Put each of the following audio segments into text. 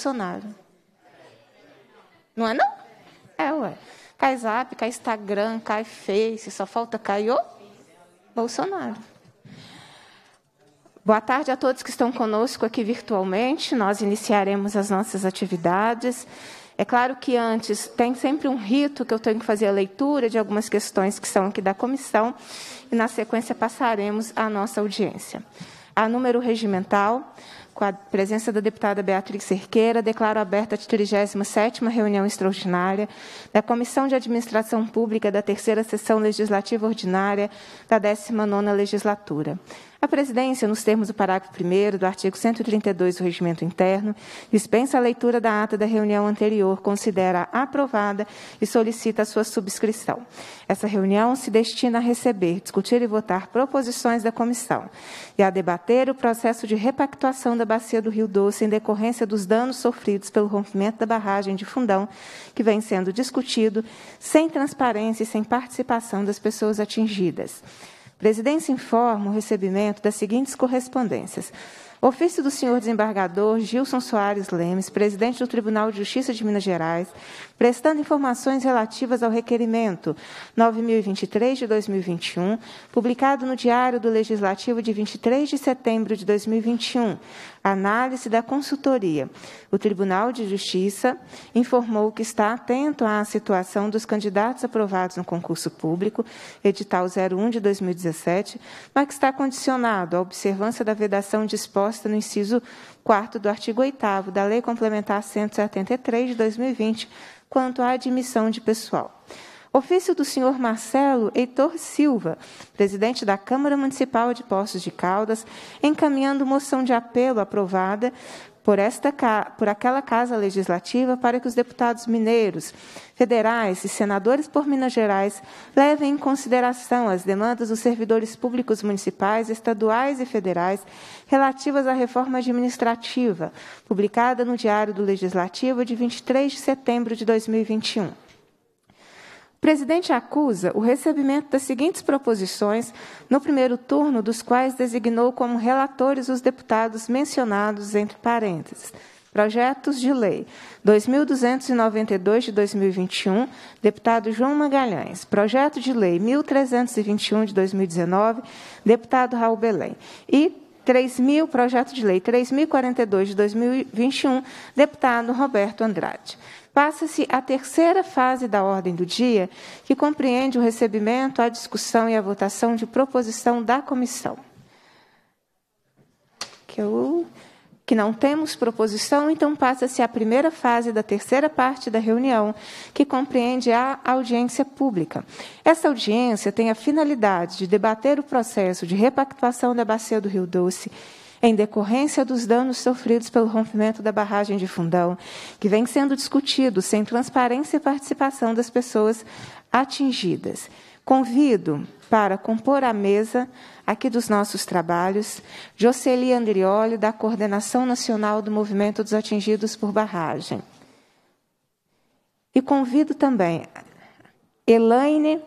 Bolsonaro. Não é não? É, ué. Cai Zap, cai Instagram, cai Face, só falta cair o Bolsonaro. Boa tarde a todos que estão conosco aqui virtualmente. Nós iniciaremos as nossas atividades. É claro que antes tem sempre um rito que eu tenho que fazer a leitura de algumas questões que são aqui da comissão e na sequência passaremos à nossa audiência. A número regimental, com a presença da deputada Beatriz Cerqueira, declaro aberta a 37ª reunião extraordinária da Comissão de Administração Pública da Terceira Sessão Legislativa Ordinária da 19ª Legislatura. A presidência, nos termos do parágrafo 1 do artigo 132 do Regimento Interno, dispensa a leitura da ata da reunião anterior, considera aprovada e solicita a sua subscrição. Essa reunião se destina a receber, discutir e votar proposições da comissão e a debater o processo de repactuação da bacia do Rio Doce em decorrência dos danos sofridos pelo rompimento da barragem de Fundão, que vem sendo discutido sem transparência e sem participação das pessoas atingidas. Presidência informa o recebimento das seguintes correspondências. Ofício do senhor desembargador Gilson Soares Lemes, presidente do Tribunal de Justiça de Minas Gerais, prestando informações relativas ao requerimento 9023 de 2021, publicado no Diário do Legislativo de 23 de setembro de 2021. Análise da consultoria. O Tribunal de Justiça informou que está atento à situação dos candidatos aprovados no concurso público, edital 01 de 2017, mas que está condicionado à observância da vedação disposta no inciso 4 do artigo 8 da Lei Complementar 173 de 2020, quanto à admissão de pessoal. Ofício do senhor Marcelo Heitor Silva, presidente da Câmara Municipal de Poços de Caldas, encaminhando moção de apelo aprovada por, esta, por aquela Casa Legislativa para que os deputados mineiros, federais e senadores por Minas Gerais levem em consideração as demandas dos servidores públicos municipais, estaduais e federais relativas à reforma administrativa, publicada no Diário do Legislativo de 23 de setembro de 2021. O presidente acusa o recebimento das seguintes proposições no primeiro turno, dos quais designou como relatores os deputados mencionados entre parênteses. Projetos de Lei 2292 de 2021, deputado João Magalhães. Projeto de Lei 1321 de 2019, deputado Raul Belém. E 3000, projeto de lei 3042 de 2021, deputado Roberto Andrade. Passa-se a terceira fase da ordem do dia, que compreende o recebimento, a discussão e a votação de proposição da comissão. Que eu que não temos proposição, então passa-se a primeira fase da terceira parte da reunião, que compreende a audiência pública. Essa audiência tem a finalidade de debater o processo de repactuação da bacia do Rio Doce em decorrência dos danos sofridos pelo rompimento da barragem de Fundão, que vem sendo discutido sem transparência e participação das pessoas atingidas. Convido para compor a mesa aqui dos nossos trabalhos, Jocely Andrioli, da Coordenação Nacional do Movimento dos Atingidos por Barragem. E convido também Elaine,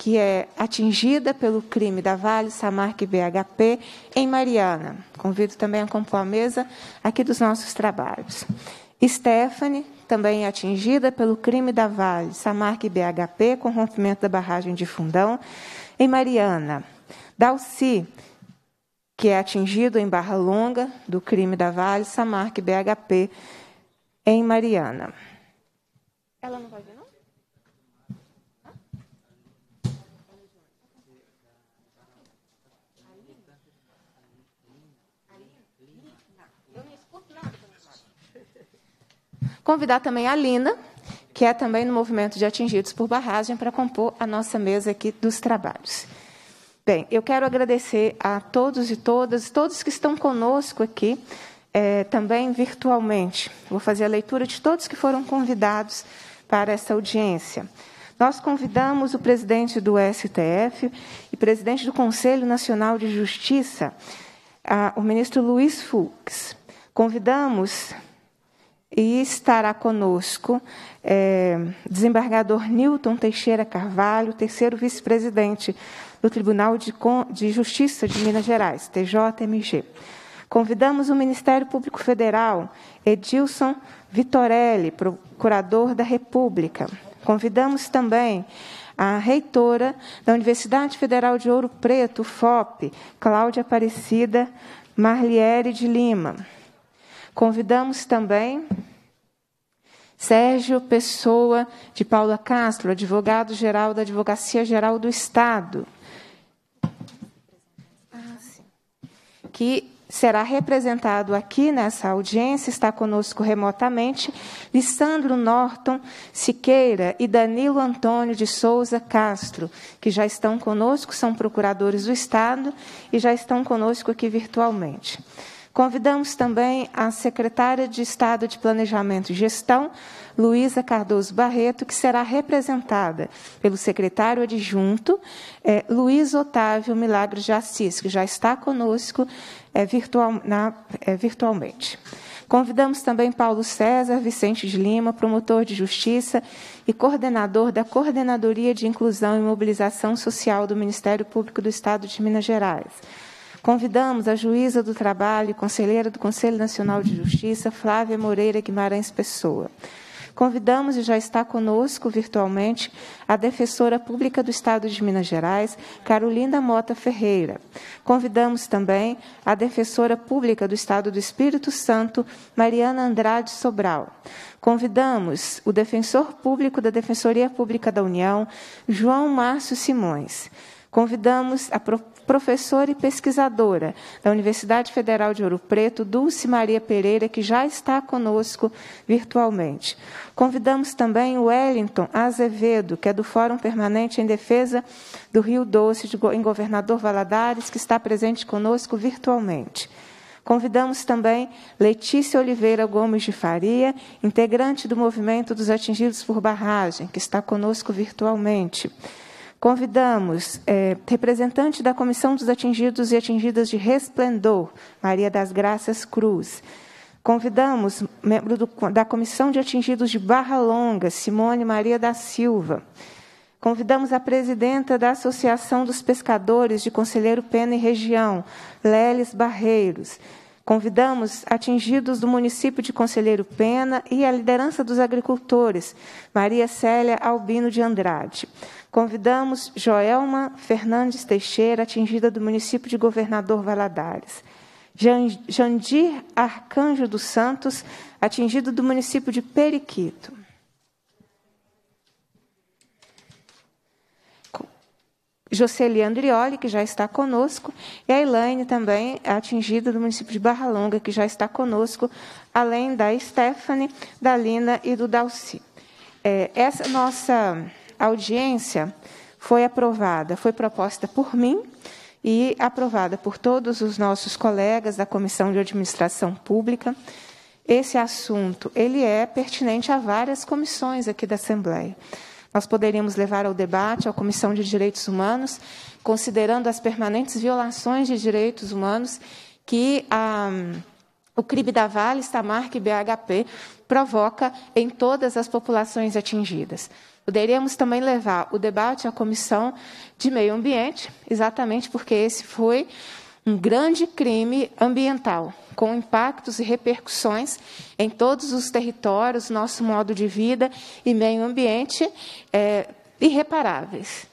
que é atingida pelo crime da Vale, Samarque BHP, em Mariana. Convido também a compor a mesa aqui dos nossos trabalhos. Stephanie, também atingida pelo crime da Vale, Samarque BHP, com rompimento da barragem de Fundão, em Mariana. Dalci, que é atingido em Barra Longa do crime da Vale, Samarque BHP, em Mariana. Ela não vai vir, não? Convidar também a Lina, que é também no movimento de atingidos por barragem, para compor a nossa mesa aqui dos trabalhos. Bem, eu quero agradecer a todos e todas, todos que estão conosco aqui, é, também virtualmente. Vou fazer a leitura de todos que foram convidados para essa audiência. Nós convidamos o presidente do STF e presidente do Conselho Nacional de Justiça, a, o ministro Luiz Fux. Convidamos e estará conosco é, desembargador Newton Teixeira Carvalho, terceiro vice-presidente do Tribunal de, de Justiça de Minas Gerais, TJMG. Convidamos o Ministério Público Federal, Edilson Vitorelli, procurador da República. Convidamos também a reitora da Universidade Federal de Ouro Preto, FOP, Cláudia Aparecida Marliere de Lima. Convidamos também Sérgio Pessoa de Paula Castro, advogado-geral da Advocacia Geral do Estado, que será representado aqui nessa audiência, está conosco remotamente, Lissandro Norton Siqueira e Danilo Antônio de Souza Castro, que já estão conosco, são procuradores do Estado e já estão conosco aqui virtualmente. Convidamos também a secretária de Estado de Planejamento e Gestão, Luísa Cardoso Barreto, que será representada pelo secretário adjunto, é, Luiz Otávio Milagre de Assis, que já está conosco é, virtual, na, é, virtualmente. Convidamos também Paulo César Vicente de Lima, promotor de justiça e coordenador da Coordenadoria de Inclusão e Mobilização Social do Ministério Público do Estado de Minas Gerais. Convidamos a juíza do trabalho, conselheira do Conselho Nacional de Justiça, Flávia Moreira Guimarães Pessoa. Convidamos e já está conosco virtualmente a defensora pública do Estado de Minas Gerais, Carolina Mota Ferreira. Convidamos também a defensora pública do Estado do Espírito Santo, Mariana Andrade Sobral. Convidamos o defensor público da Defensoria Pública da União, João Márcio Simões. Convidamos a professora e pesquisadora da Universidade Federal de Ouro Preto, Dulce Maria Pereira, que já está conosco virtualmente. Convidamos também o Wellington Azevedo, que é do Fórum Permanente em Defesa do Rio Doce, de, em Governador Valadares, que está presente conosco virtualmente. Convidamos também Letícia Oliveira Gomes de Faria, integrante do Movimento dos Atingidos por Barragem, que está conosco virtualmente. Convidamos é, representante da Comissão dos Atingidos e Atingidas de Resplendor, Maria das Graças Cruz. Convidamos membro do, da Comissão de Atingidos de Barra Longa, Simone Maria da Silva. Convidamos a presidenta da Associação dos Pescadores de Conselheiro Pena e Região, Leles Barreiros. Convidamos atingidos do município de Conselheiro Pena e a liderança dos agricultores, Maria Célia Albino de Andrade. Convidamos Joelma Fernandes Teixeira, atingida do município de Governador Valadares. Jandir Arcanjo dos Santos, atingido do município de Periquito. Jocely Andrioli, que já está conosco, e a Elaine também, atingida do município de Barra Longa, que já está conosco, além da Stephanie, da Lina e do Dalci. É, essa nossa audiência foi aprovada, foi proposta por mim e aprovada por todos os nossos colegas da Comissão de Administração Pública. Esse assunto ele é pertinente a várias comissões aqui da Assembleia. Nós poderíamos levar ao debate a Comissão de Direitos Humanos, considerando as permanentes violações de direitos humanos que a, o CRIB da Vale, Stamark e BHP provoca em todas as populações atingidas. Poderíamos também levar o debate à Comissão de Meio Ambiente, exatamente porque esse foi um grande crime ambiental, com impactos e repercussões em todos os territórios, nosso modo de vida e meio ambiente é, irreparáveis.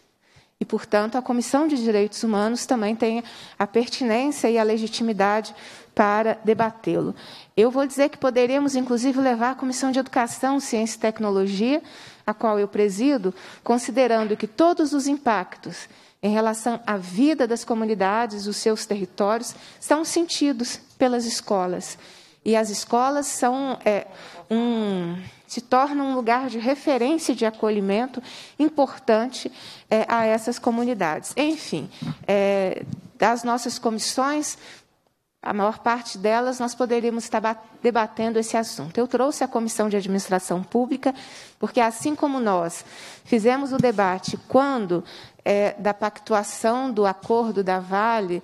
E, portanto, a Comissão de Direitos Humanos também tem a pertinência e a legitimidade para debatê-lo. Eu vou dizer que poderíamos, inclusive, levar a Comissão de Educação, Ciência e Tecnologia, a qual eu presido, considerando que todos os impactos em relação à vida das comunidades, os seus territórios, são sentidos pelas escolas. E as escolas são é, um, se tornam um lugar de referência de acolhimento importante é, a essas comunidades. Enfim, é, das nossas comissões, a maior parte delas, nós poderíamos estar debatendo esse assunto. Eu trouxe a Comissão de Administração Pública, porque, assim como nós fizemos o debate quando é, da pactuação do acordo da Vale,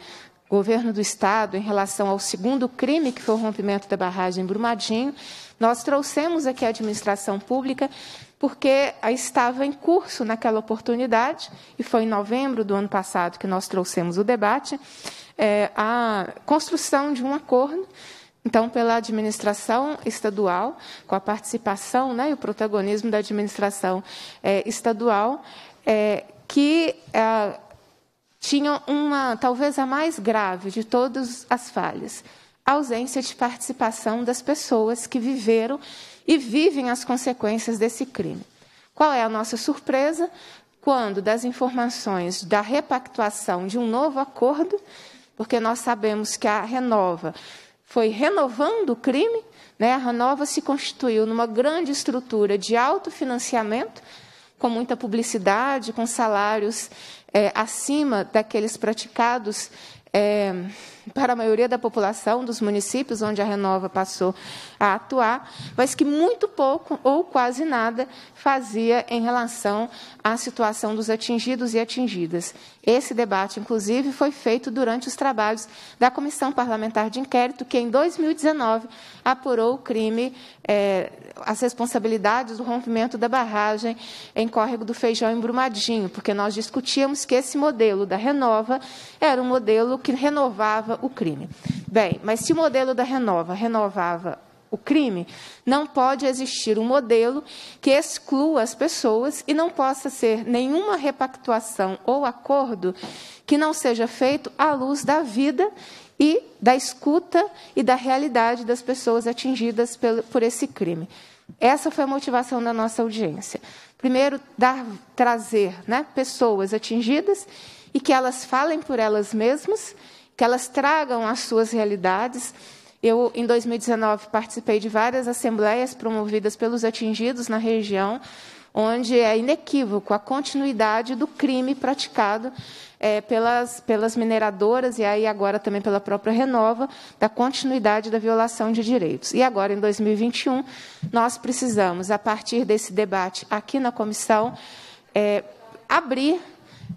governo do Estado, em relação ao segundo crime, que foi o rompimento da barragem em Brumadinho, nós trouxemos aqui a administração pública porque estava em curso naquela oportunidade, e foi em novembro do ano passado que nós trouxemos o debate, é, a construção de um acordo então, pela administração estadual, com a participação né, e o protagonismo da administração é, estadual, é, que é, tinha uma, talvez a mais grave de todas as falhas, a ausência de participação das pessoas que viveram e vivem as consequências desse crime. Qual é a nossa surpresa? Quando, das informações da repactuação de um novo acordo, porque nós sabemos que a Renova foi renovando o crime, né? a Renova se constituiu numa grande estrutura de autofinanciamento, com muita publicidade, com salários é, acima daqueles praticados é, para a maioria da população dos municípios onde a Renova passou a atuar, mas que muito pouco ou quase nada fazia em relação à situação dos atingidos e atingidas. Esse debate, inclusive, foi feito durante os trabalhos da Comissão Parlamentar de Inquérito, que em 2019 apurou o crime, é, as responsabilidades do rompimento da barragem em Córrego do Feijão em Brumadinho, porque nós discutíamos que esse modelo da Renova era um modelo que renovava o crime. Bem, mas se o modelo da Renova renovava o crime, não pode existir um modelo que exclua as pessoas e não possa ser nenhuma repactuação ou acordo que não seja feito à luz da vida e da escuta e da realidade das pessoas atingidas por esse crime. Essa foi a motivação da nossa audiência. Primeiro, dar, trazer né, pessoas atingidas e que elas falem por elas mesmas, que elas tragam as suas realidades, eu, em 2019, participei de várias assembleias promovidas pelos atingidos na região, onde é inequívoco a continuidade do crime praticado é, pelas, pelas mineradoras e aí agora também pela própria Renova, da continuidade da violação de direitos. E agora, em 2021, nós precisamos, a partir desse debate aqui na comissão, é, abrir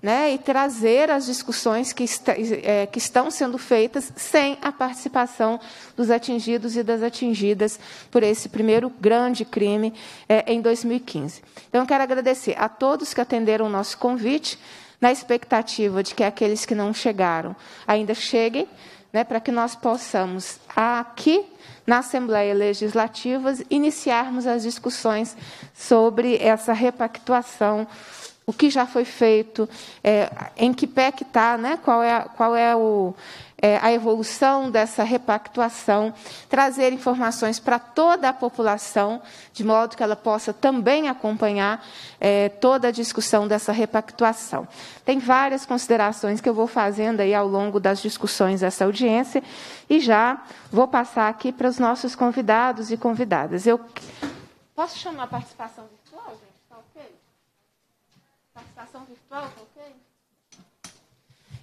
né, e trazer as discussões que, está, é, que estão sendo feitas sem a participação dos atingidos e das atingidas por esse primeiro grande crime é, em 2015. Então, eu quero agradecer a todos que atenderam o nosso convite, na expectativa de que aqueles que não chegaram ainda cheguem, né, para que nós possamos, aqui na Assembleia Legislativa, iniciarmos as discussões sobre essa repactuação o que já foi feito, é, em que pé que está, né? qual é, qual é, o, é, a evolução dessa repactuação, trazer informações para toda a população, de modo que ela possa também acompanhar é, toda a discussão dessa repactuação. Tem várias considerações que eu vou fazendo aí ao longo das discussões dessa audiência, e já vou passar aqui para os nossos convidados e convidadas. Eu posso chamar a participação Participação virtual, tá ok?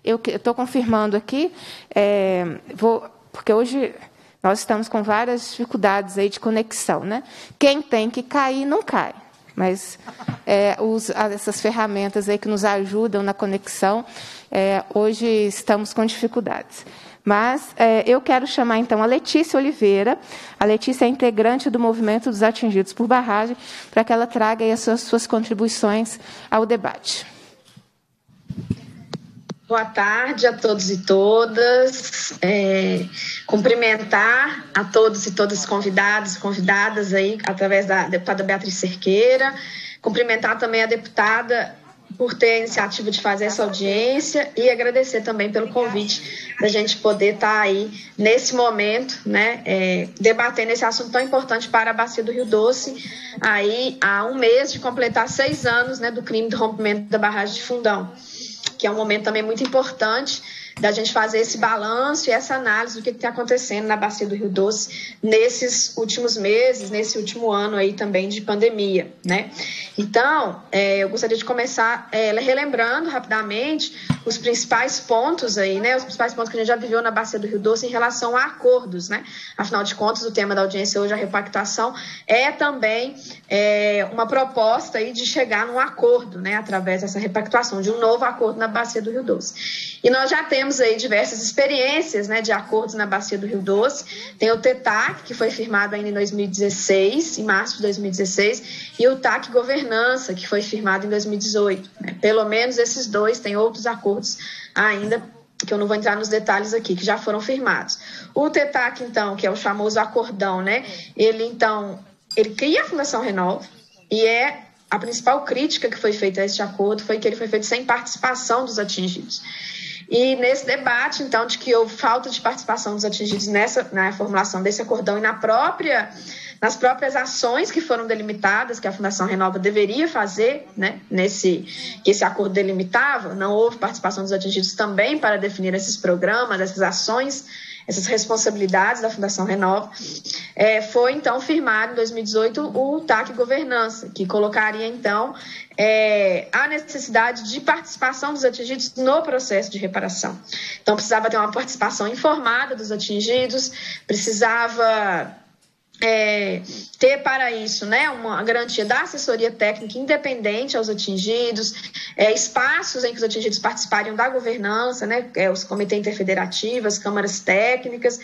Eu estou confirmando aqui, é, vou, porque hoje nós estamos com várias dificuldades aí de conexão, né? Quem tem que cair não cai, mas é, os, essas ferramentas aí que nos ajudam na conexão, é, hoje estamos com dificuldades. Mas é, eu quero chamar então a Letícia Oliveira. A Letícia é integrante do movimento dos atingidos por barragem, para que ela traga as suas, suas contribuições ao debate. Boa tarde a todos e todas. É, cumprimentar a todos e todas convidados convidadas aí através da deputada Beatriz Cerqueira. Cumprimentar também a deputada por ter a iniciativa de fazer essa audiência e agradecer também pelo convite da gente poder estar tá aí nesse momento, né, é, debatendo esse assunto tão importante para a bacia do Rio Doce, aí há um mês de completar seis anos, né, do crime do rompimento da barragem de Fundão, que é um momento também muito importante da gente fazer esse balanço e essa análise do que está acontecendo na bacia do Rio Doce nesses últimos meses, nesse último ano aí também de pandemia, né? Então, é, eu gostaria de começar é, relembrando rapidamente os principais pontos aí, né? Os principais pontos que a gente já viveu na bacia do Rio Doce em relação a acordos, né? Afinal de contas, o tema da audiência hoje, a repactação, é também é, uma proposta aí de chegar num acordo, né? Através dessa repactuação, de um novo acordo na bacia do Rio Doce. E nós já temos temos aí diversas experiências né, de acordos na Bacia do Rio Doce. Tem o TETAC, que foi firmado ainda em 2016, em março de 2016, e o TAC Governança, que foi firmado em 2018. Né? Pelo menos esses dois, tem outros acordos ainda que eu não vou entrar nos detalhes aqui, que já foram firmados. O TETAC, então, que é o famoso acordão, né? Ele, então, ele cria a Fundação Renova e é a principal crítica que foi feita a este acordo foi que ele foi feito sem participação dos atingidos. E nesse debate, então, de que houve falta de participação dos atingidos nessa, na formulação desse acordão e na própria, nas próprias ações que foram delimitadas, que a Fundação Renova deveria fazer, né, nesse, que esse acordo delimitava, não houve participação dos atingidos também para definir esses programas, essas ações essas responsabilidades da Fundação Renova, é, foi então firmado em 2018 o TAC Governança, que colocaria então é, a necessidade de participação dos atingidos no processo de reparação. Então precisava ter uma participação informada dos atingidos, precisava é, ter para isso né, uma garantia da assessoria técnica independente aos atingidos, é, espaços em que os atingidos participariam da governança, né, é, os comitês interfederativos, câmaras técnicas,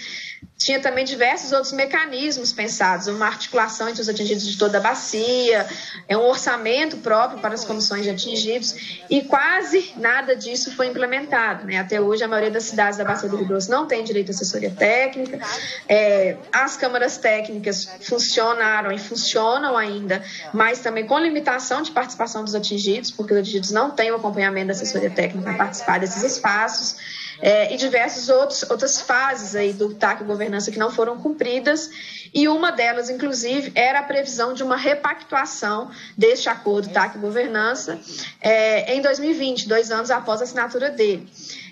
tinha também diversos outros mecanismos pensados, uma articulação entre os atingidos de toda a bacia, é um orçamento próprio para as comissões de atingidos, e quase nada disso foi implementado. Né? Até hoje, a maioria das cidades da Bacia do Rio Doce não tem direito à assessoria técnica, é, as câmaras técnicas funcionaram e funcionam ainda, mas também com limitação de participação dos atingidos, porque os atingidos não têm o acompanhamento da assessoria técnica para participar desses espaços é, e diversas outros, outras fases aí do TAC Governança que não foram cumpridas, e uma delas, inclusive, era a previsão de uma repactuação deste acordo TAC Governança é, em 2020, dois anos após a assinatura dele.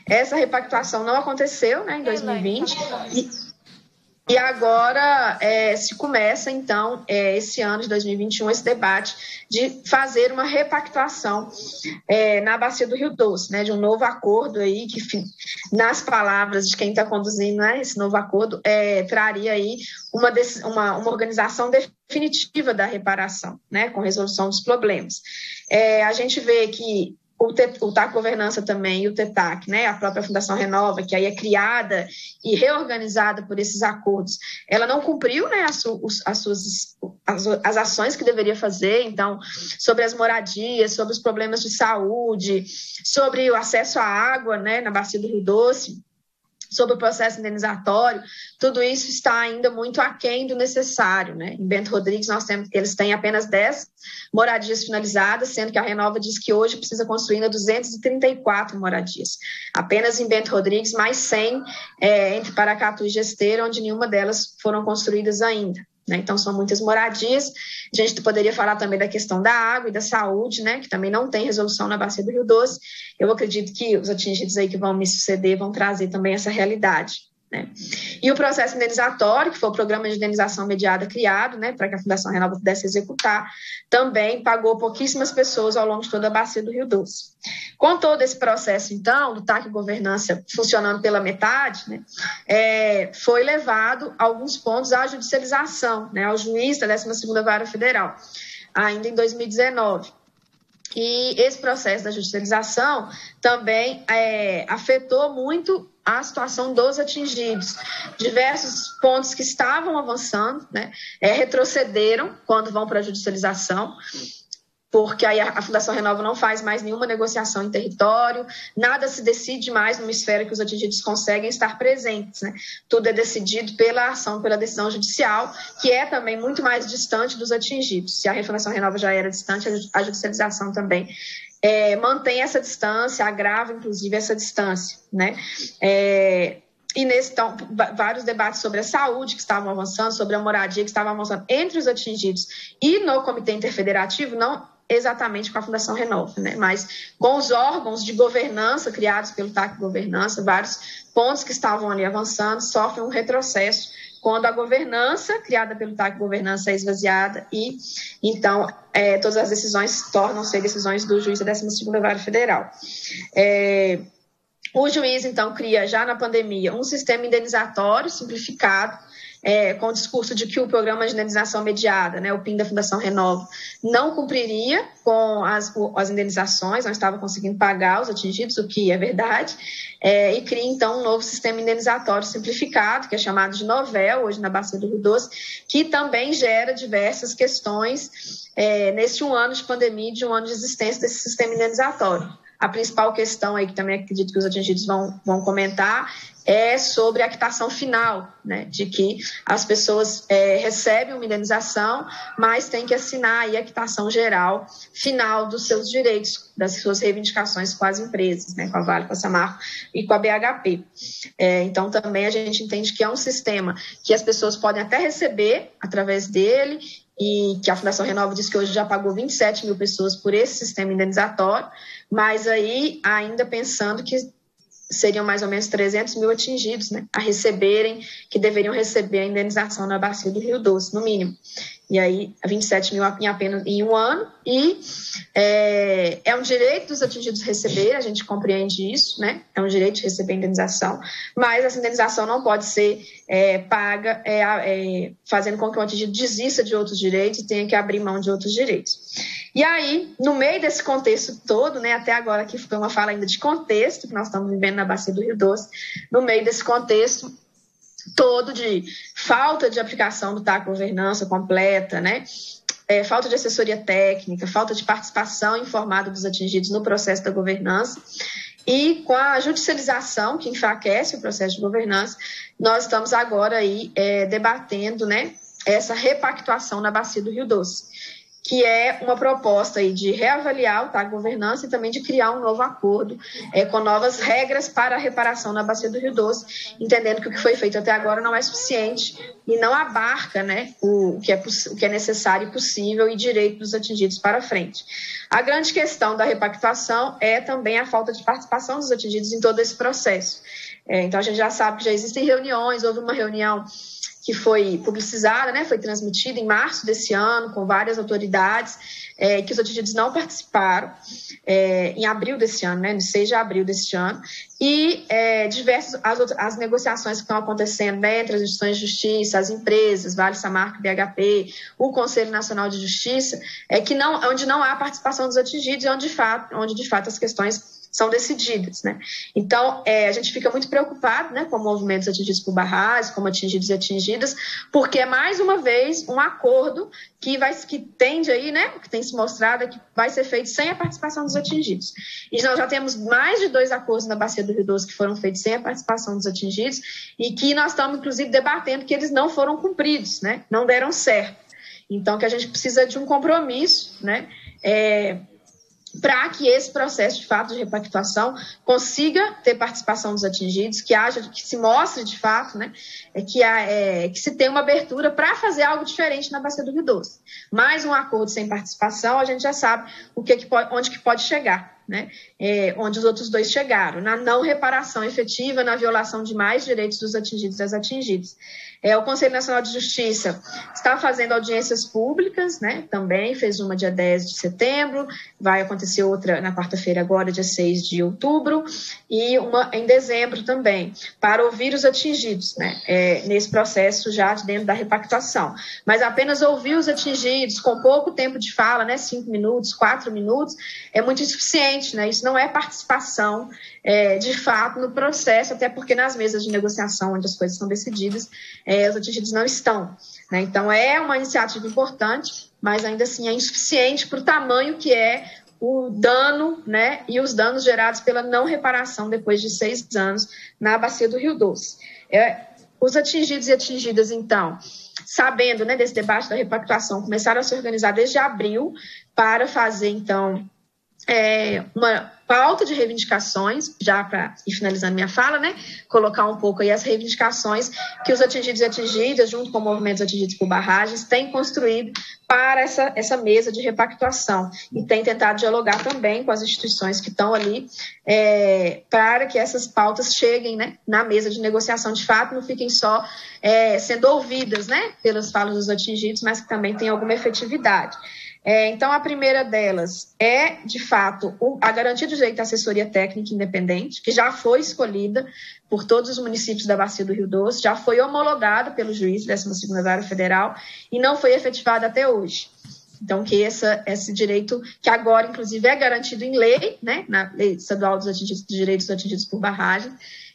Essa repactuação não aconteceu né, em 2020. E, e agora é, se começa, então, é, esse ano de 2021, esse debate de fazer uma repactuação é, na Bacia do Rio Doce, né, de um novo acordo aí, que, nas palavras de quem está conduzindo né, esse novo acordo, é, traria aí uma, uma, uma organização definitiva da reparação, né, com resolução dos problemas. É, a gente vê que o, o TAC Governança também e o TETAC, né, a própria Fundação Renova, que aí é criada e reorganizada por esses acordos, ela não cumpriu né, as, as suas as, as ações que deveria fazer, então, sobre as moradias, sobre os problemas de saúde, sobre o acesso à água né, na bacia do Rio Doce sobre o processo indenizatório, tudo isso está ainda muito aquém do necessário. Né? Em Bento Rodrigues, nós temos, eles têm apenas 10 moradias finalizadas, sendo que a Renova diz que hoje precisa construir ainda 234 moradias. Apenas em Bento Rodrigues, mais 100 é, entre Paracatu e Gesteira, onde nenhuma delas foram construídas ainda. Né? Então, são muitas moradias. A gente poderia falar também da questão da água e da saúde, né? que também não tem resolução na Bacia do Rio Doce. Eu acredito que os atingidos aí que vão me suceder vão trazer também essa realidade. Né? E o processo indenizatório, que foi o programa de indenização mediada criado né, para que a Fundação Renova pudesse executar, também pagou pouquíssimas pessoas ao longo de toda a bacia do Rio Doce. Com todo esse processo, então, do TAC Governança funcionando pela metade, né, é, foi levado alguns pontos à judicialização, né, ao juiz da 12ª Vara Federal, ainda em 2019. E esse processo da judicialização também é, afetou muito a situação dos atingidos. Diversos pontos que estavam avançando né, é, retrocederam quando vão para a judicialização porque aí a Fundação Renova não faz mais nenhuma negociação em território, nada se decide mais numa esfera que os atingidos conseguem estar presentes. Né? Tudo é decidido pela ação, pela decisão judicial, que é também muito mais distante dos atingidos. Se a Fundação Renova já era distante, a judicialização também é, mantém essa distância, agrava inclusive essa distância. Né? É, e nesse então, vários debates sobre a saúde que estavam avançando, sobre a moradia que estavam avançando entre os atingidos e no Comitê Interfederativo não exatamente com a Fundação Renova, né? mas com os órgãos de governança criados pelo TAC Governança, vários pontos que estavam ali avançando sofrem um retrocesso quando a governança criada pelo TAC Governança é esvaziada e, então, é, todas as decisões tornam-se decisões do juiz da 12ª Vara Federal. É, o juiz, então, cria já na pandemia um sistema indenizatório simplificado, é, com o discurso de que o programa de indenização mediada, né, o PIN da Fundação Renova, não cumpriria com as, as indenizações, não estava conseguindo pagar os atingidos, o que é verdade, é, e cria então um novo sistema indenizatório simplificado, que é chamado de Novel, hoje na Bacia do Rio Doce, que também gera diversas questões é, nesse um ano de pandemia, de um ano de existência desse sistema indenizatório. A principal questão aí, que também acredito que os atingidos vão, vão comentar, é sobre a quitação final, né, de que as pessoas é, recebem uma indenização, mas têm que assinar aí a quitação geral final dos seus direitos, das suas reivindicações com as empresas, né, com a Vale, com a Samarco e com a BHP. É, então, também a gente entende que é um sistema que as pessoas podem até receber através dele e que a Fundação Renova diz que hoje já pagou 27 mil pessoas por esse sistema indenizatório, mas aí ainda pensando que seriam mais ou menos 300 mil atingidos né, a receberem, que deveriam receber a indenização na bacia do Rio Doce, no mínimo e aí 27 mil em apenas em um ano, e é, é um direito dos atingidos receber, a gente compreende isso, né? É um direito de receber indenização, mas essa indenização não pode ser é, paga é, é, fazendo com que o atingido desista de outros direitos e tenha que abrir mão de outros direitos. E aí, no meio desse contexto todo, né, até agora aqui foi uma fala ainda de contexto, que nós estamos vivendo na Bacia do Rio Doce, no meio desse contexto, todo de falta de aplicação do TAC governança completa, né? É, falta de assessoria técnica, falta de participação informada dos atingidos no processo da governança. E com a judicialização, que enfraquece o processo de governança, nós estamos agora aí é, debatendo né, essa repactuação na bacia do Rio Doce que é uma proposta aí de reavaliar tá, a governança e também de criar um novo acordo é, com novas regras para a reparação na Bacia do Rio Doce, entendendo que o que foi feito até agora não é suficiente e não abarca né, o, que é, o que é necessário e possível e direito dos atingidos para frente. A grande questão da repactuação é também a falta de participação dos atingidos em todo esse processo. É, então, a gente já sabe que já existem reuniões, houve uma reunião que foi publicizada, né, foi transmitida em março desse ano, com várias autoridades, é, que os atingidos não participaram, é, em abril desse ano, né, no 6 de abril desse ano, e é, diversas as, as, negociações que estão acontecendo né, entre as instituições de justiça, as empresas, Vale Samarco, BHP, o Conselho Nacional de Justiça, é que não, onde não há participação dos atingidos onde de fato, onde de fato as questões são decididas, né? Então, é, a gente fica muito preocupado, né, com movimentos atingidos por barragens, como atingidos e atingidas, porque é mais uma vez um acordo que vai que tende aí, né, que tem se mostrado é que vai ser feito sem a participação dos atingidos. E nós já temos mais de dois acordos na bacia do Rio Doce que foram feitos sem a participação dos atingidos e que nós estamos inclusive debatendo que eles não foram cumpridos, né? Não deram certo. Então, que a gente precisa de um compromisso, né? É, para que esse processo de fato de repactuação consiga ter participação dos atingidos, que haja, que se mostre de fato, né, é que, é, que se tenha uma abertura para fazer algo diferente na bacia do Rio Doce. Mais um acordo sem participação, a gente já sabe o que, que pode, onde que pode chegar né, é, onde os outros dois chegaram, na não reparação efetiva, na violação de mais direitos dos atingidos e das atingidas. É, o Conselho Nacional de Justiça está fazendo audiências públicas, né, também fez uma dia 10 de setembro, vai acontecer outra na quarta-feira agora, dia 6 de outubro, e uma em dezembro também, para ouvir os atingidos, né, é, nesse processo já dentro da repactuação. Mas apenas ouvir os atingidos com pouco tempo de fala, né, cinco minutos, quatro minutos, é muito insuficiente né? Isso não é participação é, de fato no processo, até porque nas mesas de negociação, onde as coisas são decididas, é, os atingidos não estão. Né? Então, é uma iniciativa importante, mas ainda assim é insuficiente para o tamanho que é o dano né, e os danos gerados pela não reparação depois de seis anos na bacia do Rio Doce. É, os atingidos e atingidas, então, sabendo né, desse debate da repactuação, começaram a se organizar desde abril para fazer, então, é, uma pauta de reivindicações, já para ir finalizando minha fala, né? Colocar um pouco aí as reivindicações que os atingidos e atingidas, junto com movimentos atingidos por barragens, têm construído para essa, essa mesa de repactuação e tem tentado dialogar também com as instituições que estão ali é, para que essas pautas cheguem né, na mesa de negociação de fato, não fiquem só é, sendo ouvidas né, pelas falas dos atingidos, mas que também tenham alguma efetividade. É, então, a primeira delas é, de fato, a garantia de direito à assessoria técnica independente, que já foi escolhida por todos os municípios da Bacia do Rio Doce, já foi homologada pelo juiz da 12ª Vara Federal e não foi efetivada até hoje. Então, que essa, esse direito, que agora, inclusive, é garantido em lei, né, na Lei Estadual dos atingidos, Direitos Atingidos por Barragem,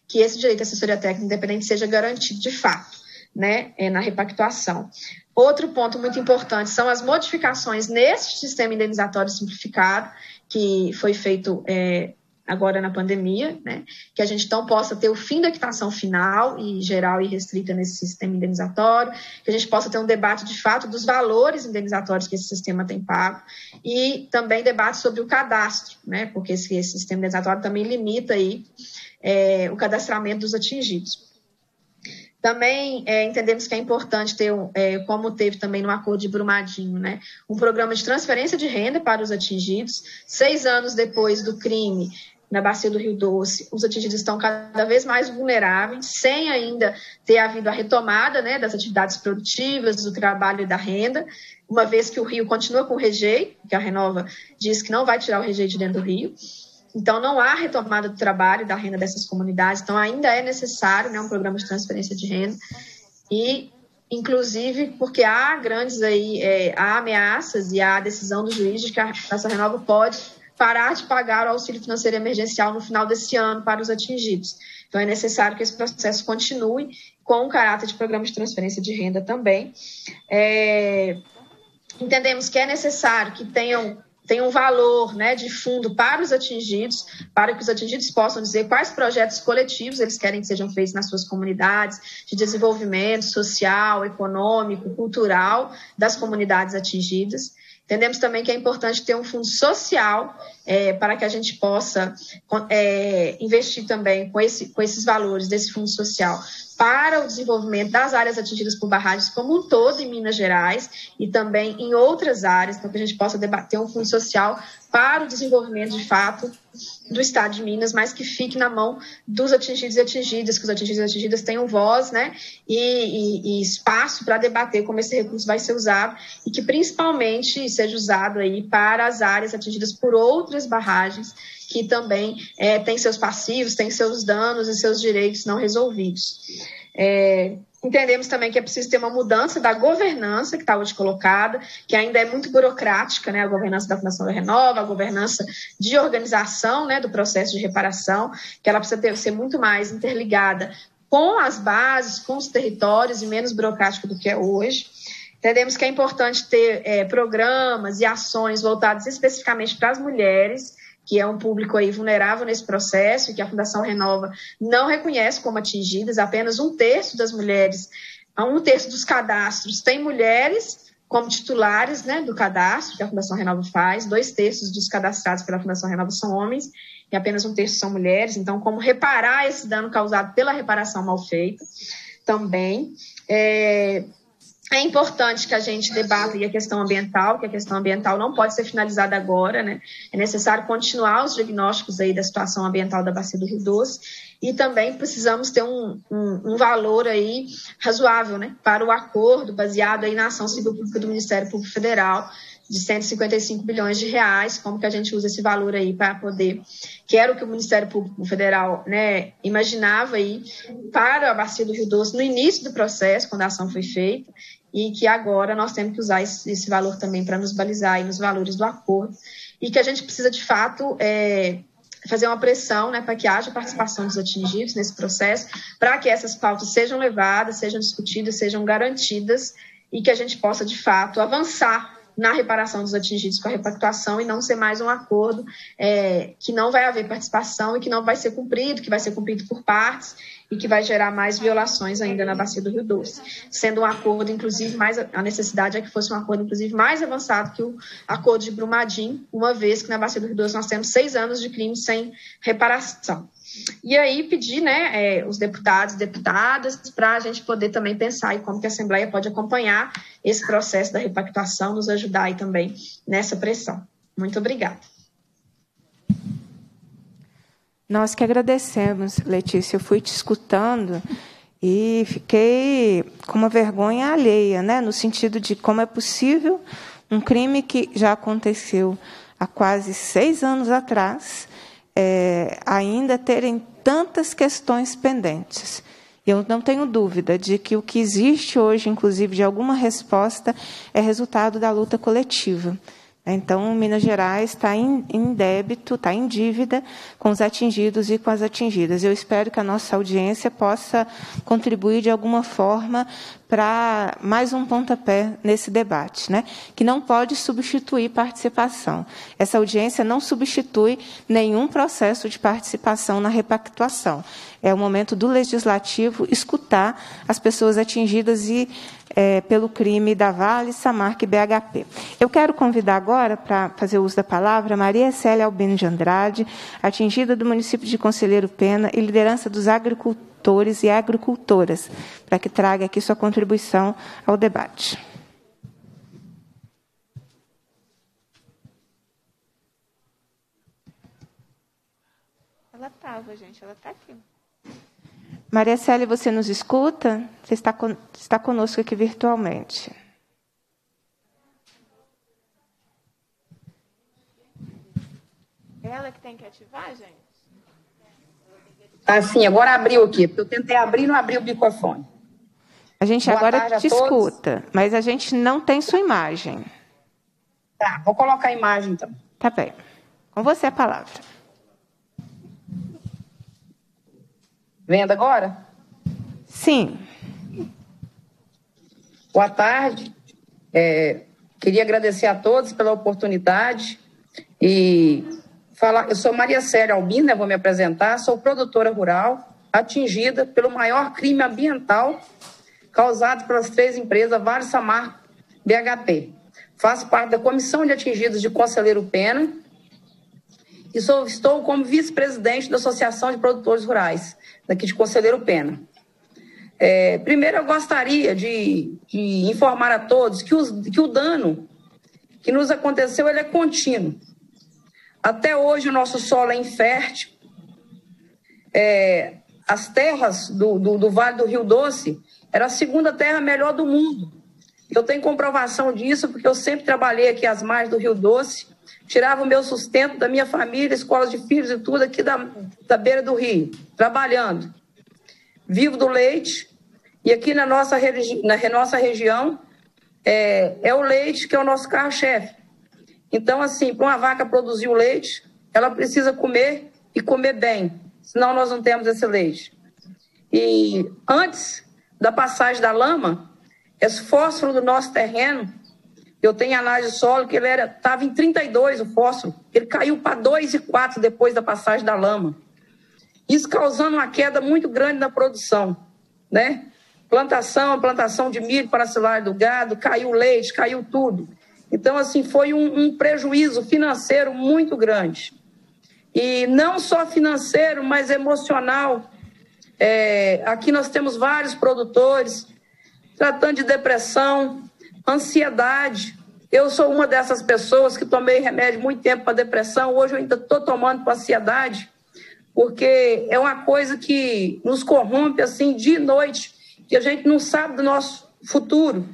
que esse direito à assessoria técnica independente seja garantido de fato, né, é, na repactuação. Outro ponto muito importante são as modificações nesse sistema indenizatório simplificado, que foi feito é, agora na pandemia, né, que a gente então possa ter o fim da quitação final e geral e restrita nesse sistema indenizatório, que a gente possa ter um debate de fato dos valores indenizatórios que esse sistema tem pago e também debate sobre o cadastro, né, porque esse, esse sistema indenizatório também limita aí é, o cadastramento dos atingidos. Também é, entendemos que é importante ter, é, como teve também no acordo de Brumadinho, né, um programa de transferência de renda para os atingidos. Seis anos depois do crime na bacia do Rio Doce, os atingidos estão cada vez mais vulneráveis, sem ainda ter havido a retomada né, das atividades produtivas, do trabalho e da renda, uma vez que o Rio continua com o rejeito, que a Renova diz que não vai tirar o rejeito de dentro do Rio. Então, não há retomada do trabalho da renda dessas comunidades, então ainda é necessário né, um programa de transferência de renda. E, inclusive, porque há grandes aí, é, há ameaças e há decisão do juiz de que a Taxa Renova pode parar de pagar o auxílio financeiro emergencial no final desse ano para os atingidos. Então, é necessário que esse processo continue com o caráter de programa de transferência de renda também. É, entendemos que é necessário que tenham tem um valor né, de fundo para os atingidos, para que os atingidos possam dizer quais projetos coletivos eles querem que sejam feitos nas suas comunidades, de desenvolvimento social, econômico, cultural das comunidades atingidas. Entendemos também que é importante ter um fundo social é, para que a gente possa é, investir também com, esse, com esses valores desse fundo social para o desenvolvimento das áreas atingidas por barragens como um todo em Minas Gerais e também em outras áreas, para que a gente possa debater um fundo social para o desenvolvimento de fato do Estado de Minas, mas que fique na mão dos atingidos e atingidas, que os atingidos e atingidas tenham voz né, e, e, e espaço para debater como esse recurso vai ser usado e que principalmente seja usado aí para as áreas atingidas por outras barragens que também é, têm seus passivos, têm seus danos e seus direitos não resolvidos. É, Entendemos também que é preciso ter uma mudança da governança que está hoje colocada, que ainda é muito burocrática, né? A governança da Fundação da Renova, a governança de organização né, do processo de reparação, que ela precisa ter, ser muito mais interligada com as bases, com os territórios e menos burocrático do que é hoje. Entendemos que é importante ter é, programas e ações voltadas especificamente para as mulheres, que é um público aí vulnerável nesse processo e que a Fundação Renova não reconhece como atingidas, apenas um terço das mulheres, um terço dos cadastros tem mulheres como titulares né, do cadastro que a Fundação Renova faz, dois terços dos cadastrados pela Fundação Renova são homens e apenas um terço são mulheres, então como reparar esse dano causado pela reparação mal feita também. É, é importante que a gente debata a questão ambiental, que a questão ambiental não pode ser finalizada agora, né? É necessário continuar os diagnósticos aí da situação ambiental da bacia do Rio Doce e também precisamos ter um, um, um valor aí razoável, né? Para o acordo baseado aí na ação civil pública do Ministério Público Federal de 155 bilhões de reais, como que a gente usa esse valor aí para poder, que era o que o Ministério Público Federal né, imaginava aí para a bacia do Rio Doce no início do processo, quando a ação foi feita, e que agora nós temos que usar esse, esse valor também para nos balizar aí nos valores do acordo. E que a gente precisa de fato é, fazer uma pressão né, para que haja participação dos atingidos nesse processo, para que essas pautas sejam levadas, sejam discutidas, sejam garantidas e que a gente possa de fato avançar na reparação dos atingidos com a repactuação e não ser mais um acordo é, que não vai haver participação e que não vai ser cumprido, que vai ser cumprido por partes e que vai gerar mais violações ainda na bacia do Rio Doce, sendo um acordo, inclusive, mais a necessidade é que fosse um acordo, inclusive, mais avançado que o acordo de Brumadinho, uma vez que na bacia do Rio Doce nós temos seis anos de crime sem reparação. E aí pedir né, é, os deputados e deputadas para a gente poder também pensar em como que a Assembleia pode acompanhar esse processo da repactuação, nos ajudar aí também nessa pressão. Muito obrigada. Nós que agradecemos, Letícia. Eu fui te escutando e fiquei com uma vergonha alheia, né? no sentido de como é possível um crime que já aconteceu há quase seis anos atrás é, ainda terem tantas questões pendentes. Eu não tenho dúvida de que o que existe hoje, inclusive de alguma resposta, é resultado da luta coletiva. Então, Minas Gerais está em, em, débito, está em dívida com os atingidos e com as atingidas. Eu espero que a nossa audiência possa contribuir de alguma forma para mais um pontapé nesse debate, né? que não pode substituir participação. Essa audiência não substitui nenhum processo de participação na repactuação. É o momento do legislativo escutar as pessoas atingidas e é, pelo crime da Vale, Samarca e BHP. Eu quero convidar agora, para fazer uso da palavra, Maria Célia Albino de Andrade, atingida do município de Conselheiro Pena e liderança dos agricultores agricultores e agricultoras, para que traga aqui sua contribuição ao debate. Ela estava, gente, ela está aqui. Maria Célia, você nos escuta? Você está, con está conosco aqui virtualmente. Ela que tem que ativar, gente? Assim, agora abriu aqui, porque eu tentei abrir e não abriu o microfone. A gente Boa agora te escuta, mas a gente não tem sua imagem. Tá, vou colocar a imagem então. Tá bem. Com você a palavra. Vendo agora? Sim. Boa tarde. É, queria agradecer a todos pela oportunidade e falar. Eu sou Maria Célia Albina, vou me apresentar. Sou produtora rural atingida pelo maior crime ambiental causado pelas três empresas Vale Samar BHP. Faço parte da comissão de atingidos de Conselheiro Pena e sou, estou como vice-presidente da Associação de Produtores Rurais, daqui de Conselheiro Pena. É, primeiro, eu gostaria de, de informar a todos que, os, que o dano que nos aconteceu ele é contínuo. Até hoje o nosso solo é infértil. É, as terras do, do, do, Vale do Rio Doce era a segunda terra melhor do mundo. Eu tenho comprovação disso porque eu sempre trabalhei aqui às margens do Rio Doce, tirava o meu sustento da minha família, escolas de filhos e tudo aqui da, da beira do rio, trabalhando. Vivo do leite e aqui na nossa, na nossa região é, é o leite que é o nosso carro-chefe. Então, assim, para uma vaca produzir o leite, ela precisa comer e comer bem, senão nós não temos esse leite. E antes da passagem da lama, esse fósforo do nosso terreno, eu tenho análise de solo que ele estava em 32 o fósforo, ele caiu para 2,4 depois da passagem da lama. Isso causando uma queda muito grande na produção, né? Plantação, plantação de milho para do gado, caiu leite, caiu tudo. Então, assim, foi um, um prejuízo financeiro muito grande. E não só financeiro, mas emocional. É, aqui nós temos vários produtores tratando de depressão, ansiedade. Eu sou uma dessas pessoas que tomei remédio muito tempo para depressão. Hoje eu ainda estou tomando para ansiedade, porque é uma coisa que nos corrompe assim dia e noite, que a gente não sabe do nosso futuro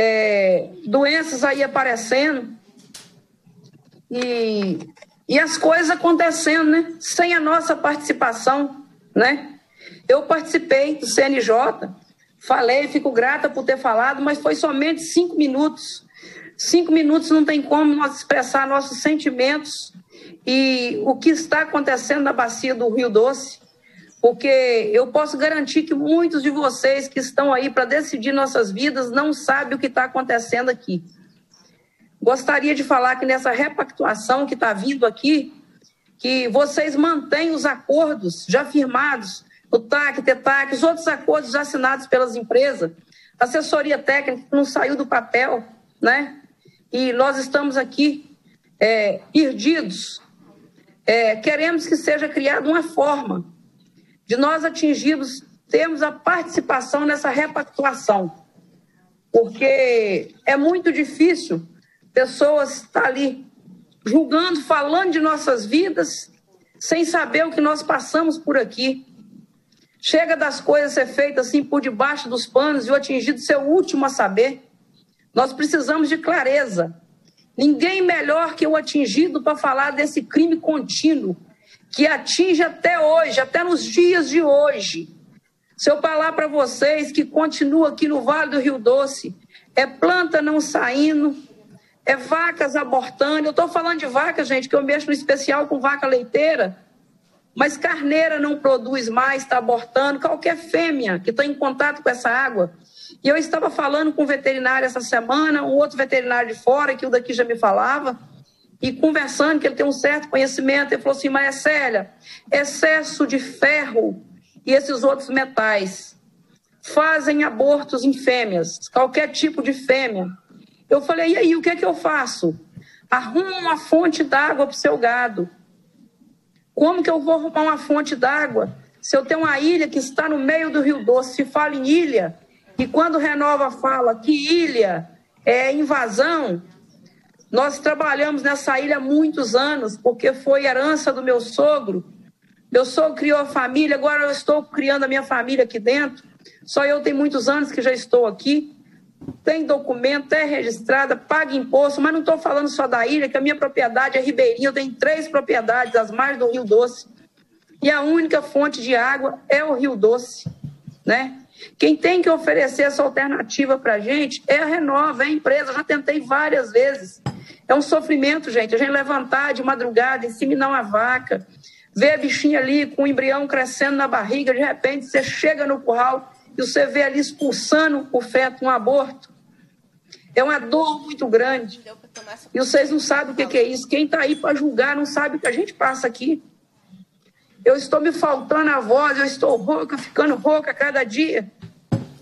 é, doenças aí aparecendo e, e as coisas acontecendo, né? Sem a nossa participação, né? Eu participei do CNJ, falei, fico grata por ter falado, mas foi somente cinco minutos. Cinco minutos não tem como nós expressar nossos sentimentos e o que está acontecendo na bacia do Rio Doce porque eu posso garantir que muitos de vocês que estão aí para decidir nossas vidas não sabem o que está acontecendo aqui. Gostaria de falar que nessa repactuação que está vindo aqui, que vocês mantêm os acordos já firmados, o TAC, TETAC, os outros acordos já assinados pelas empresas, assessoria técnica não saiu do papel, né? E nós estamos aqui é, perdidos. É, queremos que seja criada uma forma de nós atingidos termos a participação nessa repactuação. Porque é muito difícil pessoas estar ali julgando, falando de nossas vidas, sem saber o que nós passamos por aqui. Chega das coisas ser feitas assim por debaixo dos panos e o atingido ser o último a saber. Nós precisamos de clareza. Ninguém melhor que o atingido para falar desse crime contínuo que atinge até hoje, até nos dias de hoje. Se eu falar para vocês que continua aqui no Vale do Rio Doce, é planta não saindo, é vacas abortando. Eu estou falando de vaca, gente, que eu mexo no especial com vaca leiteira, mas carneira não produz mais, está abortando. Qualquer fêmea que está em contato com essa água. E eu estava falando com um veterinário essa semana, um outro veterinário de fora, que o daqui já me falava, e conversando, que ele tem um certo conhecimento, ele falou assim, mas Célia, excesso de ferro e esses outros metais fazem abortos em fêmeas, qualquer tipo de fêmea. Eu falei, e aí, o que é que eu faço? Arruma uma fonte d'água para o seu gado. Como que eu vou arrumar uma fonte d'água? Se eu tenho uma ilha que está no meio do Rio Doce, se fala em ilha, e quando Renova fala que ilha é invasão, nós trabalhamos nessa ilha há muitos anos, porque foi herança do meu sogro. Meu sogro criou a família, agora eu estou criando a minha família aqui dentro. Só eu tenho muitos anos que já estou aqui. Tem documento, é registrada, paga imposto, mas não estou falando só da ilha, que a minha propriedade é ribeirinha, eu tenho três propriedades, as mais do Rio Doce. E a única fonte de água é o Rio Doce, né? Quem tem que oferecer essa alternativa para a gente é a Renova, é a empresa. Eu já tentei várias vezes. É um sofrimento, gente. A gente levantar de madrugada, inseminar uma vaca, ver a bichinha ali com o embrião crescendo na barriga, de repente você chega no curral e você vê ali expulsando o feto, um aborto. É uma dor muito grande. E vocês não sabem o que é isso. Quem está aí para julgar não sabe o que a gente passa aqui. Eu estou me faltando a voz, eu estou rouca, ficando rouca a cada dia.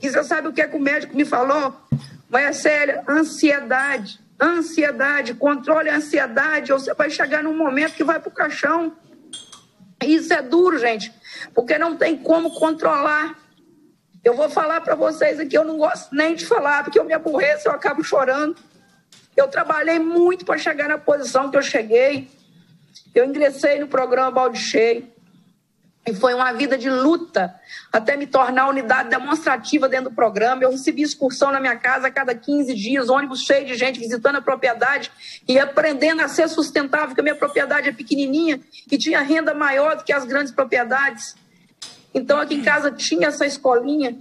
E você sabe o que é que o médico me falou? Mas sério, ansiedade. Ansiedade, controle a ansiedade, ou você vai chegar num momento que vai para o caixão. Isso é duro, gente, porque não tem como controlar. Eu vou falar para vocês aqui, eu não gosto nem de falar, porque eu me aborreço, eu acabo chorando. Eu trabalhei muito para chegar na posição que eu cheguei. Eu ingressei no programa Balde Cheio. E foi uma vida de luta até me tornar unidade demonstrativa dentro do programa. Eu recebi excursão na minha casa a cada 15 dias, ônibus cheio de gente visitando a propriedade e aprendendo a ser sustentável, porque a minha propriedade é pequenininha e tinha renda maior do que as grandes propriedades. Então aqui em casa tinha essa escolinha,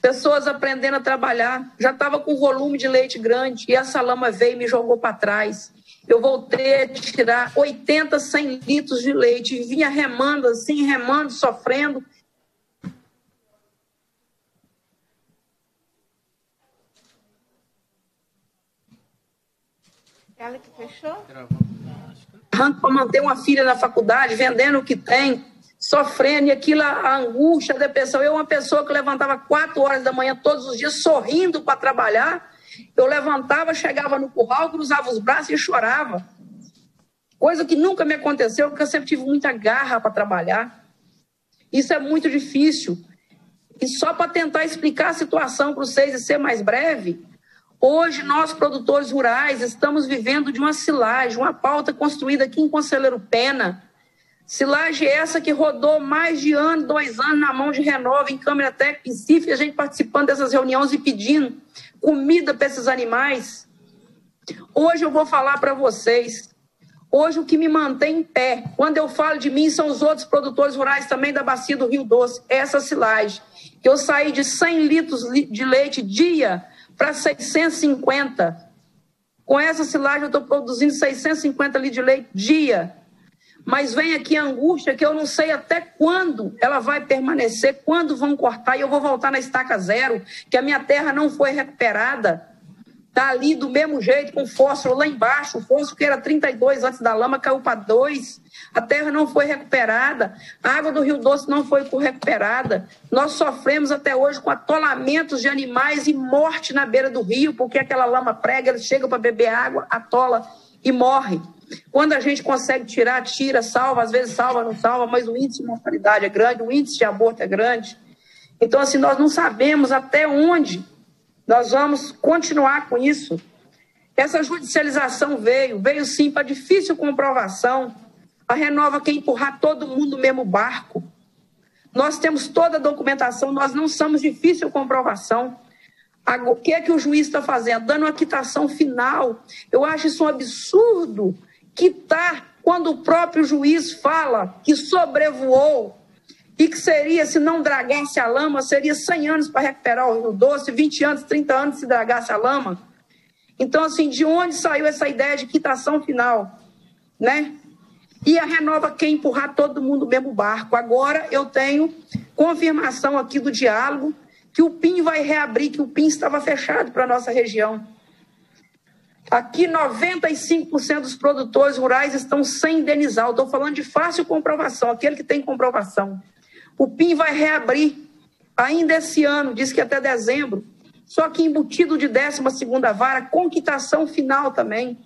pessoas aprendendo a trabalhar. Já estava com volume de leite grande e essa lama veio e me jogou para trás eu voltei a tirar 80, 100 litros de leite e vinha remando assim, remando, sofrendo. Ela que fechou? Para manter uma filha na faculdade, vendendo o que tem, sofrendo, e aquilo, a angústia, a depressão. Eu, uma pessoa que levantava quatro horas da manhã todos os dias, sorrindo para trabalhar, eu levantava, chegava no curral, cruzava os braços e chorava. Coisa que nunca me aconteceu, porque eu sempre tive muita garra para trabalhar. Isso é muito difícil. E só para tentar explicar a situação para vocês e ser mais breve, hoje nós, produtores rurais, estamos vivendo de uma silagem, uma pauta construída aqui em Conselheiro Pena. Silagem essa que rodou mais de ano, dois anos na mão de Renova, em Câmara Técnica, em CIF, a gente participando dessas reuniões e pedindo comida para esses animais. Hoje eu vou falar para vocês. Hoje o que me mantém em pé, quando eu falo de mim, são os outros produtores rurais também da bacia do Rio Doce, essa silagem. Que eu saí de 100 litros de leite dia para 650. Com essa silagem eu estou produzindo 650 litros de leite dia. Mas vem aqui a angústia que eu não sei até quando ela vai permanecer, quando vão cortar e eu vou voltar na estaca zero, que a minha terra não foi recuperada. Está ali do mesmo jeito, com fósforo lá embaixo. O fósforo que era 32 antes da lama caiu para 2. A terra não foi recuperada. A água do Rio Doce não foi recuperada. Nós sofremos até hoje com atolamentos de animais e morte na beira do rio, porque aquela lama prega, eles chegam para beber água, atola e morre. Quando a gente consegue tirar, tira, salva, às vezes salva, não salva, mas o índice de mortalidade é grande, o índice de aborto é grande. Então, assim, nós não sabemos até onde nós vamos continuar com isso. Essa judicialização veio, veio sim para difícil comprovação. A Renova quer empurrar todo mundo no mesmo barco. Nós temos toda a documentação, nós não somos difícil comprovação. O que é que o juiz está fazendo? Dando uma quitação final. Eu acho isso um absurdo quitar quando o próprio juiz fala que sobrevoou e que seria, se não dragasse a lama, seria 100 anos para recuperar o Rio Doce, 20 anos, 30 anos se dragasse a lama. Então, assim, de onde saiu essa ideia de quitação final, né? E a Renova quer empurrar todo mundo no mesmo barco. Agora eu tenho confirmação aqui do diálogo que o PIN vai reabrir, que o PIN estava fechado para a nossa região. Aqui, 95% dos produtores rurais estão sem indenizar. Estou falando de fácil comprovação, aquele que tem comprovação. O PIN vai reabrir ainda esse ano, diz que até dezembro. Só que embutido de 12 vara, com quitação final também.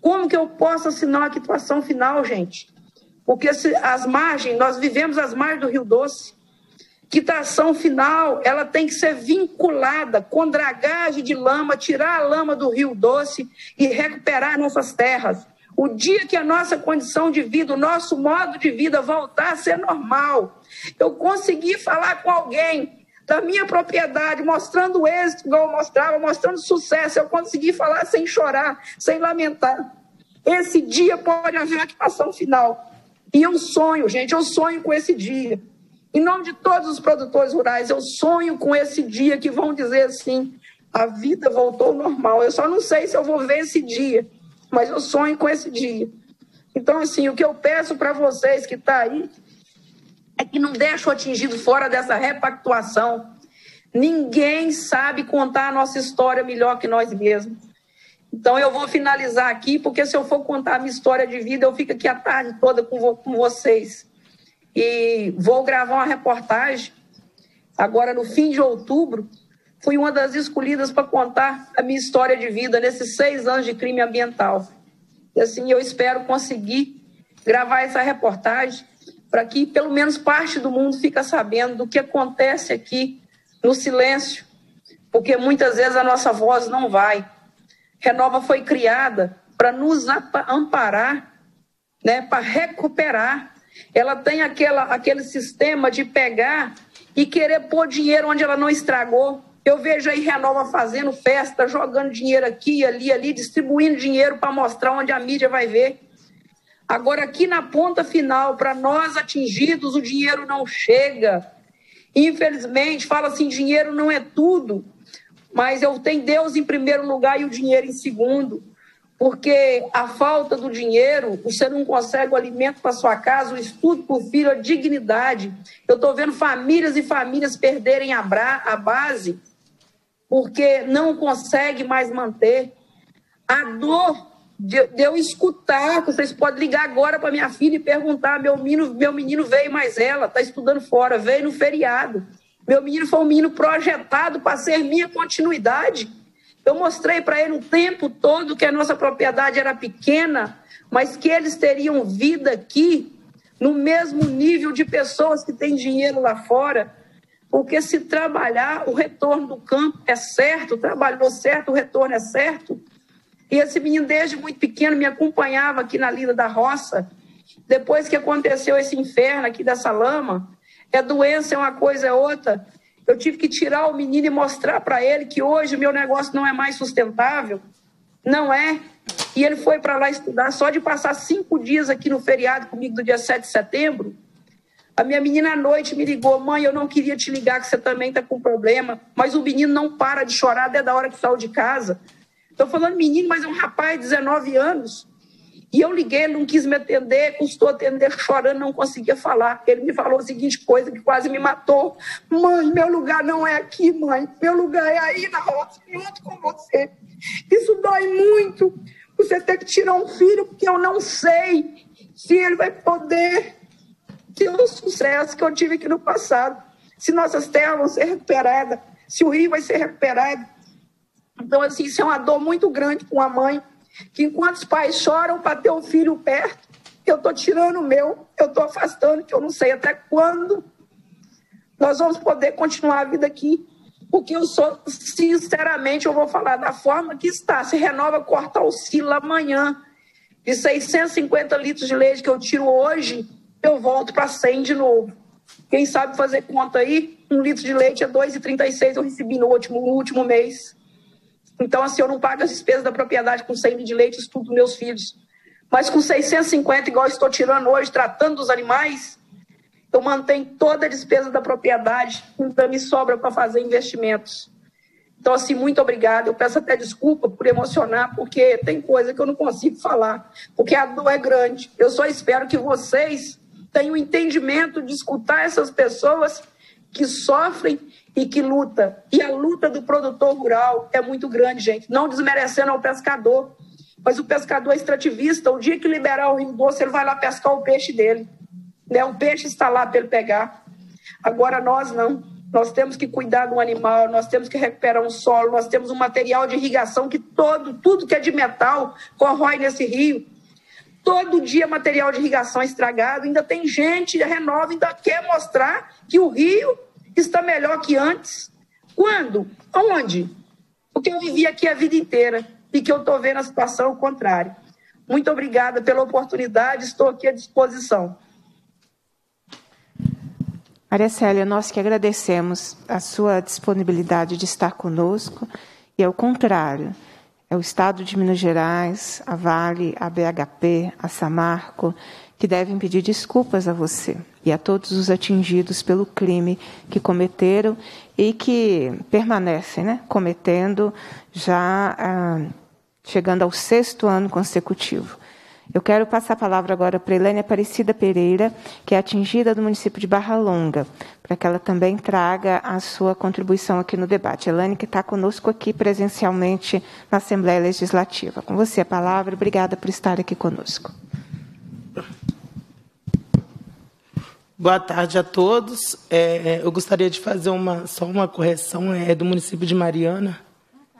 Como que eu posso assinar a quitação final, gente? Porque as margens, nós vivemos as margens do Rio Doce quitação final, ela tem que ser vinculada com dragagem de lama, tirar a lama do Rio Doce e recuperar nossas terras. O dia que a nossa condição de vida, o nosso modo de vida voltar a ser normal, eu conseguir falar com alguém da minha propriedade, mostrando o êxito, igual eu mostrava, mostrando sucesso, eu conseguir falar sem chorar, sem lamentar. Esse dia pode haver a quitação final. E eu sonho, gente, eu sonho com esse dia. Em nome de todos os produtores rurais, eu sonho com esse dia que vão dizer assim: a vida voltou ao normal. Eu só não sei se eu vou ver esse dia, mas eu sonho com esse dia. Então, assim, o que eu peço para vocês que estão tá aí é que não deixem o atingido fora dessa repactuação. Ninguém sabe contar a nossa história melhor que nós mesmos. Então, eu vou finalizar aqui, porque se eu for contar a minha história de vida, eu fico aqui a tarde toda com, com vocês. E vou gravar uma reportagem agora no fim de outubro. Fui uma das escolhidas para contar a minha história de vida nesses seis anos de crime ambiental. E assim, eu espero conseguir gravar essa reportagem para que pelo menos parte do mundo fique sabendo do que acontece aqui no silêncio, porque muitas vezes a nossa voz não vai. Renova foi criada para nos amparar, né, para recuperar ela tem aquela, aquele sistema de pegar e querer pôr dinheiro onde ela não estragou. Eu vejo aí Renova fazendo festa, jogando dinheiro aqui, ali, ali, distribuindo dinheiro para mostrar onde a mídia vai ver. Agora, aqui na ponta final, para nós atingidos, o dinheiro não chega. Infelizmente, fala assim: dinheiro não é tudo, mas eu tenho Deus em primeiro lugar e o dinheiro em segundo porque a falta do dinheiro, você não consegue o alimento para sua casa, o estudo para o filho, a dignidade. Eu estou vendo famílias e famílias perderem a, a base porque não consegue mais manter. A dor de, de eu escutar, vocês podem ligar agora para minha filha e perguntar: meu menino, meu menino veio mais ela, está estudando fora, veio no feriado. Meu menino foi um menino projetado para ser minha continuidade. Eu mostrei para ele o tempo todo que a nossa propriedade era pequena, mas que eles teriam vida aqui no mesmo nível de pessoas que têm dinheiro lá fora. Porque se trabalhar, o retorno do campo é certo, trabalhou certo, o retorno é certo. E esse menino, desde muito pequeno, me acompanhava aqui na lida da roça. Depois que aconteceu esse inferno aqui dessa lama, é doença, é uma coisa, é outra. Eu tive que tirar o menino e mostrar para ele que hoje o meu negócio não é mais sustentável. Não é. E ele foi para lá estudar. Só de passar cinco dias aqui no feriado comigo do dia 7 de setembro, a minha menina à noite me ligou: Mãe, eu não queria te ligar que você também está com problema. Mas o menino não para de chorar desde a hora que saiu de casa. Estou falando menino, mas é um rapaz de 19 anos. E eu liguei, ele não quis me atender, custou atender chorando, não conseguia falar. Ele me falou a seguinte coisa que quase me matou: Mãe, meu lugar não é aqui, mãe. Meu lugar é aí na roça, junto com você. Isso dói muito. Você ter que tirar um filho, porque eu não sei se ele vai poder ter o sucesso que eu tive aqui no passado. Se nossas terras vão ser recuperadas, se o rio vai ser recuperado. Então, assim, isso é uma dor muito grande para uma mãe que enquanto os pais choram para ter um filho perto, eu estou tirando o meu, eu estou afastando, que eu não sei até quando nós vamos poder continuar a vida aqui. Porque eu sou, sinceramente, eu vou falar da forma que está. Se renova, corta oscila amanhã. De 650 litros de leite que eu tiro hoje, eu volto para 100 de novo. Quem sabe fazer conta aí? Um litro de leite é 2,36 eu recebi no último, no último mês. Então, assim, eu não pago as despesas da propriedade com sangue de leite, estudo meus filhos. Mas com 650, igual estou tirando hoje, tratando dos animais, eu mantenho toda a despesa da propriedade, ainda me sobra para fazer investimentos. Então, assim, muito obrigada. Eu peço até desculpa por emocionar, porque tem coisa que eu não consigo falar, porque a dor é grande. Eu só espero que vocês tenham entendimento de escutar essas pessoas que sofrem e que lutam. E a luta do produtor rural é muito grande, gente. Não desmerecendo ao pescador, mas o pescador extrativista, o dia que liberar o Doce, ele vai lá pescar o peixe dele. Né? O peixe está lá para ele pegar. Agora nós não. Nós temos que cuidar do animal, nós temos que recuperar um solo, nós temos um material de irrigação que todo, tudo que é de metal corrói nesse rio. Todo dia material de irrigação estragado, ainda tem gente, renova, ainda quer mostrar que o rio está melhor que antes. Quando? Onde? Porque eu vivi aqui a vida inteira e que eu estou vendo a situação ao contrário. Muito obrigada pela oportunidade, estou aqui à disposição. Maria Célia, nós que agradecemos a sua disponibilidade de estar conosco, e ao contrário, é o Estado de Minas Gerais, a Vale, a BHP, a Samarco, que devem pedir desculpas a você e a todos os atingidos pelo crime que cometeram e que permanecem né, cometendo já ah, chegando ao sexto ano consecutivo. Eu quero passar a palavra agora para Helene Aparecida Pereira, que é atingida do município de Barra Longa, para que ela também traga a sua contribuição aqui no debate. Helene, que está conosco aqui presencialmente na Assembleia Legislativa. Com você a palavra. Obrigada por estar aqui conosco. Boa tarde a todos. É, eu gostaria de fazer uma, só uma correção é do município de Mariana.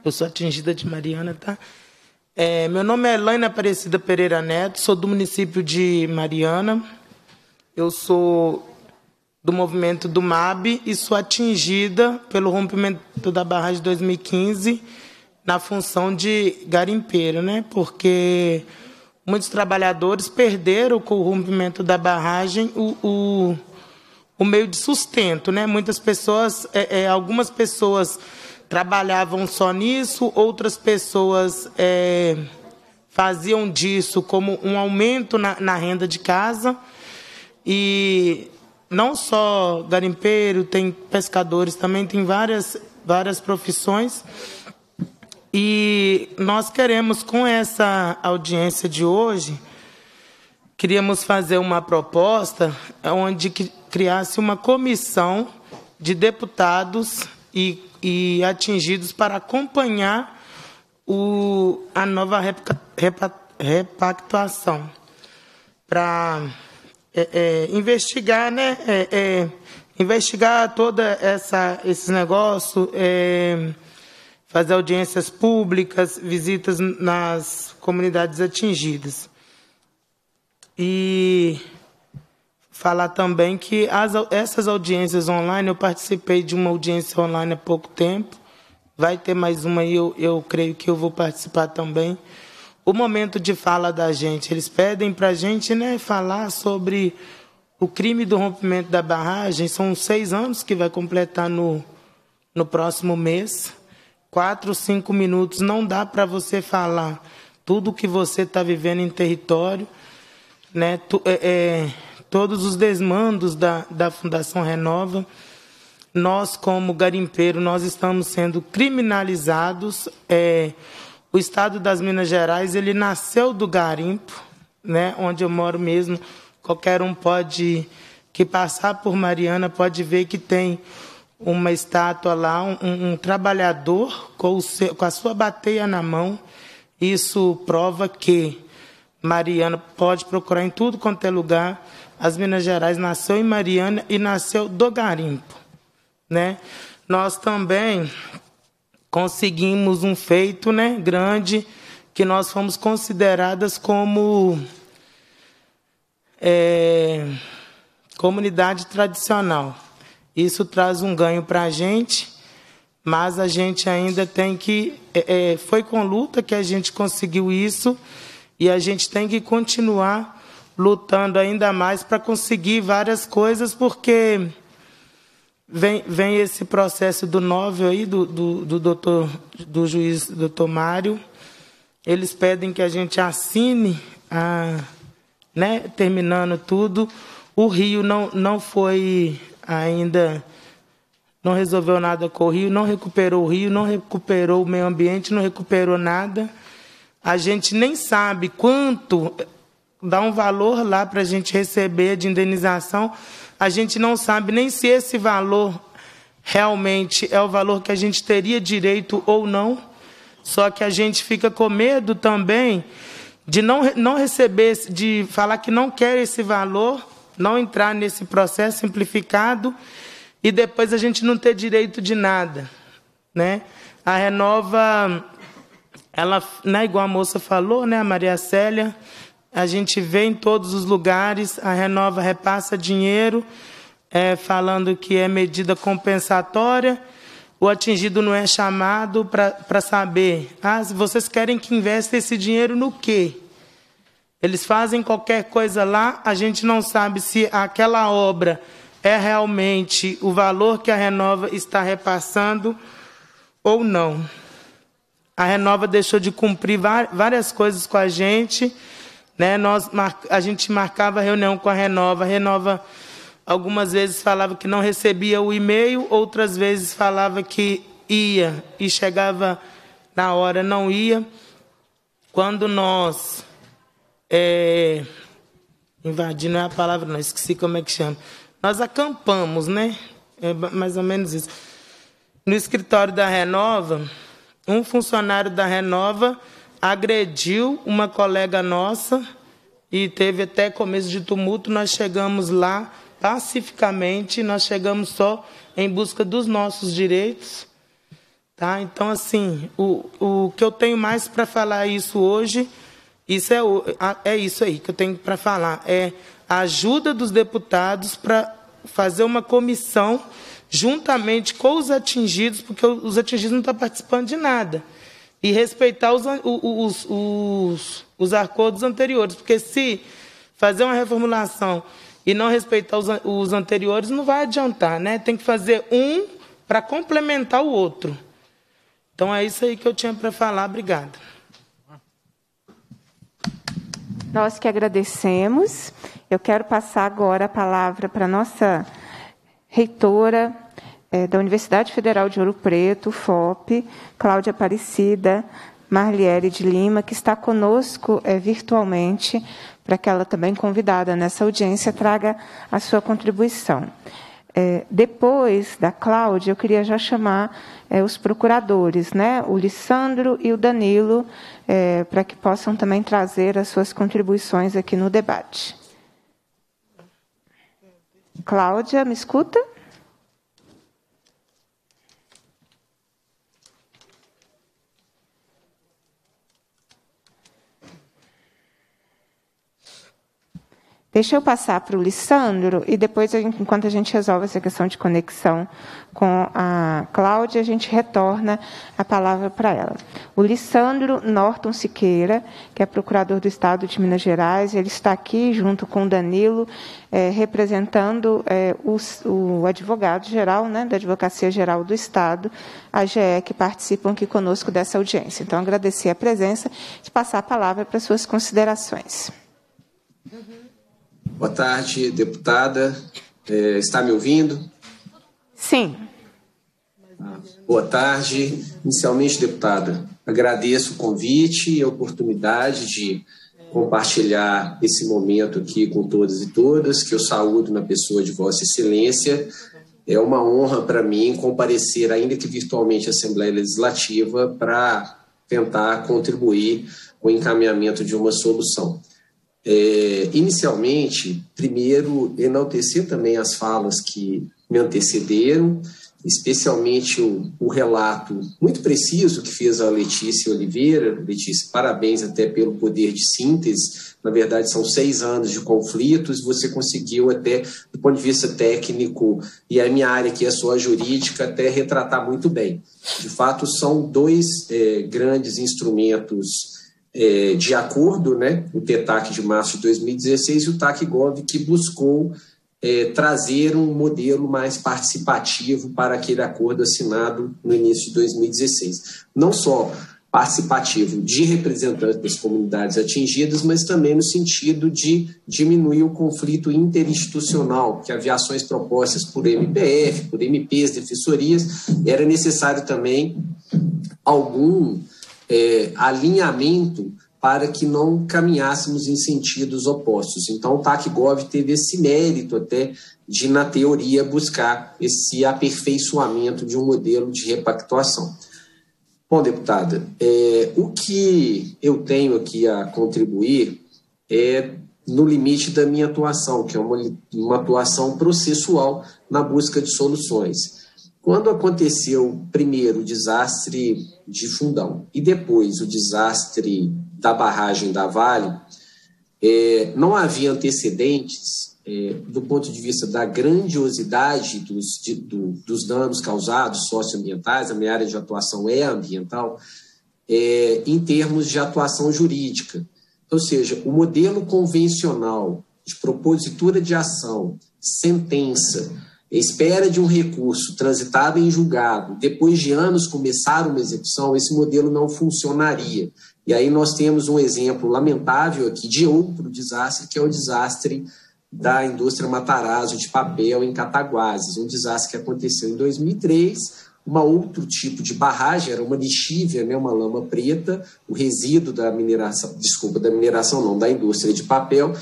Eu sou atingida de Mariana, tá? É, meu nome é Elaine Aparecida Pereira Neto, sou do município de Mariana. Eu sou do movimento do MAB e sou atingida pelo rompimento da barragem de 2015 na função de garimpeiro, né? Porque muitos trabalhadores perderam com o rompimento da barragem o, o, o meio de sustento, né? Muitas pessoas, é, é, algumas pessoas trabalhavam só nisso, outras pessoas é, faziam disso como um aumento na, na, renda de casa. E não só garimpeiro, tem pescadores também, tem várias, várias profissões. E nós queremos, com essa audiência de hoje, queríamos fazer uma proposta onde criasse uma comissão de deputados e e atingidos para acompanhar o, a nova repa, repa, repactuação, para é, é, investigar, né, é, é investigar toda essa esses negócios, é, fazer audiências públicas, visitas nas comunidades atingidas. E falar também que as, essas audiências online, eu participei de uma audiência online há pouco tempo, vai ter mais uma e eu, eu creio que eu vou participar também. O momento de fala da gente, eles pedem para a gente né, falar sobre o crime do rompimento da barragem, são seis anos que vai completar no, no próximo mês. Quatro, cinco minutos não dá para você falar tudo que você está vivendo em território. Né? Tu, é, é, todos os desmandos da, da Fundação Renova. Nós, como garimpeiro, nós estamos sendo criminalizados. É, o Estado das Minas Gerais, ele nasceu do garimpo, né, onde eu moro mesmo. Qualquer um pode, que passar por Mariana, pode ver que tem uma estátua lá, um, um trabalhador com, seu, com a sua bateia na mão. Isso prova que Mariana pode procurar em tudo quanto é lugar as Minas Gerais nasceu em Mariana e nasceu do garimpo, né? Nós também conseguimos um feito, né, grande, que nós fomos consideradas como é, comunidade tradicional. Isso traz um ganho para a gente, mas a gente ainda tem que. É, é, foi com luta que a gente conseguiu isso e a gente tem que continuar lutando ainda mais para conseguir várias coisas, porque vem, vem esse processo do novel aí, do, do, do, doutor, do juiz doutor Mário. Eles pedem que a gente assine a, né, terminando tudo, o rio não, não foi ainda, não resolveu nada com o rio, não recuperou o rio, não recuperou o meio ambiente, não recuperou nada. A gente nem sabe quanto dá um valor lá para a gente receber de indenização. A gente não sabe nem se esse valor realmente é o valor que a gente teria direito ou não. Só que a gente fica com medo também de não, não receber, de falar que não quer esse valor, não entrar nesse processo simplificado e depois a gente não ter direito de nada, né? A Renova, ela, né, igual a moça falou, né, a Maria Célia, a gente vê em todos os lugares, a Renova repassa dinheiro, é, falando que é medida compensatória, o atingido não é chamado para saber, ah, vocês querem que investe esse dinheiro no quê? Eles fazem qualquer coisa lá, a gente não sabe se aquela obra é realmente o valor que a Renova está repassando ou não. A Renova deixou de cumprir várias coisas com a gente, né? Nós a gente marcava reunião com a Renova, Renova algumas vezes falava que não recebia o e-mail, outras vezes falava que ia e chegava na hora não ia. Quando nós é, não é a palavra, não, esqueci como é que chama. Nós acampamos, né? É mais ou menos isso. No escritório da Renova, um funcionário da Renova agrediu uma colega nossa e teve até começo de tumulto. Nós chegamos lá pacificamente, nós chegamos só em busca dos nossos direitos. Tá? Então, assim, o, o que eu tenho mais para falar isso hoje isso é, é isso aí que eu tenho para falar. É a ajuda dos deputados para fazer uma comissão juntamente com os atingidos, porque os atingidos não estão participando de nada. E respeitar os, os, os, os acordos anteriores. Porque se fazer uma reformulação e não respeitar os, os anteriores, não vai adiantar, né? Tem que fazer um para complementar o outro. Então é isso aí que eu tinha para falar. Obrigada. Nós que agradecemos. Eu quero passar agora a palavra para a nossa reitora é, da Universidade Federal de Ouro Preto, FOP, Cláudia Aparecida Marliere de Lima, que está conosco é, virtualmente, para que ela também, convidada nessa audiência, traga a sua contribuição. É, depois da Cláudia, eu queria já chamar é, os procuradores, né, o Lissandro e o Danilo, é, para que possam também trazer as suas contribuições aqui no debate. Cláudia, me escuta? Deixa eu passar para o Lissandro e depois, enquanto a gente resolve essa questão de conexão com a Cláudia, a gente retorna a palavra para ela. O Lissandro Norton Siqueira, que é procurador do Estado de Minas Gerais, ele está aqui junto com o Danilo, é, representando é, o, o advogado-geral né, da Advocacia Geral do Estado, a GE, que participam aqui conosco dessa audiência. Então, agradecer a presença e passar a palavra para suas considerações. Uhum. Boa tarde, deputada. É, está me ouvindo? Sim. Ah, boa tarde. Inicialmente, deputada, agradeço o convite e a oportunidade de compartilhar esse momento aqui com todas e todas, que eu saúdo na pessoa de Vossa Excelência. É uma honra para mim comparecer, ainda que virtualmente, à Assembleia Legislativa para tentar contribuir com o encaminhamento de uma solução. É, inicialmente, primeiro, enaltecer também as falas que me antecederam, especialmente o, o, relato muito preciso que fez a Letícia Oliveira. Letícia, parabéns até pelo poder de síntese. Na verdade, são seis anos de conflitos, você conseguiu até, do ponto de vista técnico, e a minha área, que é só jurídica, até retratar muito bem. De fato, são dois é, grandes instrumentos é, de acordo, né, o TETAC de março de 2016 e o TAC-GOV que buscou é, trazer um modelo mais participativo para aquele acordo assinado no início de 2016. Não só participativo de representantes das comunidades atingidas, mas também no sentido de diminuir o conflito interinstitucional, que havia ações propostas por MPF, por MPs, defensorias, era necessário também algum é, alinhamento para que não caminhássemos em sentidos opostos. Então, o TACGOV teve esse mérito até de, na teoria, buscar esse aperfeiçoamento de um modelo de repactuação. Bom, deputada, é, o que eu tenho aqui a contribuir é no limite da minha atuação, que é uma, uma atuação processual na busca de soluções. Quando aconteceu primeiro o desastre de Fundão e depois o desastre da barragem da Vale, é, não havia antecedentes é, do ponto de vista da grandiosidade dos, de, do, dos danos causados socioambientais, a minha área de atuação é ambiental, é, em termos de atuação jurídica. Ou seja, o modelo convencional de propositura de ação, sentença, espera de um recurso transitado em julgado, depois de anos começar uma execução, esse modelo não funcionaria. E aí nós temos um exemplo lamentável aqui de outro desastre, que é o desastre da indústria Matarazzo de papel em Cataguases, um desastre que aconteceu em 2003, uma outro tipo de barragem, era uma lixívia, né, uma lama preta, o resíduo da mineração, desculpa, da mineração não, da indústria de papel,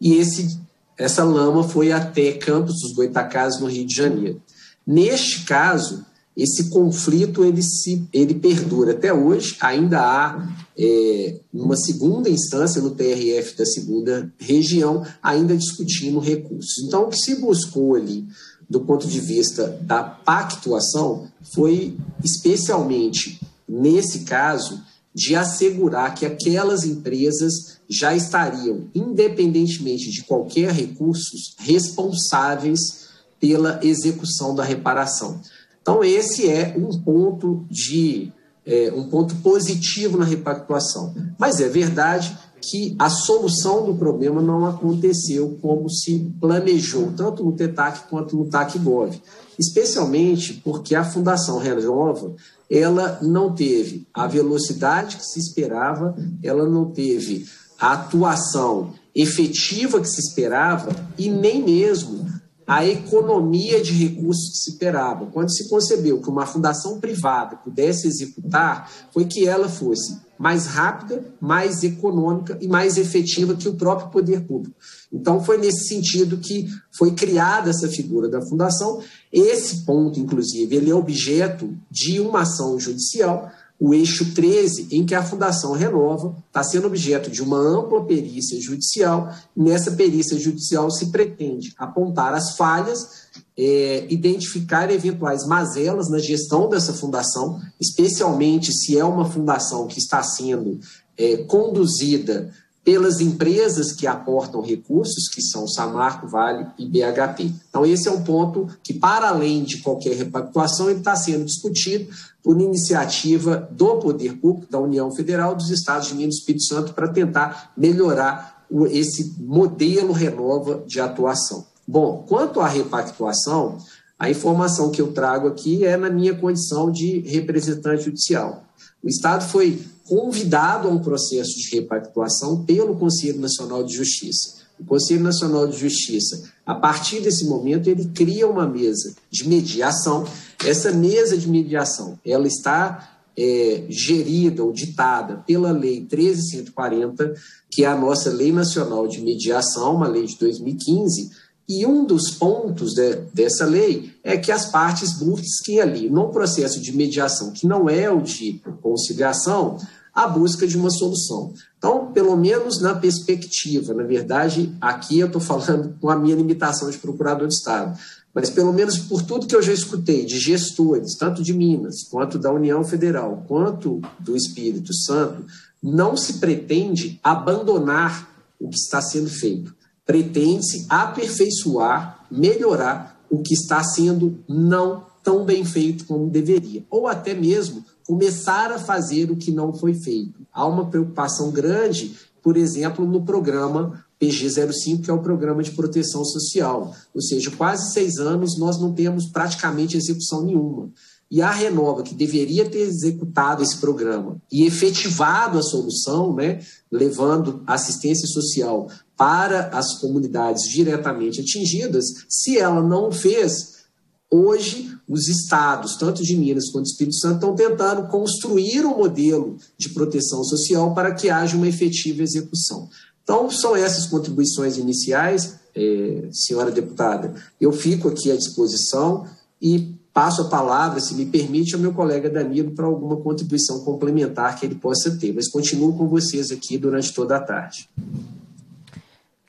e esse, essa lama foi até Campos dos Goitacazes, no Rio de Janeiro. Neste caso, esse conflito ele, se, ele perdura até hoje, ainda há é, uma segunda instância no TRF da segunda região, ainda discutindo recursos. Então, o que se buscou ali, do ponto de vista da pactuação, foi especialmente, nesse caso, de assegurar que aquelas empresas já estariam, independentemente de qualquer recursos, responsáveis pela execução da reparação. Então, esse é um ponto de é, um ponto positivo na repactuação. Mas é verdade que a solução do problema não aconteceu como se planejou, tanto no TETAC quanto no TAC-GOV. Especialmente porque a Fundação Renova ela não teve a velocidade que se esperava, ela não teve a atuação efetiva que se esperava e nem mesmo a economia de recursos que se esperava. Quando se concebeu que uma fundação privada pudesse executar, foi que ela fosse mais rápida, mais econômica e mais efetiva que o próprio poder público. Então, foi nesse sentido que foi criada essa figura da fundação. Esse ponto, inclusive, ele é objeto de uma ação judicial o eixo 13, em que a Fundação Renova está sendo objeto de uma ampla perícia judicial. Nessa perícia judicial se pretende apontar as falhas, é, identificar eventuais mazelas na gestão dessa fundação, especialmente se é uma fundação que está sendo é, conduzida pelas empresas que aportam recursos, que são Samarco, Vale e BHP. Então, esse é um ponto que, para além de qualquer repactuação, ele está sendo discutido por iniciativa do Poder Público, da União Federal, dos Estados de Minas e Espírito Santo, para tentar melhorar esse modelo renova de atuação. Bom, quanto à repactuação, a informação que eu trago aqui é na minha condição de representante judicial. O Estado foi convidado a um processo de repactuação pelo Conselho Nacional de Justiça. O Conselho Nacional de Justiça, a partir desse momento, ele cria uma mesa de mediação. Essa mesa de mediação, ela está é, gerida ou ditada pela Lei 1340, que é a nossa Lei Nacional de Mediação, uma lei de 2015, e um dos pontos de, dessa lei é que as partes busquem ali, num processo de mediação que não é o de conciliação, a busca de uma solução. Então, pelo menos na perspectiva, na verdade, aqui eu estou falando com a minha limitação de procurador de Estado, mas pelo menos por tudo que eu já escutei de gestores, tanto de Minas, quanto da União Federal, quanto do Espírito Santo, não se pretende abandonar o que está sendo feito. Pretende-se aperfeiçoar, melhorar o que está sendo não tão bem feito como deveria, ou até mesmo começar a fazer o que não foi feito. Há uma preocupação grande, por exemplo, no programa PG05, que é o Programa de Proteção Social. Ou seja, quase seis anos nós não temos praticamente execução nenhuma. e a Renova, que deveria ter executado esse programa e efetivado a solução, né, levando assistência social para as comunidades diretamente atingidas, se ela não fez, hoje os estados, tanto de Minas quanto do Espírito Santo, estão tentando construir um modelo de proteção social para que haja uma efetiva execução. Então, são essas contribuições iniciais, eh, senhora deputada. Eu fico aqui à disposição e passo a palavra, se me permite, ao meu colega Danilo para alguma contribuição complementar que ele possa ter. Mas continuo com vocês aqui durante toda a tarde.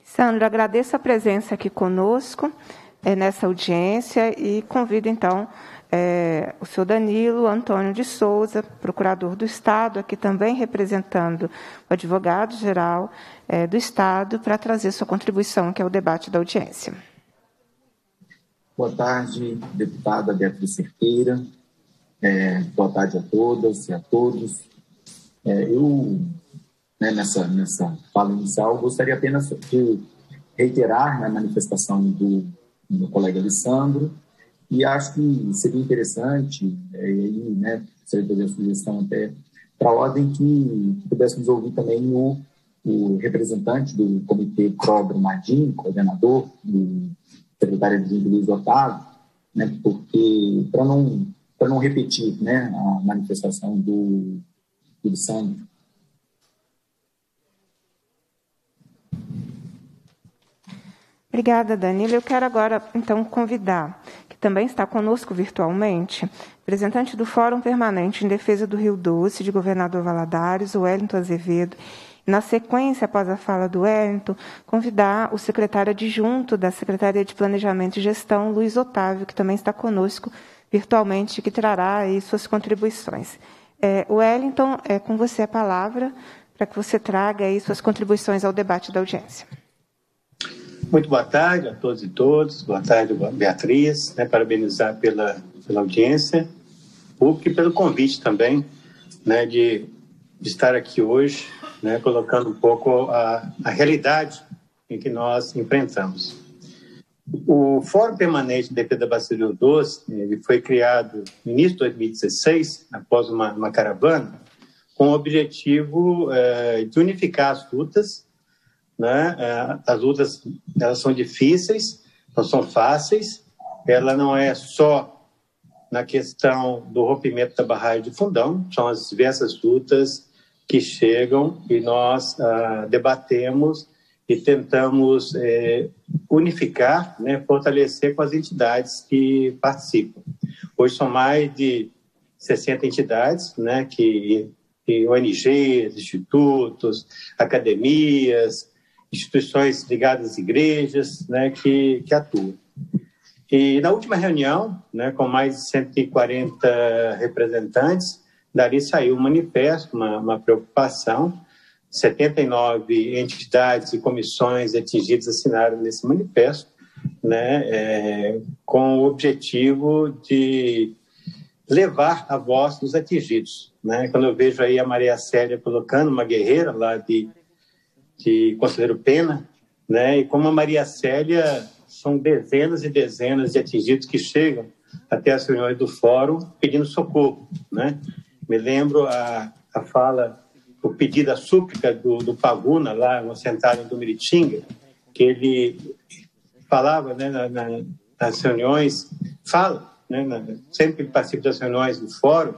Sandro, agradeço a presença aqui conosco é, nessa audiência e convido, então, é, o senhor Danilo Antônio de Souza, procurador do Estado, aqui também representando o advogado-geral é, do Estado, para trazer sua contribuição aqui ao debate da audiência. Boa tarde, deputada Beatriz Cerqueira. É, boa tarde a todas e a todos. É, eu, né, nessa, nessa fala inicial, gostaria apenas de reiterar né, a manifestação do, do colega Alessandro e acho que seria interessante, é, e aí, né, seria fazer a sugestão até para a ordem que, pudéssemos ouvir também o, o representante do comitê PROGRO Mardim, coordenador do secretário de Luiz Otávio, né, porque para não para não repetir, né, a manifestação do, do Sandro. Obrigada, Danilo. Eu quero agora, então, convidar, que também está conosco virtualmente, representante do Fórum Permanente em Defesa do Rio Doce, de Governador Valadares, o Wellington Azevedo, na sequência, após a fala do Wellington, convidar o secretário adjunto da Secretaria de Planejamento e Gestão, Luiz Otávio, que também está conosco virtualmente, que trará aí suas contribuições. É, Wellington, é com você a palavra, para que você traga aí suas contribuições ao debate da audiência. Muito boa tarde a todos e todas. Boa tarde, Beatriz. Né, parabenizar pela, pela audiência pública e pelo convite também né, de, de estar aqui hoje né, colocando um pouco a, a realidade em que nós enfrentamos. O Fórum Permanente Defesa da Bacia do Doce ele foi criado no início de 2016, após uma, uma caravana, com o objetivo é, de unificar as lutas. Né? É, as lutas elas são difíceis, não são fáceis. Ela não é só na questão do rompimento da barragem de Fundão, são as diversas lutas que chegam e nós ah, debatemos e tentamos é, unificar, né, fortalecer com as entidades que participam. Hoje são mais de 60 entidades, né, que, que ONGs, institutos, academias, instituições ligadas às igrejas, né, que, que atuam. E na última reunião, né, com mais de 140 representantes, Dali saiu um manifesto, uma, uma preocupação. 79 entidades e comissões atingidas assinaram nesse manifesto, né, é, com o objetivo de levar a voz dos atingidos. Né? Quando eu vejo aí a Maria Célia colocando uma guerreira lá de, de Conselheiro Pena, né? e como a Maria Célia são dezenas e dezenas de atingidos que chegam até as reuniões do fórum pedindo socorro, né? Me lembro a, a fala, o pedido, a súplica do, do Paguna, lá no sentado em Dumiritinga, que ele falava né, na, na, nas reuniões, fala, né, na, sempre participa das reuniões do fórum,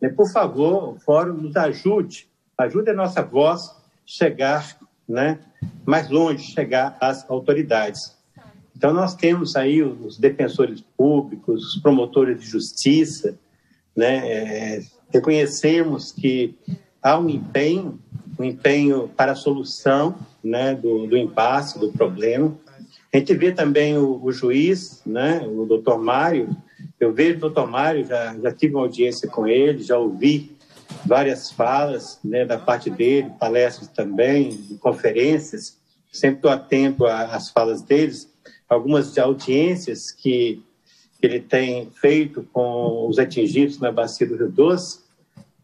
né, por favor, o fórum nos ajude, ajude a nossa voz chegar né, mais longe, chegar às autoridades. Então, nós temos aí os defensores públicos, os promotores de justiça, né, é, reconhecemos que há um empenho, um empenho para a solução né, do, do impasse, do problema. A gente vê também o, o juiz, né, o doutor Mário, eu vejo o doutor Mário, já, já tive uma audiência com ele, já ouvi várias falas né, da parte dele, palestras também, conferências, sempre estou atento às falas deles, algumas audiências que ele tem feito com os atingidos na bacia do Rio Doce,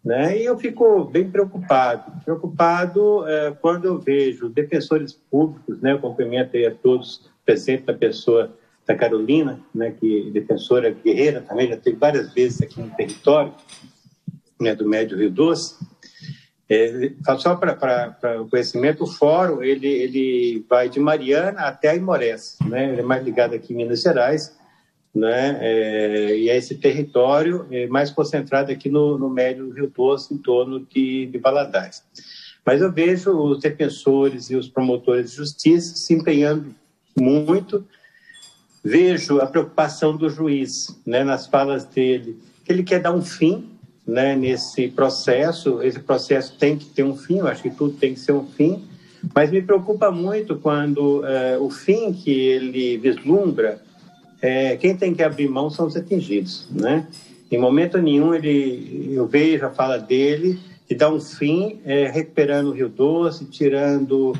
né? E eu fico bem preocupado, preocupado é, quando eu vejo defensores públicos, né? Eu cumprimento a todos presentes na pessoa da Carolina, né, que é defensora guerreira também, já teve várias vezes aqui no território né, do Médio Rio Doce. É, só para o conhecimento, o fórum ele, ele vai de Mariana até Aimorés, né? ele é mais ligado aqui em Minas Gerais, né? É, e é esse território é mais concentrado aqui no, no Médio Rio Doce, em torno de, de Valadares. Mas eu vejo os defensores e os promotores de justiça se empenhando muito. Vejo a preocupação do juiz né, nas falas dele, que ele quer dar um fim né, nesse processo. Esse processo tem que ter um fim, eu acho que tudo tem que ser um fim. Mas me preocupa muito quando é, o fim que ele vislumbra, é, quem tem que abrir mão são os atingidos. Né? Em momento nenhum ele, eu vejo a fala dele e dá um fim, é, recuperando o Rio Doce, tirando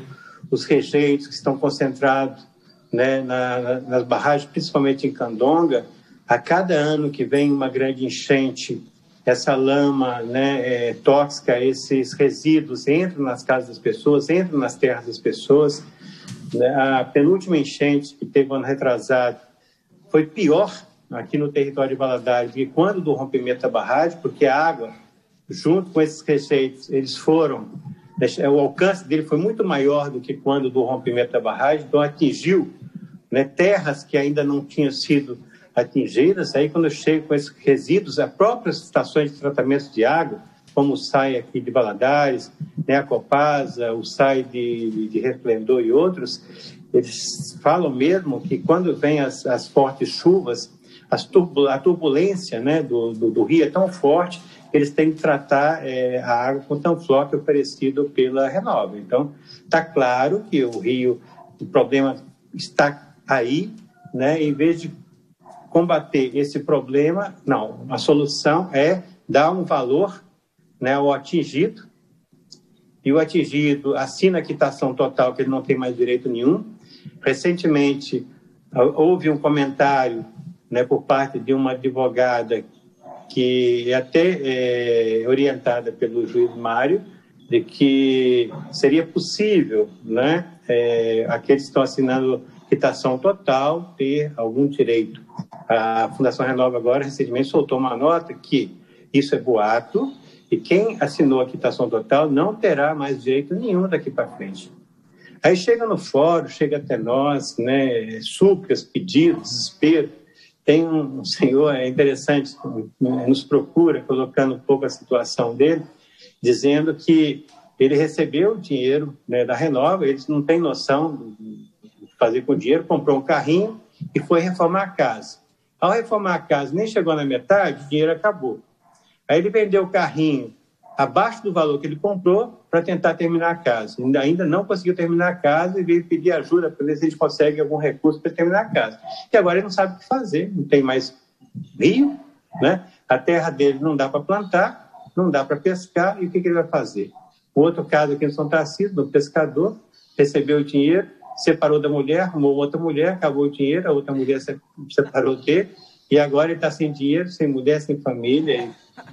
os rejeitos que estão concentrados né, na, nas barragens, principalmente em Candonga. A cada ano que vem uma grande enchente, essa lama né, é, tóxica, esses resíduos entram nas casas das pessoas, entram nas terras das pessoas. Né? A penúltima enchente que teve ano retrasado foi pior aqui no território de Valadares do que quando do rompimento da barragem, porque a água junto com esses receitos, eles foram, o alcance dele foi muito maior do que quando do rompimento da barragem, então atingiu né, terras que ainda não tinham sido atingidas. Aí, quando chego com esses resíduos, as próprias estações de tratamento de água, como o SAI aqui de Valadares, né, a Copasa, o SAI de, de Resplendor e outros, eles falam mesmo que quando vem as, as fortes chuvas, as a turbulência né, do, do, do rio é tão forte eles têm que tratar é, a água com tanfloc oferecido pela Renova. Então, está claro que o rio, o problema está aí, né? Em vez de combater esse problema, não, a solução é dar um valor né, ao atingido, e o atingido assina a quitação total, que ele não tem mais direito nenhum. Recentemente, houve um comentário né, por parte de uma advogada que é até é, orientada pelo juiz Mário, de que seria possível, né, é, aqueles que estão assinando quitação total ter algum direito. A Fundação Renova agora recentemente soltou uma nota que isso é boato e quem assinou a quitação total não terá mais direito nenhum daqui para frente. Aí chega no fórum, chega até nós, né, súplicas, pedidos, desespero, tem um senhor, é interessante, nos procura, colocando um pouco a situação dele, dizendo que ele recebeu o dinheiro né, da Renova, eles não têm noção de fazer com o dinheiro, comprou um carrinho e foi reformar a casa. Ao reformar a casa, nem chegou na metade, o dinheiro acabou. Aí ele vendeu o carrinho abaixo do valor que ele comprou para tentar terminar a casa. Ainda, não conseguiu terminar a casa e veio pedir ajuda para ver se eles conseguem algum recurso para terminar a casa. E agora ele não sabe o que fazer, não tem mais rio, né? a terra dele não dá para plantar, não dá para pescar, e o que, que ele vai fazer? O outro caso aqui em São Tarcísio, do pescador, recebeu o dinheiro, separou da mulher, arrumou outra mulher, acabou o dinheiro, a outra mulher separou dele, e agora ele está sem dinheiro, sem mulher, sem família, e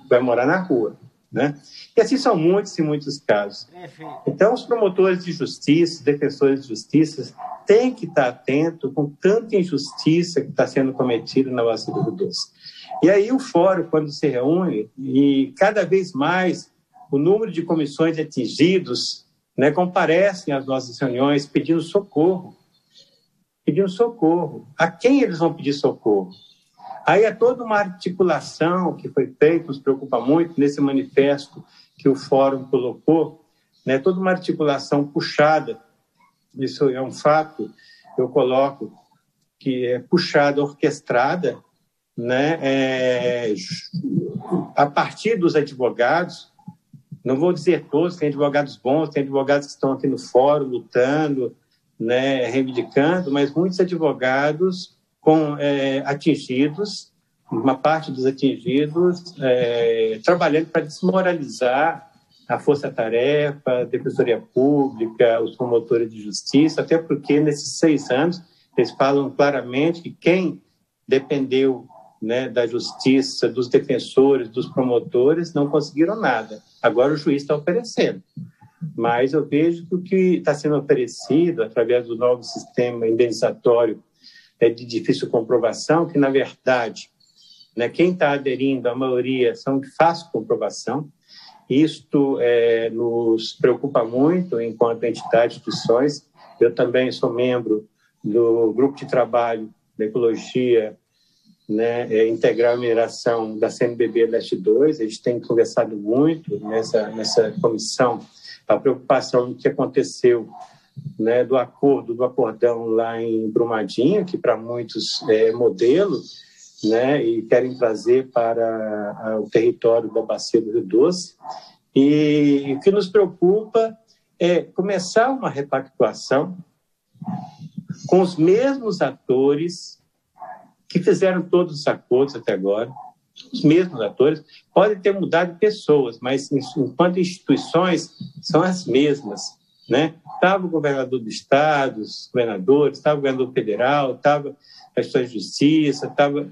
vai morar na rua. Né? E assim são muitos e muitos casos. Então, os promotores de justiça, defensores de justiça, têm que estar atentos com tanta injustiça que está sendo cometida na Bacia do Doce. E aí o fórum, quando se reúne, e cada vez mais o número de comissões de atingidos né, comparecem às nossas reuniões pedindo socorro. Pedindo socorro. A quem eles vão pedir socorro? Aí é toda uma articulação que foi feita, nos preocupa muito, nesse manifesto que o Fórum colocou, né, toda uma articulação puxada, isso é um fato, eu coloco, que é puxada, orquestrada, né, é, a partir dos advogados, não vou dizer todos, tem advogados bons, tem advogados que estão aqui no fórum lutando, né, reivindicando, mas muitos advogados com é, atingidos, uma parte dos atingidos, é, trabalhando para desmoralizar a força-tarefa, a defensoria pública, os promotores de justiça, até porque nesses seis anos eles falam claramente que quem dependeu né, da justiça, dos defensores, dos promotores, não conseguiram nada. Agora o juiz está oferecendo. Mas eu vejo que o que está sendo oferecido através do novo sistema indenizatório é de difícil comprovação, que, na verdade, né, quem está aderindo, a maioria, são de fácil comprovação. Isto é, nos preocupa muito enquanto entidade, instituições. Eu também sou membro do grupo de trabalho da ecologia né, é, integral e mineração da CNBB Leste 2. A gente tem conversado muito nessa, nessa comissão a preocupação que aconteceu né, do acordo, do acordão lá em Brumadinho, que para muitos é modelo, né, e querem trazer para o território da Bacia do Rio Doce. E o que nos preocupa é começar uma repactuação com os mesmos atores que fizeram todos os acordos até agora, os mesmos atores, podem ter mudado pessoas, mas enquanto instituições são as mesmas. Né? Estava o governador do estado, os governadores, estava o governador federal, estava a justiça, estava,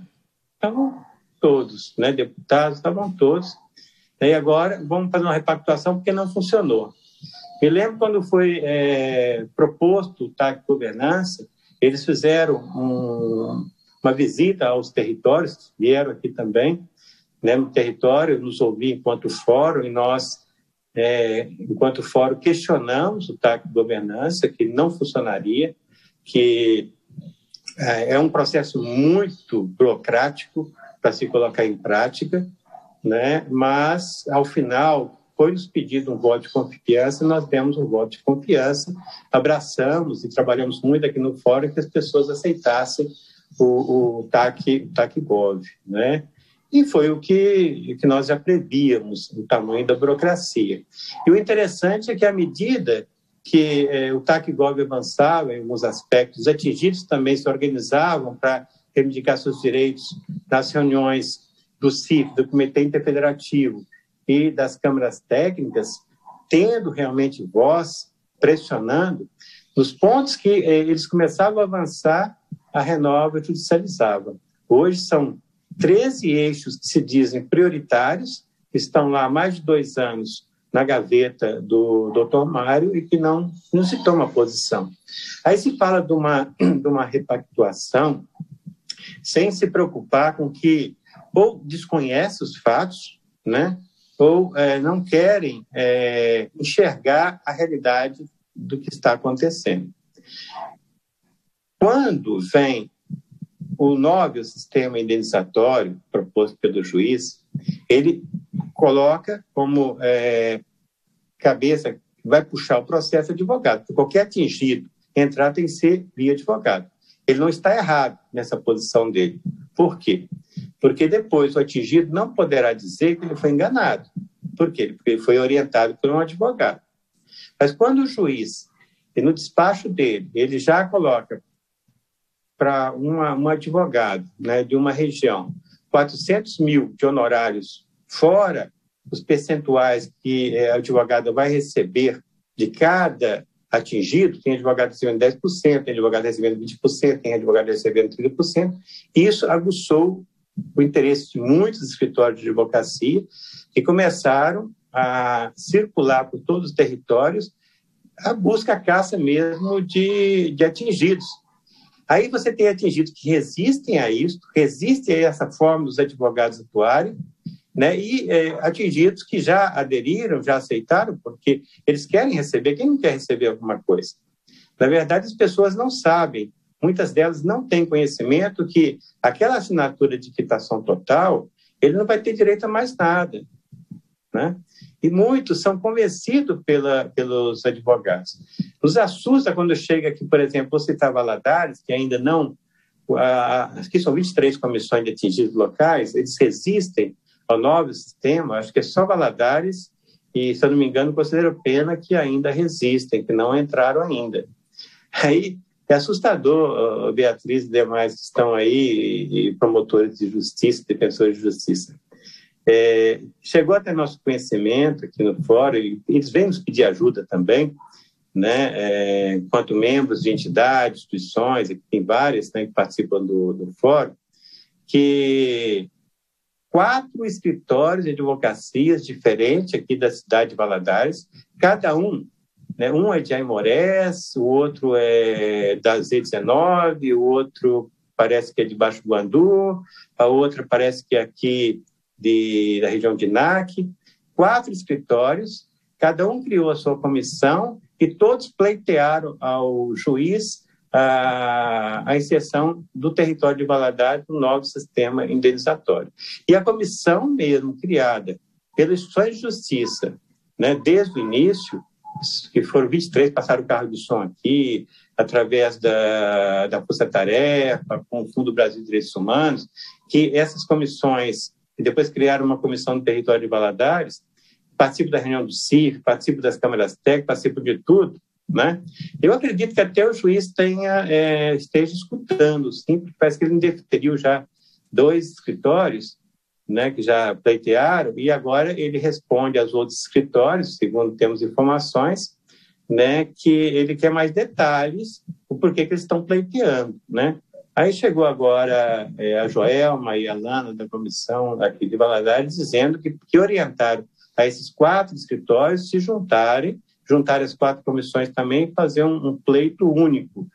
estavam todos, né? deputados, estavam todos. E agora vamos fazer uma repactuação porque não funcionou. Me lembro quando foi é, proposto o TAC Governança, eles fizeram um, uma visita aos territórios, vieram aqui também, né, no território, nos ouvir enquanto fórum, e nós, é, enquanto fórum, questionamos o TAC governança, que não funcionaria, que é, é um processo muito burocrático para se colocar em prática, né, mas, ao final, foi nos pedido um voto de confiança, nós demos um voto de confiança, abraçamos e trabalhamos muito aqui no fórum que as pessoas aceitassem o, o TAC, TAC Gov, né? E foi o que, que nós já prevíamos, o tamanho da burocracia. E o interessante é que, à medida que eh, o TAC Gov avançava em alguns aspectos, os atingidos também se organizavam para reivindicar seus direitos nas reuniões do CIF, do Comitê Interfederativo e das câmaras técnicas, tendo realmente voz, pressionando, nos pontos que eh, eles começavam a avançar, a Renova judicializava. Hoje são 13 eixos que se dizem prioritários, que estão lá há mais de dois anos na gaveta do doutor Mário e que não, não se toma posição. Aí se fala de uma, de uma repactuação sem se preocupar com que ou desconhece os fatos, né, ou é, não querem é, enxergar a realidade do que está acontecendo. Quando vem o novo sistema indenizatório proposto pelo juiz, ele coloca como é, cabeça vai puxar o processo advogado. Qualquer atingido entrar tem que ser via advogado. Ele não está errado nessa posição dele. Por quê? Porque depois o atingido não poderá dizer que ele foi enganado. Por quê? Porque ele foi orientado por um advogado. Mas quando o juiz, no despacho dele, ele já coloca para um advogado né, de uma região. 400 mil de honorários, fora os percentuais que é, a advogada vai receber de cada atingido, tem advogado recebendo 10%, tem advogado recebendo 20%, tem advogado recebendo 30%. Isso aguçou o interesse de muitos escritórios de advocacia que começaram a circular por todos os territórios a busca, a caça mesmo de, de atingidos, Aí você tem atingidos que resistem a isso, resistem a essa forma dos advogados atuarem, né? e é, atingidos que já aderiram, já aceitaram, porque eles querem receber. Quem não quer receber alguma coisa? Na verdade, as pessoas não sabem, muitas delas não têm conhecimento que aquela assinatura de quitação total, ele não vai ter direito a mais nada. Né? E muitos são convencidos pela, pelos advogados. Nos assusta quando chega aqui, por exemplo, você está Valadares, que ainda não. Aqui são 23 comissões de atingidos locais, eles resistem ao novo sistema, acho que é só Valadares e, se eu não me engano, Conselheiro Pena que ainda resistem, que não entraram ainda. Aí é assustador, Beatriz e demais que estão aí, e promotores de justiça, defensores de justiça. É, chegou até nosso conhecimento aqui no fórum, e eles vêm nos pedir ajuda também, né, é, enquanto membros de entidades, instituições, aqui tem várias né, que participam do, do fórum, que quatro escritórios de advocacias diferentes aqui da cidade de Valadares, cada um, né, um é de Aimorés, o outro é da Z19, o outro parece que é de Baixo Guandu, a outra parece que é aqui de, da região de NAC. Quatro escritórios, cada um criou a sua comissão e todos pleitearam ao juiz a, a inserção do território de Valadares no novo sistema indenizatório. E a comissão mesmo criada pela instituição de justiça, né, desde o início, que foram 23, passaram o carro de som aqui, através da, da Força Tarefa, com o Fundo Brasil de Direitos Humanos, que essas comissões, e depois criaram uma comissão do território de Valadares, participam da reunião do CIF, participam das câmaras técnicas, participam de tudo, né? Eu acredito que até o juiz tenha, é, esteja escutando, sim, parece que ele indeferiu já dois escritórios, né, que já pleitearam, e agora ele responde aos outros escritórios, segundo temos informações, né, que ele quer mais detalhes o porquê que eles estão pleiteando, né? Aí chegou agora é, a Joelma e a Lana da comissão aqui de Valadares dizendo que, que orientaram a esses quatro escritórios se juntarem juntar as quatro comissões também e fazer um, um pleito único.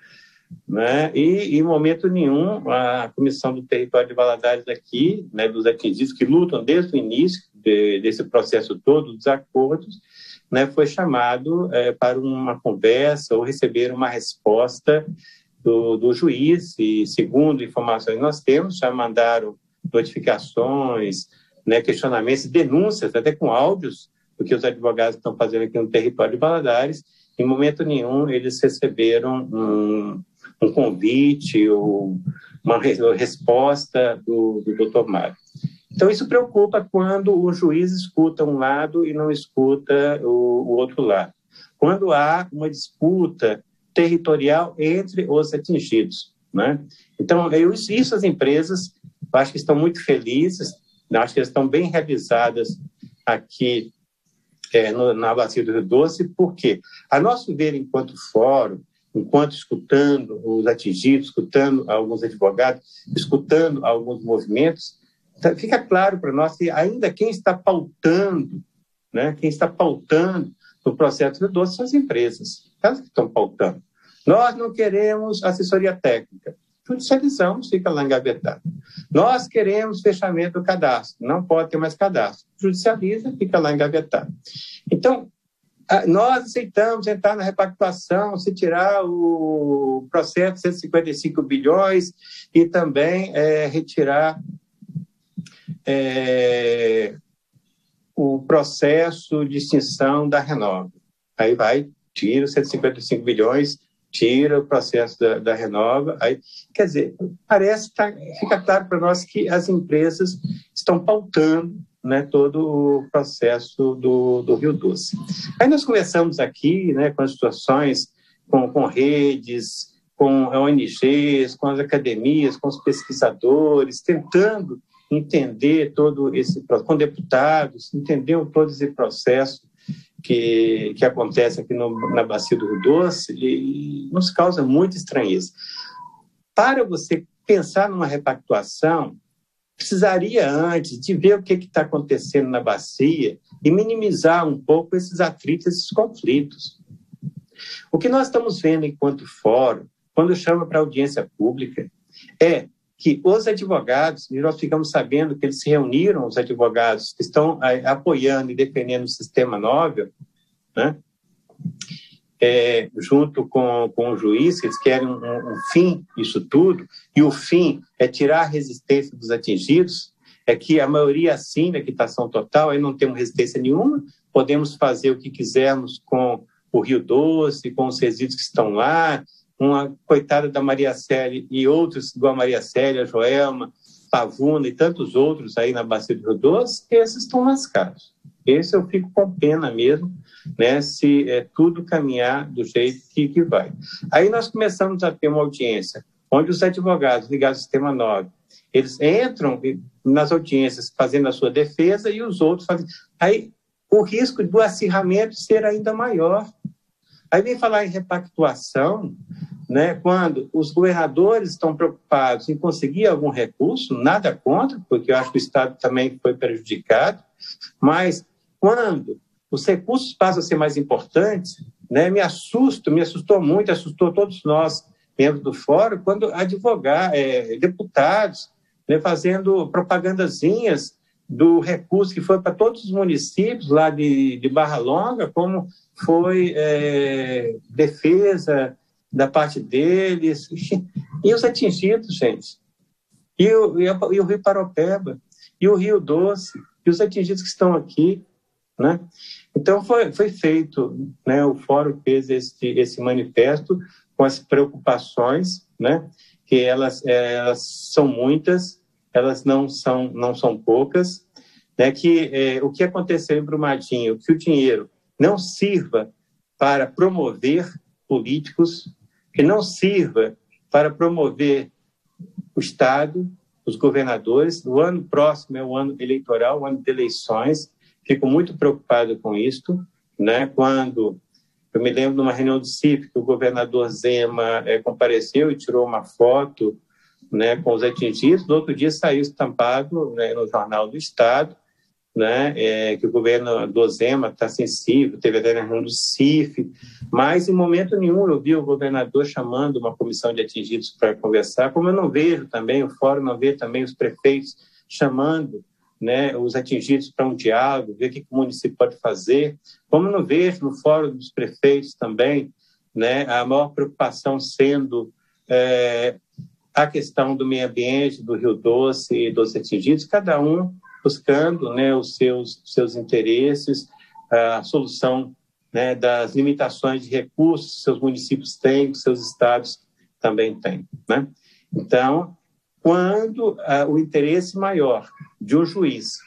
Né? E, em momento nenhum, a Comissão do Território de Valadares aqui, né, dos atingidos que lutam desde o início de, desse processo todo, dos acordos, né, foi chamado é, para uma conversa ou receber uma resposta do, do juiz e, segundo informações nós temos, já mandaram notificações, né, questionamentos, denúncias, até com áudios o que os advogados estão fazendo aqui no território de Valadares. Em momento nenhum eles receberam um, um convite ou uma resposta do, do doutor Mário. Então, isso preocupa quando o juiz escuta um lado e não escuta o, o outro lado. Quando há uma disputa territorial entre os atingidos. Né? Então, eu, isso as empresas, acho que estão muito felizes, acho que elas estão bem realizadas aqui é, no, na bacia do Rio Doce, porque, a nosso ver, enquanto fórum, enquanto escutando os atingidos, escutando alguns advogados, escutando alguns movimentos, tá, fica claro para nós que ainda quem está pautando, né, quem está pautando o processo do doce são as empresas, elas que estão pautando. Nós não queremos assessoria técnica, judicializamos, fica lá engavetado. Nós queremos fechamento do cadastro, não pode ter mais cadastro. Judicializa, fica lá engavetado. Então, nós aceitamos entrar na repactuação, se tirar o processo de 155 bilhões e também é, retirar é, o processo de extinção da Renova. Aí vai, tira os 155 bilhões, tira o processo da, da Renova. Aí, quer dizer, parece tá, fica claro para nós que as empresas estão pautando né, todo o processo do, do Rio Doce. Aí nós começamos aqui né, com as situações, com, com redes, com ONGs, com as academias, com os pesquisadores, tentando entender todo esse com deputados, entender todo esse processo que, que acontece aqui no, na bacia do Rio Doce e nos causa muita estranheza. Para você pensar numa repactuação, precisaria antes de ver o que está acontecendo na bacia e minimizar um pouco esses atritos, esses conflitos. O que nós estamos vendo enquanto fórum, quando chama para audiência pública, é que os advogados, e nós ficamos sabendo que eles se reuniram, os advogados que estão apoiando e defendendo o sistema Nobel, né? É, junto com, com o juiz, eles querem um, um fim isso tudo, e o fim é tirar a resistência dos atingidos, é que a maioria assina a quitação total, aí não temos resistência nenhuma, podemos fazer o que quisermos com o Rio Doce, com os resíduos que estão lá, uma coitada da Maria Célia e outros, igual a Maria Célia, Joelma, Pavuna e tantos outros aí na Bacia do Rio Doce, esses estão lascados. Esse eu fico com pena mesmo, né, se é, tudo caminhar do jeito que, que vai. Aí nós começamos a ter uma audiência onde os advogados ligados ao Sistema 9, eles entram nas audiências fazendo a sua defesa e os outros fazem. Aí o risco do acirramento ser ainda maior. Aí vem falar em repactuação, né, quando os governadores estão preocupados em conseguir algum recurso, nada contra, porque eu acho que o Estado também foi prejudicado, mas quando os recursos passam a ser mais importantes, né, me assusto, me assustou muito, assustou todos nós membros do fórum, quando advogar, é, deputados, né, fazendo propagandazinhas do recurso que foi para todos os municípios lá de, de Barra Longa, como foi é, defesa da parte deles, e os atingidos, gente, e o, e, o Rio Paropeba, e o Rio Doce, e os atingidos que estão aqui, né? Então foi, foi feito, né? O Fórum fez esse, esse manifesto com as preocupações, né? Que elas, elas são muitas, elas não são não são poucas, né? Que é, o que aconteceu em Brumadinho, que o dinheiro não sirva para promover políticos, que não sirva para promover o Estado, os governadores. O ano próximo é o ano eleitoral, o ano de eleições. Fico muito preocupado com isto, né? Quando eu me lembro de uma reunião do CIF que o governador Zema é, compareceu e tirou uma foto, né, com os atingidos. No outro dia saiu estampado né, no jornal do Estado, né, é, que o governo do Zema está sensível, teve até reunião do CIF, mas em momento nenhum eu vi o governador chamando uma comissão de atingidos para conversar, como eu não vejo também, o fórum não vê também os prefeitos chamando né, os atingidos para um diálogo, ver o que o município pode fazer. Como não vejo no Fórum dos Prefeitos também, né, a maior preocupação sendo é, a questão do meio ambiente, do Rio Doce e dos atingidos, cada um buscando né, os seus, seus interesses, a solução né, das limitações de recursos que seus municípios têm, que seus estados também têm. Né? Então, quando uh, o interesse maior de um juiz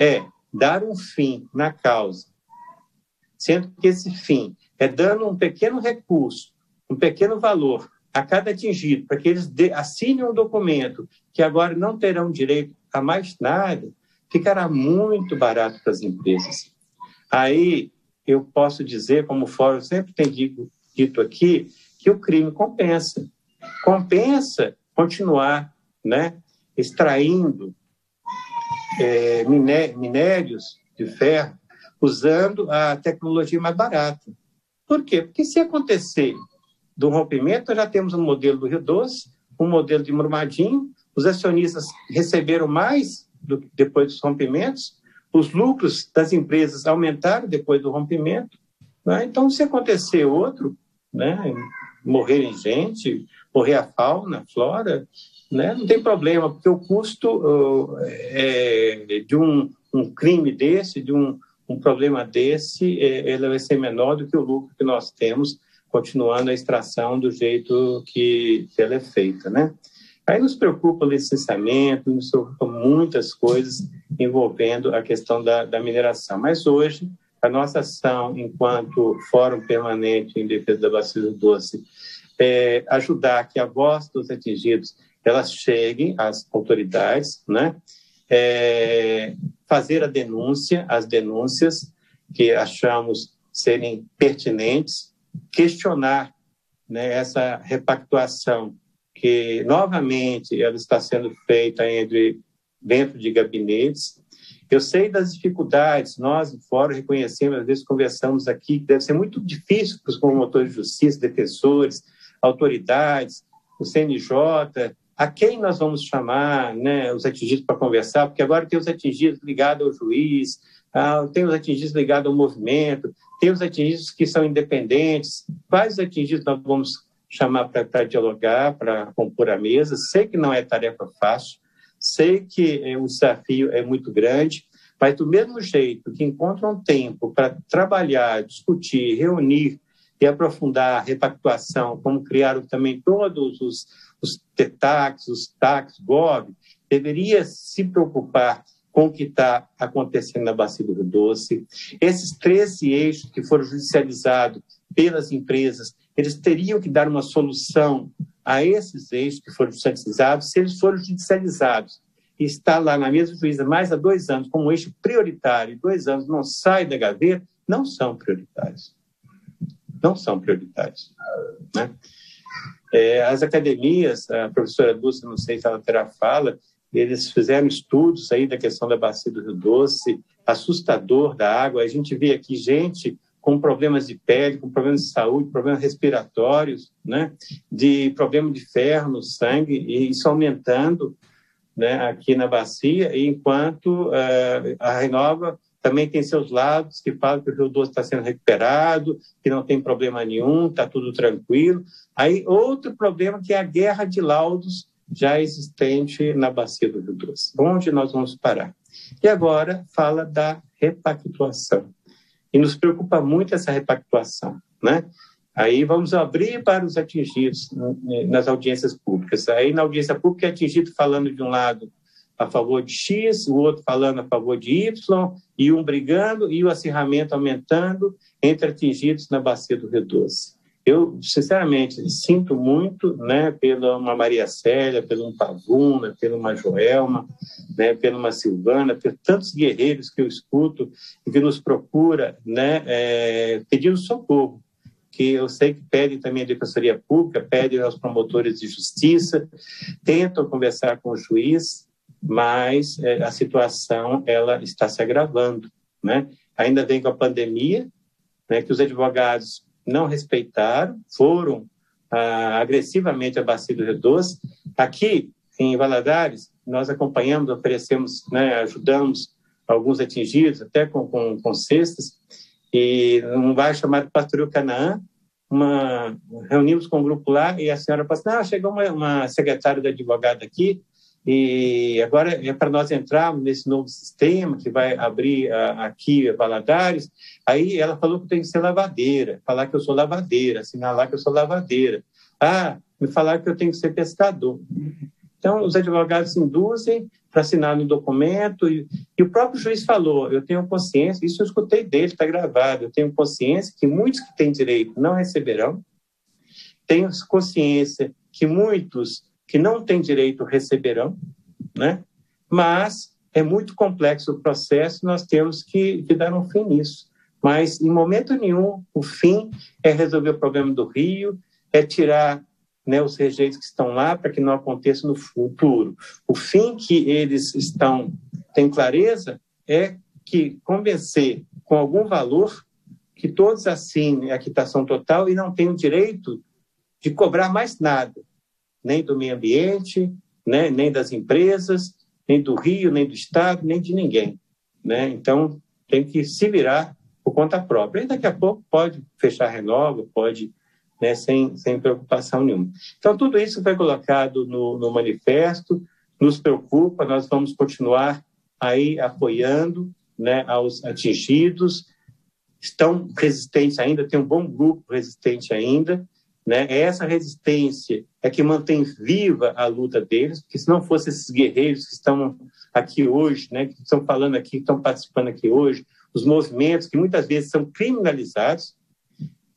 é dar um fim na causa, sendo que esse fim é dando um pequeno recurso, um pequeno valor a cada atingido, para que eles assinem um documento que agora não terão direito a mais nada, ficará muito barato para as empresas. Aí eu posso dizer, como o Fórum sempre tem dito, dito aqui, que o crime compensa. Compensa continuar né, extraindo é, miné minérios de ferro usando a tecnologia mais barata. Por quê? Porque se acontecer do rompimento, já temos um modelo do Rio Doce, um modelo de Brumadinho, os acionistas receberam mais do, depois dos rompimentos, os lucros das empresas aumentaram depois do rompimento. Né? Então, se acontecer outro, né, morrerem gente, morrer a fauna, a flora, né? não tem problema, porque o custo uh, é, de um, um, crime desse, de um, um problema desse, é, ele vai ser menor do que o lucro que nós temos continuando a extração do jeito que, que ela é feita, né? Aí nos preocupa o licenciamento, nos preocupa muitas coisas envolvendo a questão da, da mineração. Mas hoje, a nossa ação enquanto Fórum Permanente em Defesa da Bacia do Doce é ajudar que a voz dos atingidos elas cheguem às autoridades, né? É, fazer a denúncia, as denúncias que achamos serem pertinentes, questionar né, essa repactuação que novamente ela está sendo feita entre dentro de gabinetes. Eu sei das dificuldades, nós, fórum, reconhecemos, às vezes conversamos aqui, que deve ser muito difícil para os promotores de justiça, defensores, autoridades, o CNJ, a quem nós vamos chamar né, os atingidos para conversar, porque agora tem os atingidos ligados ao juiz, ah, tem os atingidos ligados ao movimento, tem os atingidos que são independentes. Quais atingidos nós vamos chamar para dialogar, para compor a mesa? Sei que não é tarefa fácil, sei que é, o desafio é muito grande, mas do mesmo jeito que encontram tempo para trabalhar, discutir, reunir e aprofundar a repactuação, como criaram também todos os os TETACs, os TACs, GOV, deveria se preocupar com o que está acontecendo na Bacia do Rio Doce. Esses 13 eixos que foram judicializados pelas empresas, eles teriam que dar uma solução a esses eixos que foram judicializados, se eles foram judicializados e está lá na mesma juíza mais há dois anos como um eixo prioritário, dois anos não sai da gaveta, não são prioritários. Não são prioritários. Né? É, as academias, a professora Dulce, não sei se ela terá fala, eles fizeram estudos aí da questão da bacia do Rio Doce, assustador da água. A gente vê aqui gente com problemas de pele, com problemas de saúde, problemas respiratórios, né? de problema de ferro no sangue, e isso aumentando né, aqui na bacia, enquanto uh, a Renova também tem seus lados que falam que o Rio Doce está sendo recuperado, que não tem problema nenhum, está tudo tranquilo. Aí, outro problema que é a guerra de laudos já existente na bacia do Rio Doce. Onde nós vamos parar? E agora fala da repactuação. E nos preocupa muito essa repactuação, né? Aí vamos abrir para os atingidos né, nas audiências públicas. Aí na audiência pública é atingido falando de um lado a favor de X, o outro falando a favor de Y, e um brigando e o acirramento aumentando entre atingidos na bacia do Rio Doce. Eu, sinceramente, sinto muito né, pela uma Maria Célia, pelo um Pavuna, pela uma Joelma, né, pela uma Silvana, por tantos guerreiros que eu escuto e que nos procura né, é, pedindo socorro que eu sei que pedem também a Defensoria Pública, pedem aos promotores de justiça, tentam conversar com o juiz, mas é, a situação ela está se agravando, né? Ainda vem com a pandemia, né, que os advogados não respeitaram, foram ah, agressivamente a Bacia do Rio Doce. Aqui, em Valadares, nós acompanhamos, oferecemos, né, ajudamos alguns atingidos, até com, com, com cestas, e um bairro chamado Pastoril Canaã, uma, reunimos com um grupo lá e a senhora assim, ah, chegou uma, uma secretária da advogada aqui e agora é para nós entrarmos nesse novo sistema que vai abrir a, aqui Valadares. Aí ela falou que tem que ser lavadeira, falar que eu sou lavadeira, assinalar que eu sou lavadeira. Ah, me falar que eu tenho que ser pescador. Então, os advogados se induzem para assinar no documento, e, e, o próprio juiz falou: eu tenho consciência, isso eu escutei dele, está gravado, eu tenho consciência que muitos que têm direito não receberão, tenho consciência que muitos que não têm direito receberão, né? mas é muito complexo o processo, nós temos que, dar um fim nisso. Mas, em momento nenhum, o fim é resolver o problema do Rio, é tirar né, os rejeitos que estão lá para que não aconteça no futuro. O fim que eles estão têm clareza é que convencer com algum valor que todos assinem a quitação total e não tenham direito de cobrar mais nada, nem do meio ambiente, né, nem das empresas, nem do Rio, nem do Estado, nem de ninguém. Né? Então, tem que se virar por conta própria. E daqui a pouco pode fechar renova, pode né, sem, sem preocupação nenhuma. Então, tudo isso foi colocado no, no manifesto, nos preocupa, nós vamos continuar aí apoiando né, aos atingidos, estão resistentes ainda, tem um bom grupo resistente ainda, né? Essa resistência é que mantém viva a luta deles, porque se não fossem esses guerreiros que estão aqui hoje, né, que estão falando aqui, que estão participando aqui hoje, os movimentos que muitas vezes são criminalizados,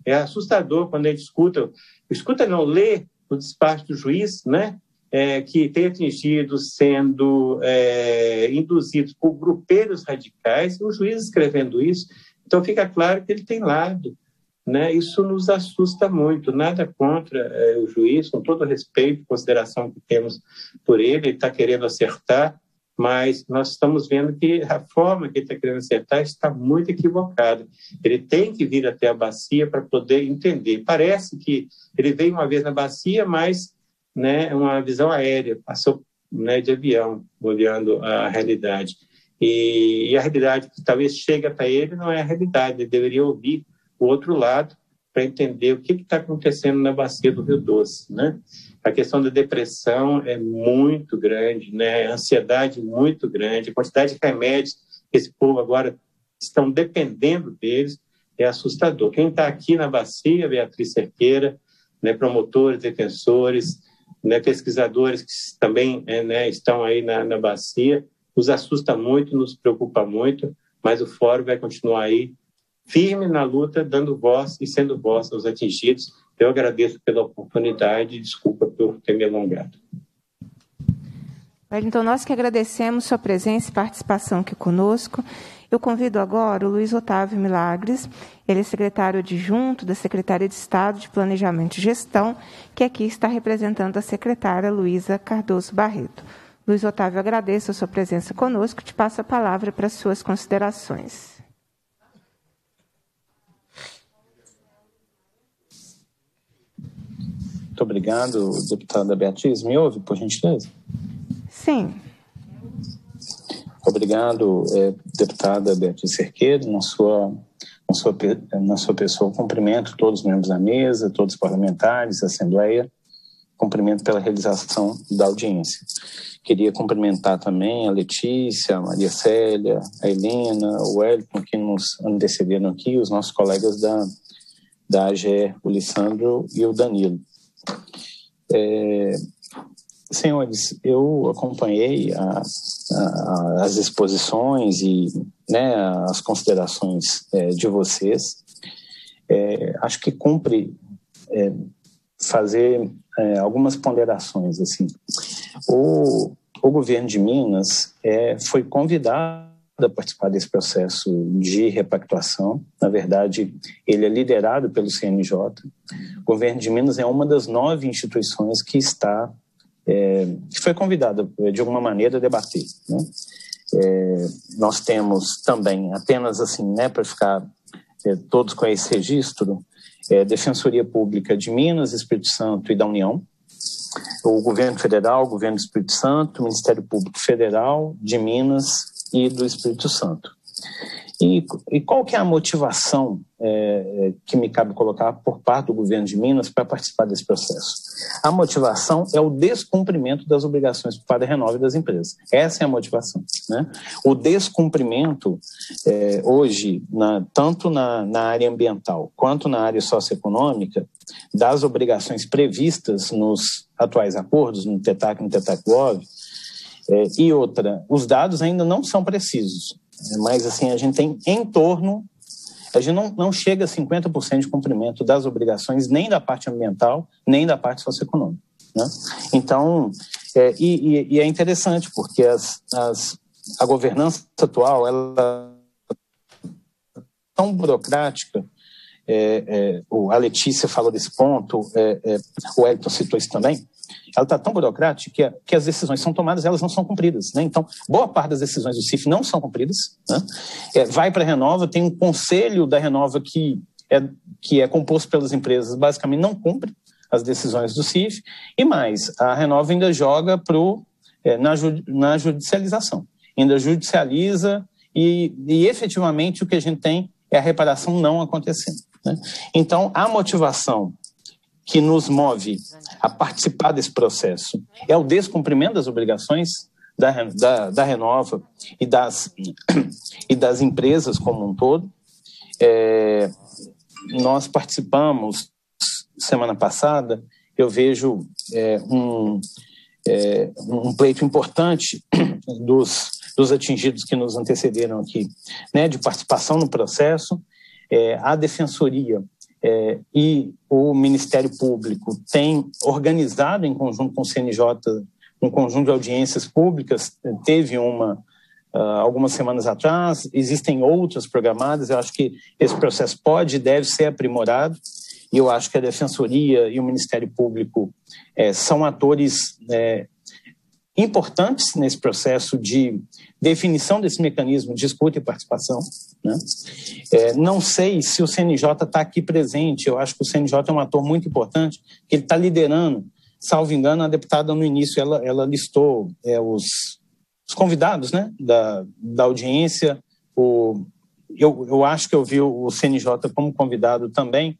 é assustador quando a gente escuta, escuta não, lê o despacho do juiz, né? É, que tem atingido sendo é, induzidos por grupeiros radicais, o juiz escrevendo isso, então fica claro que ele tem lado. Né? Isso nos assusta muito, nada contra é, o juiz, com todo o respeito e consideração que temos por ele, ele está querendo acertar, mas nós estamos vendo que a forma que ele está querendo acertar está muito equivocada. Ele tem que vir até a bacia para poder entender. Parece que ele veio uma vez na bacia, mas né, uma visão aérea, passou né, de avião, olhando a realidade. E, e a realidade que talvez chegue até ele não é a realidade, ele deveria ouvir o outro lado para entender o que está acontecendo na bacia do Rio Doce, né? A questão da depressão é muito grande, né? A ansiedade muito grande, a quantidade de remédios que esse povo agora estão dependendo deles é assustador. Quem está aqui na bacia, Beatriz Cerqueira, né, promotores, defensores, né, pesquisadores que também é, né, estão aí na, na bacia, nos assusta muito, nos preocupa muito, mas o fórum vai continuar aí firme na luta, dando voz e sendo voz aos atingidos. Eu agradeço pela oportunidade e desculpa por ter me alongado. Então, nós que agradecemos sua presença e participação aqui conosco. Eu convido agora o Luiz Otávio Milagres, ele é secretário adjunto da Secretaria de Estado de Planejamento e Gestão, que aqui está representando a secretária Luísa Cardoso Barreto. Luiz Otávio, agradeço a sua presença conosco e te passo a palavra para suas considerações. Muito obrigado, deputada Beatriz. Me ouve, por gentileza? Sim. Obrigado, é, deputada Beatriz Cerqueiro, na sua, na, sua, na sua pessoa. Cumprimento todos os membros da mesa, todos os parlamentares, a Assembleia. Cumprimento pela realização da audiência. Queria cumprimentar também a Letícia, a Maria Célia, a Helena, o Wellington, que nos antecederam aqui, os nossos colegas da, da AGE, o Lissandro e o Danilo. É, senhores, eu acompanhei a, a, as exposições e né, as considerações é, de vocês. É, acho que cumpre é, fazer é, algumas ponderações. Assim, o, o governo de Minas é, foi convidado a participar desse processo de repactuação. Na verdade, ele é liderado pelo CNJ. O governo de Minas é uma das nove instituições que está é, que foi convidada é, de alguma maneira a debater. Né? É, nós temos também apenas assim, né, para ficar é, todos com esse registro, é, Defensoria Pública de Minas, Espírito Santo e da União, o Governo Federal, o Governo do Espírito Santo, o Ministério Público Federal de Minas e do Espírito Santo. E, e qual que é a motivação é, que me cabe colocar por parte do governo de Minas para participar desse processo? A motivação é o descumprimento das obrigações para a renova das empresas. Essa é a motivação. Né? O descumprimento, é, hoje, na, tanto na, na área ambiental quanto na área socioeconômica, das obrigações previstas nos atuais acordos, no TETAC e no TETAC-LOV, é, e outra, os dados ainda não são precisos, mas assim, a gente tem em torno, a gente não, não chega a 50% de cumprimento das obrigações, nem da parte ambiental, nem da parte socioeconômica. Né? Então, é, e, e, é interessante, porque as, as, a governança atual, ela é tão burocrática, é, é, a Letícia falou desse ponto, é, é o Elton citou isso também, ela está tão burocrática que, que, as decisões são tomadas elas não são cumpridas. Né? Então, boa parte das decisões do CIF não são cumpridas. Né? É, vai para a Renova, tem um conselho da Renova que é, que é composto pelas empresas, basicamente não cumpre as decisões do CIF. E mais, a Renova ainda joga pro, é, na, na judicialização. Ainda judicializa e, e efetivamente o que a gente tem é a reparação não acontecendo. Né? Então, a motivação que nos move a participar desse processo é o descumprimento das obrigações da, da, da Renova e das, e das empresas como um todo. É, nós participamos semana passada, eu vejo é, um, é, um pleito importante dos, dos atingidos que nos antecederam aqui, né, de participação no processo. É, a Defensoria é, e o Ministério Público tem organizado em conjunto com o CNJ um conjunto de audiências públicas, teve uma uh, algumas semanas atrás, existem outras programadas, eu acho que esse processo pode e deve ser aprimorado, e eu acho que a Defensoria e o Ministério Público é, são atores é, importantes nesse processo de definição desse mecanismo de escuta e participação. Né? É, não sei se o CNJ está aqui presente, eu acho que o CNJ é um ator muito importante, que ele está liderando. Salvo engano, a deputada no início ela, ela listou é, os, os, convidados né, da, da audiência. O, eu, eu acho que eu vi o CNJ como convidado também,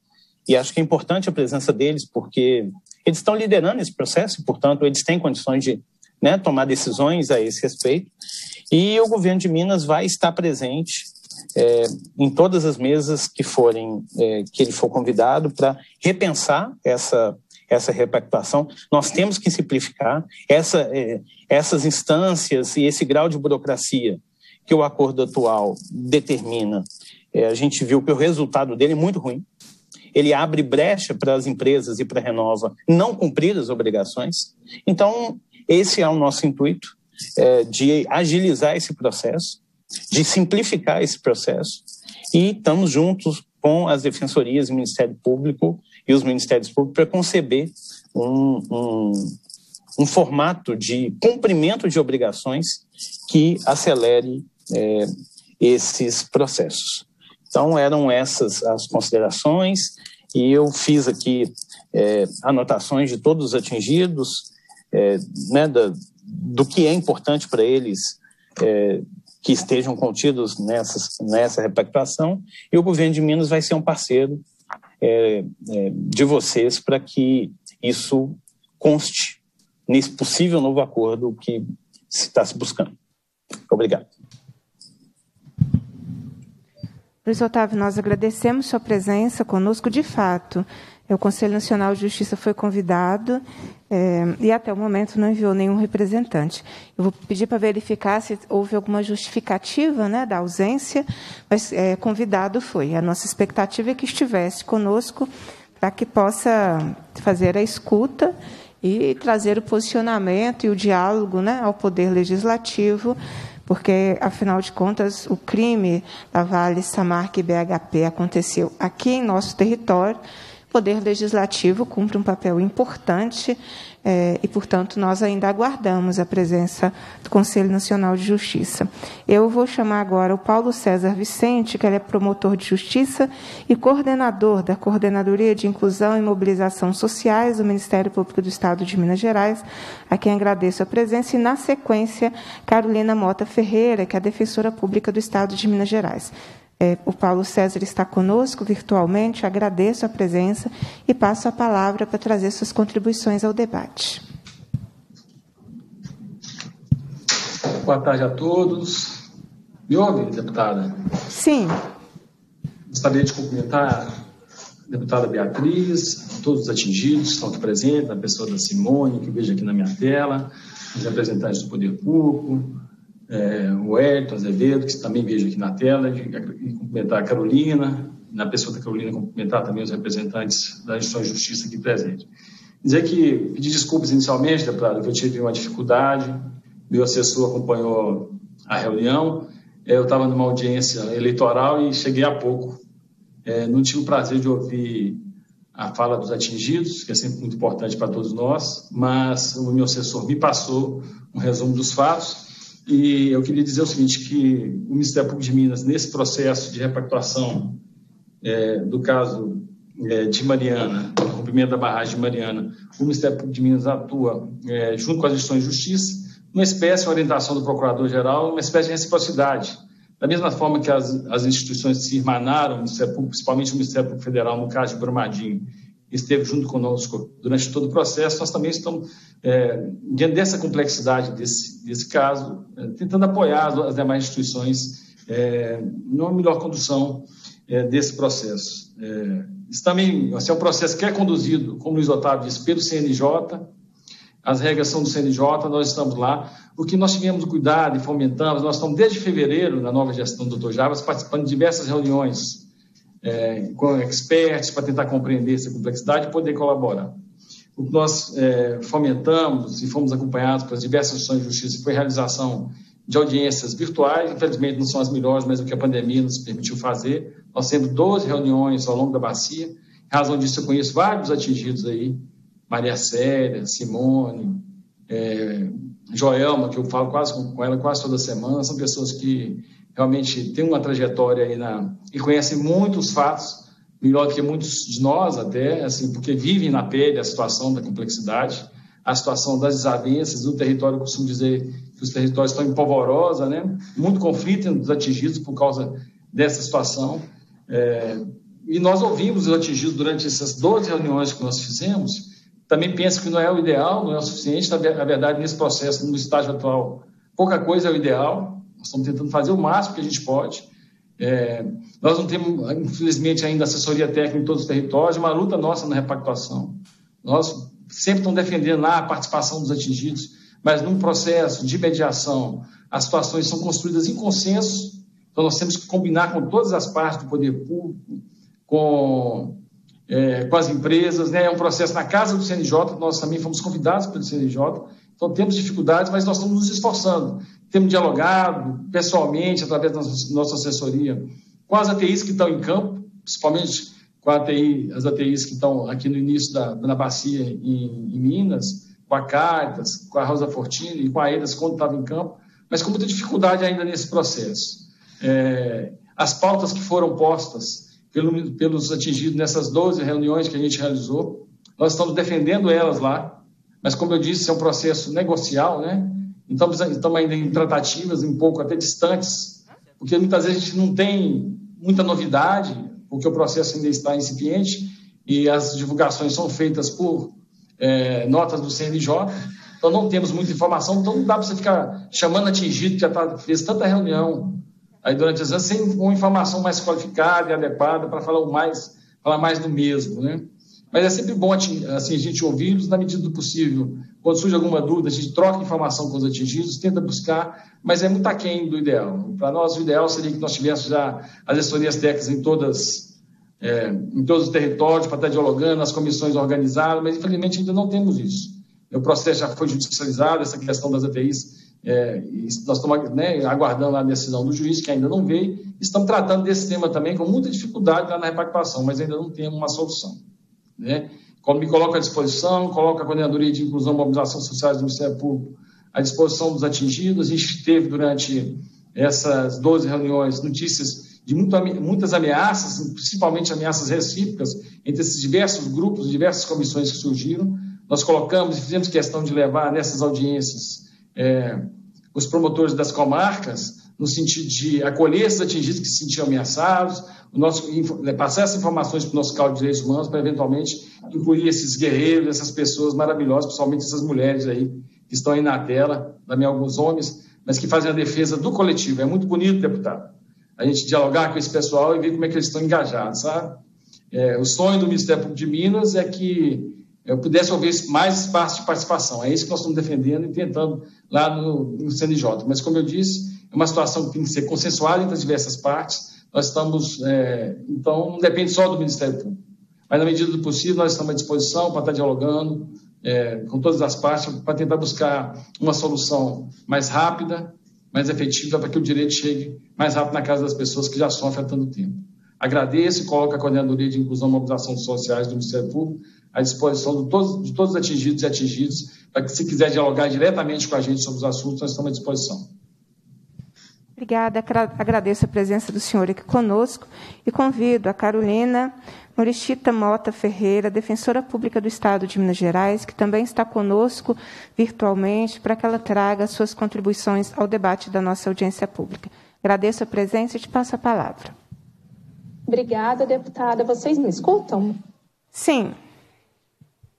e acho que é importante a presença deles, porque eles estão liderando esse processo, portanto, eles têm condições de né, tomar decisões a esse respeito. E o governo de Minas vai estar presente é, em todas as mesas que forem é, que ele for convidado para repensar essa essa repactuação. Nós temos que simplificar essa, é, essas instâncias e esse grau de burocracia que o acordo atual determina. É, a gente viu que o resultado dele é muito ruim. Ele abre brecha para as empresas e para a Renova não cumprir as obrigações. Então, esse é o nosso intuito, é, de agilizar esse processo, de simplificar esse processo, e estamos juntos com as defensorias o Ministério Público e os Ministérios Públicos para conceber um, um, um, formato de cumprimento de obrigações que acelere é, esses processos. Então, eram essas as considerações, e eu fiz aqui é, anotações de todos os atingidos, é, né, da, do que é importante para eles é, que estejam contidos nessas, nessa repactuação, e o governo de Minas vai ser um parceiro é, é, de vocês para que isso conste nesse possível novo acordo que está se buscando. Obrigado. Luiz Otávio, nós agradecemos sua presença conosco. De fato, o Conselho Nacional de Justiça foi convidado é, e até o momento não enviou nenhum representante. Eu vou pedir para verificar se houve alguma justificativa né, da ausência, mas é, convidado foi. A nossa expectativa é que estivesse conosco para que possa fazer a escuta e trazer o posicionamento e o diálogo né, ao Poder Legislativo porque, afinal de contas, o crime da Vale, Samarca e BHP aconteceu aqui em nosso território. Poder Legislativo cumpre um papel importante é, e, portanto, nós ainda aguardamos a presença do Conselho Nacional de Justiça. Eu vou chamar agora o Paulo César Vicente, que ele é promotor de justiça e coordenador da Coordenadoria de Inclusão e Mobilização Sociais do Ministério Público do Estado de Minas Gerais, a quem agradeço a presença, e, na sequência, Carolina Mota Ferreira, que é a defensora pública do Estado de Minas Gerais. É, o Paulo César está conosco virtualmente, agradeço a presença e passo a palavra para trazer suas contribuições ao debate. Boa tarde a todos. Me ouve, deputada? Sim. Gostaria de cumprimentar a deputada Beatriz, todos os atingidos que estão aqui presentes, a pessoa da Simone, que vejo aqui na minha tela, os representantes do Poder Público, é, o Ayrton Azevedo, que também vejo aqui na tela, e, cumprimentar a Carolina, na pessoa da Carolina, cumprimentar também os representantes da Instituição de Justiça aqui presentes. Dizer que, pedir desculpas inicialmente, deputado, que eu tive uma dificuldade, meu assessor acompanhou a reunião, é, eu estava numa audiência eleitoral e cheguei há pouco. É, não tive o prazer de ouvir a fala dos atingidos, que é sempre muito importante para todos nós, mas o meu assessor me passou um resumo dos fatos e eu queria dizer o seguinte, que o Ministério Público de Minas, nesse processo de repactuação é, do caso é, de Mariana, do rompimento da barragem de Mariana, o Ministério Público de Minas atua é, junto com as instituições de justiça, uma espécie de orientação do Procurador-Geral, uma espécie de reciprocidade. Da mesma forma que as, as instituições se irmanaram, o Ministério Público, principalmente o Ministério Público Federal, no caso de Brumadinho, esteve junto conosco durante todo o processo, nós também estamos, é, diante dessa complexidade desse, desse caso, é, tentando apoiar as demais instituições é, numa melhor condução é, desse processo. É, isso também assim, é um processo que é conduzido, como o Luiz Otávio disse, pelo CNJ, as regras são do CNJ, nós estamos lá. O que nós tivemos cuidado e fomentamos, nós estamos desde fevereiro, na nova gestão do Dr. Javas, participando de diversas reuniões é, com experts para tentar compreender essa complexidade e poder colaborar. O que nós é, fomentamos e fomos acompanhados pelas diversas ações de justiça foi a realização de audiências virtuais, infelizmente não são as melhores, mas o que a pandemia nos permitiu fazer. Nós temos 12 reuniões ao longo da bacia. Em razão disso, eu conheço vários atingidos aí, Maria Célia, Simone, é, Joelma, que eu falo quase com ela quase toda semana, são pessoas que realmente tem uma trajetória aí na e conhece muitos fatos, melhor do que muitos de nós até, assim, porque vivem na pele a situação da complexidade, a situação das desavenças do território, eu costumo dizer que os territórios estão em polvorosa, né? Muito conflito entre os atingidos por causa dessa situação. É, e nós ouvimos os atingidos durante essas 12 reuniões que nós fizemos, também penso que não é o ideal, não é o suficiente, na verdade, nesse processo, no estágio atual, pouca coisa é o ideal, nós estamos tentando fazer o máximo que a gente pode. É, nós não temos, infelizmente, ainda assessoria técnica em todos os territórios, uma luta nossa na repactuação. Nós sempre estamos defendendo lá a participação dos atingidos, mas num processo de mediação, as situações são construídas em consenso, então nós temos que combinar com todas as partes do poder público, com, é, com as empresas, né? é um processo na casa do CNJ, nós também fomos convidados pelo CNJ, então temos dificuldades, mas nós estamos nos esforçando temos dialogado pessoalmente, através da nossa assessoria, com as ATIs que estão em campo, principalmente com ATI, as ATIs que estão aqui no início da, na bacia em, em Minas, com a Caritas, com a Rosa Fortini e com a EDAS quando estava em campo, mas com muita dificuldade ainda nesse processo. É, as pautas que foram postas pelo, pelos atingidos nessas 12 reuniões que a gente realizou nós estamos defendendo elas lá, mas como eu disse, é um processo negocial, né? Então, estamos ainda em tratativas, um pouco até distantes, porque muitas vezes a gente não tem muita novidade, porque o processo ainda está incipiente e as divulgações são feitas por é, notas do CNJ, então não temos muita informação, então não dá para você ficar chamando atingido, que já tá, fez tanta reunião aí durante as anos, sem uma informação mais qualificada e adequada para falar mais, falar mais do mesmo, né? Mas é sempre bom assim, a gente ouvi-los na medida do possível. Quando surge alguma dúvida, a gente troca informação com os atingidos, tenta buscar, mas é muito aquém do ideal. Para nós, o ideal seria que nós tivéssemos já as assessorias técnicas em todas é, em todos os territórios para estar dialogando, as comissões organizadas, mas infelizmente ainda não temos isso. O processo já foi judicializado, essa questão das ATIs, é, nós estamos né, aguardando a decisão do juiz, que ainda não veio, estamos tratando desse tema também com muita dificuldade lá na repactuação, mas ainda não temos uma solução. Né? Me coloca à disposição, coloca a Coordenadoria de Inclusão e Mobilização Social do Ministério Público à disposição dos atingidos. A gente teve durante essas 12 reuniões notícias de muito, muitas ameaças, principalmente ameaças recíprocas, entre esses diversos grupos, diversas comissões que surgiram. Nós colocamos e fizemos questão de levar nessas audiências é, os promotores das comarcas, no sentido de acolher esses atingidos que se sentiam ameaçados, nosso, passar essas informações para o nosso Código de Direitos Humanos, para eventualmente incluir esses guerreiros, essas pessoas maravilhosas, principalmente essas mulheres aí que estão aí na tela, também alguns homens, mas que fazem a defesa do coletivo. É muito bonito, deputado, a gente dialogar com esse pessoal e ver como é que eles estão engajados, sabe? É, o sonho do Ministério Público de Minas é que eu pudesse ouvir mais espaço de participação. É isso que nós estamos defendendo e tentando lá no, no CNJ. Mas, como eu disse, é uma situação que tem que ser consensuada entre as diversas partes. Nós estamos, é, então, não depende só do Ministério Público. Mas, na medida do possível, nós estamos à disposição para estar dialogando é, com todas as partes, para tentar buscar uma solução mais rápida, mais efetiva, para que o direito chegue mais rápido na casa das pessoas que já sofrem há tanto tempo. Agradeço e coloco a Coordenadoria de Inclusão e Mobilização Sociais do Ministério Público à disposição de todos, de todos os atingidos e atingidos, para que, se quiser dialogar diretamente com a gente sobre os assuntos, nós estamos à disposição. Obrigada. Agradeço a presença do senhor aqui conosco e convido a Carolina Morichita Mota Ferreira, defensora pública do Estado de Minas Gerais, que também está conosco virtualmente, para que ela traga suas contribuições ao debate da nossa audiência pública. Agradeço a presença e te passo a palavra. Obrigada, deputada. Vocês me escutam? Sim.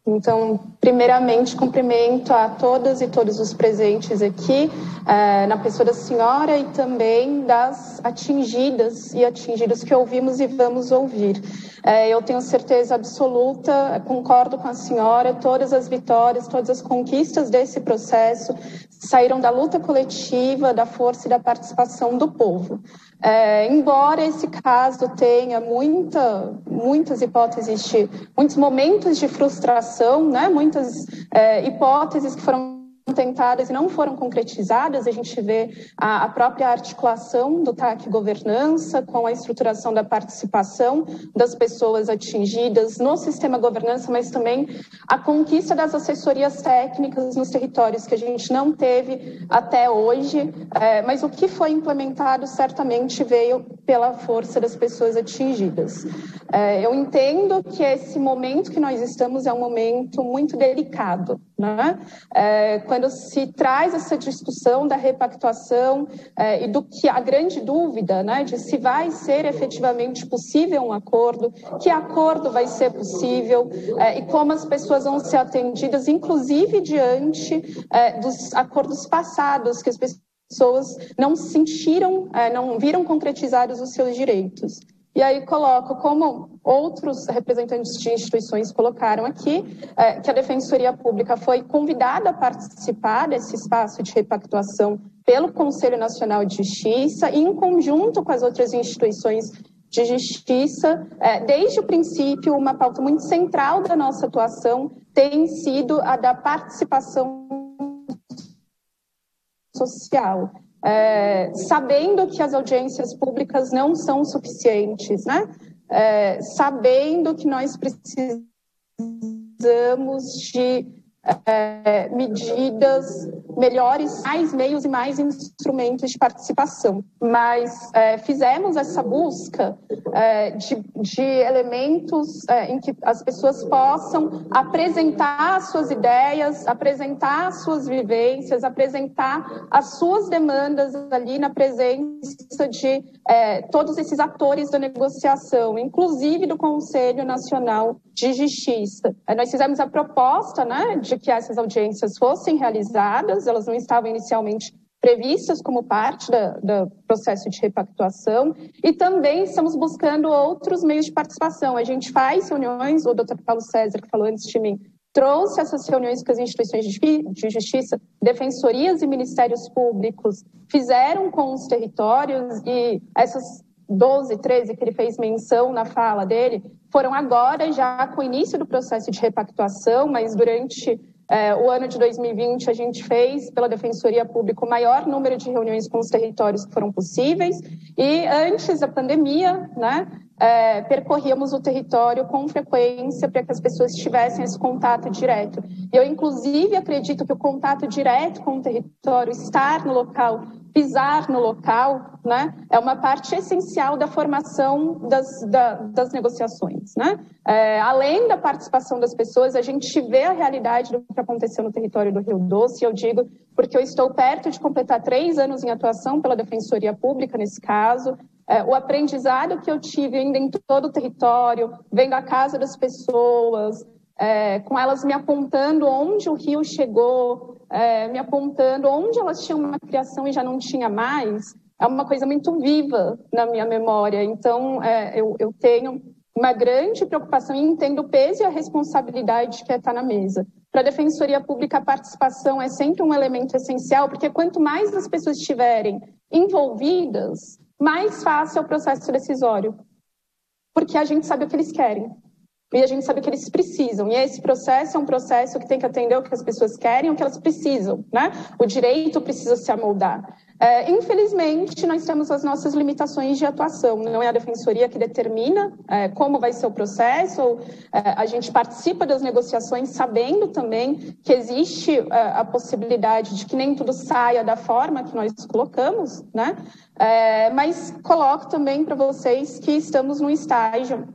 Então, primeiramente, cumprimento a todas e todos os presentes aqui, eh, na pessoa da senhora e também das atingidas e atingidos que ouvimos e vamos ouvir. Eh, eu tenho certeza absoluta, concordo com a senhora, todas as vitórias, todas as conquistas desse processo saíram da luta coletiva, da força e da participação do povo. É, embora esse caso tenha muita, muitas hipóteses, de, muitos momentos de frustração, né, muitas é, hipóteses que foram tentadas e não foram concretizadas, a gente vê a, a, própria articulação do TAC governança com a estruturação da participação das pessoas atingidas no sistema governança, mas também a conquista das assessorias técnicas nos territórios que a gente não teve até hoje, é, mas o que foi implementado certamente veio pela força das pessoas atingidas. É, eu entendo que esse momento que nós estamos é um momento muito delicado, né? É, quando se traz essa discussão da repactuação é, e do que a grande dúvida, né, de se vai ser efetivamente possível um acordo, que acordo vai ser possível é, e como as pessoas vão ser atendidas, inclusive diante é, dos acordos passados que as pessoas não sentiram, não viram concretizados os seus direitos. E aí coloco, como outros representantes de instituições colocaram aqui, é, que a Defensoria Pública foi convidada a participar desse espaço de repactuação pelo Conselho Nacional de Justiça e em conjunto com as outras instituições de justiça, é, desde o princípio, uma pauta muito central da nossa atuação tem sido a da participação social é, sabendo que as audiências públicas não são suficientes, né? É, sabendo que nós precisamos de é, medidas melhores, mais meios e mais instrumentos de participação. Mas é, fizemos essa busca é, de, de, elementos é, em que as pessoas possam apresentar suas ideias, apresentar suas vivências, apresentar as suas demandas ali na presença de é, todos esses atores da negociação, inclusive do Conselho Nacional de Justiça. É, nós fizemos a proposta né, de que essas audiências fossem realizadas, elas não estavam inicialmente previstas como parte do processo de repactuação e também estamos buscando outros meios de participação. A gente faz reuniões, o doutor Paulo César, que falou antes de mim, trouxe essas reuniões com as instituições de justiça, defensorias e ministérios públicos, fizeram com os territórios e essas 12, 13 que ele fez menção na fala dele, foram agora já com o início do processo de repactuação, mas durante é, o ano de 2020 a gente fez pela Defensoria Pública o maior número de reuniões com os territórios que foram possíveis. E antes da pandemia, né, é, percorríamos o território com frequência para que as pessoas tivessem esse contato direto. Eu, inclusive, acredito que o contato direto com o território, estar no local, pisar no local, né, é uma parte essencial da formação das, da, das negociações. Né? É, além da participação das pessoas, a gente vê a realidade do que aconteceu no território do Rio Doce, eu digo porque eu estou perto de completar três anos em atuação pela Defensoria Pública, nesse caso, é, o aprendizado que eu tive ainda em todo o território, vendo a casa das pessoas, é, com elas me apontando onde o rio chegou, é, me apontando onde elas tinham uma criação e já não tinha mais, é uma coisa muito viva na minha memória. Então, é, eu, eu, tenho uma grande preocupação e entendo o peso e a responsabilidade que é estar na mesa. Para a Defensoria Pública, a participação é sempre um elemento essencial, porque quanto mais as pessoas estiverem envolvidas, mais fácil é o processo decisório. Porque a gente sabe o que eles querem. E a gente sabe que eles precisam. E esse processo é um processo que tem que atender o que as pessoas querem, o que elas precisam, né? O direito precisa se amoldar. É, infelizmente, nós temos as nossas limitações de atuação. Não é a defensoria que determina é, como vai ser o processo. Ou, é, a gente participa das negociações sabendo também que existe é, a possibilidade de que nem tudo saia da forma que nós colocamos, né? É, mas coloco também para vocês que estamos num estágio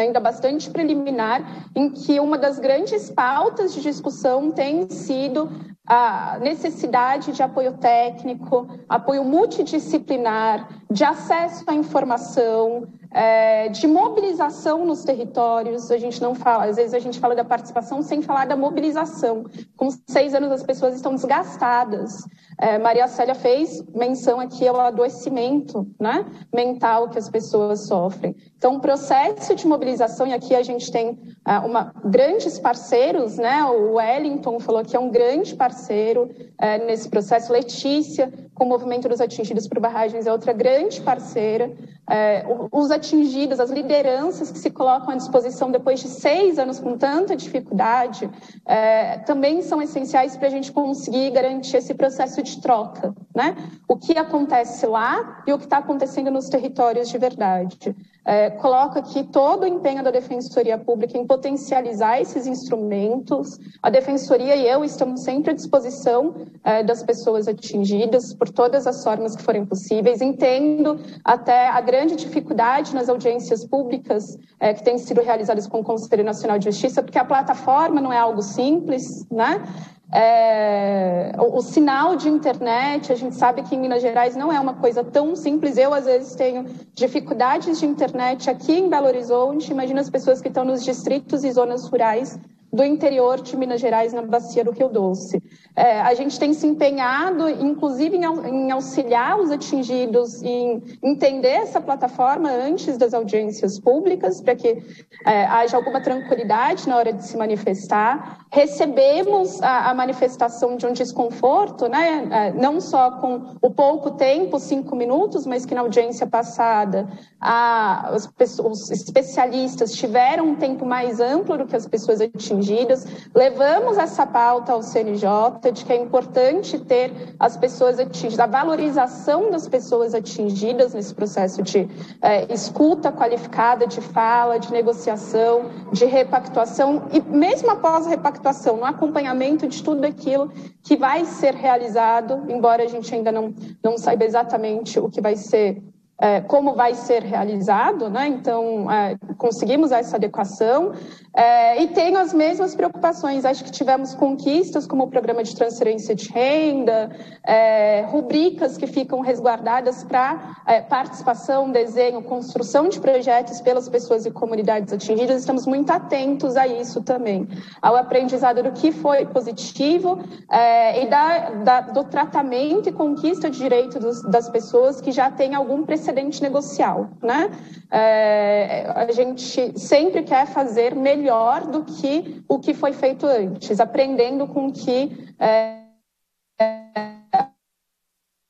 ainda bastante preliminar, em que uma das grandes pautas de discussão tem sido a necessidade de apoio técnico, apoio multidisciplinar, de acesso à informação, é, de mobilização nos territórios. A gente não fala, às vezes a gente fala da participação sem falar da mobilização. Com seis anos as pessoas estão desgastadas. É, Maria Célia fez menção aqui ao adoecimento né, mental que as pessoas sofrem. Então, o processo de mobilização, e aqui a gente tem é, uma, grandes parceiros, né, o Wellington falou que é um grande parceiro é, nesse processo, Letícia, com o movimento dos atingidos por barragens, é outra grande parceira. É, os atingidos, as lideranças que se colocam à disposição depois de seis anos com tanta dificuldade, é, também são essenciais para a gente conseguir garantir esse processo de troca, né? O que acontece lá e o que está acontecendo nos territórios de verdade. É, coloco aqui todo o empenho da Defensoria Pública em potencializar esses instrumentos. A Defensoria e eu estamos sempre à disposição é, das pessoas atingidas por todas as formas que forem possíveis. Entendo até a grande dificuldade nas audiências públicas é, que têm sido realizadas com o Conselho Nacional de Justiça, porque a plataforma não é algo simples, né? É, o, o, sinal de internet, a gente sabe que em Minas Gerais não é uma coisa tão simples. Eu, às vezes, tenho dificuldades de internet aqui em Belo Horizonte. Imagina as pessoas que estão nos distritos e zonas rurais do interior de Minas Gerais, na bacia do Rio Doce. É, a gente tem se empenhado, inclusive, em, auxiliar os atingidos em entender essa plataforma antes das audiências públicas, para que é, haja alguma tranquilidade na hora de se manifestar. Recebemos a, a manifestação de um desconforto, né? É, não só com o pouco tempo, cinco minutos, mas que na audiência passada a, os, os especialistas tiveram um tempo mais amplo do que as pessoas atingidas atingidas. Levamos essa pauta ao CNJ de que é importante ter as pessoas atingidas, a valorização das pessoas atingidas nesse processo de é, escuta qualificada, de fala, de negociação, de repactuação e mesmo após a repactuação, no acompanhamento de tudo aquilo que vai ser realizado, embora a gente ainda não, não saiba exatamente o que vai ser é, como vai ser realizado, né? então é, conseguimos essa adequação é, e tenho as mesmas preocupações. Acho que tivemos conquistas como o programa de transferência de renda, é, rubricas que ficam resguardadas para é, participação, desenho, construção de projetos pelas pessoas e comunidades atingidas. Estamos muito atentos a isso também, ao aprendizado do que foi positivo é, e da, da, do tratamento e conquista de direitos das pessoas que já têm algum precedente precedente negocial, né? É, a gente sempre quer fazer melhor do que o que foi feito antes, aprendendo com que é,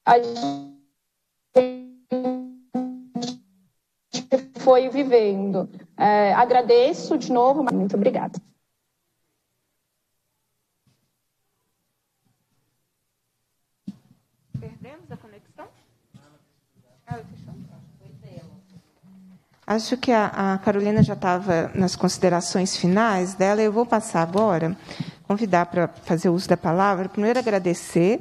a gente foi vivendo. É, agradeço de novo, muito obrigada. Acho que a, a Carolina já estava nas considerações finais dela. Eu vou passar agora, convidar para fazer uso da palavra. Primeiro, agradecer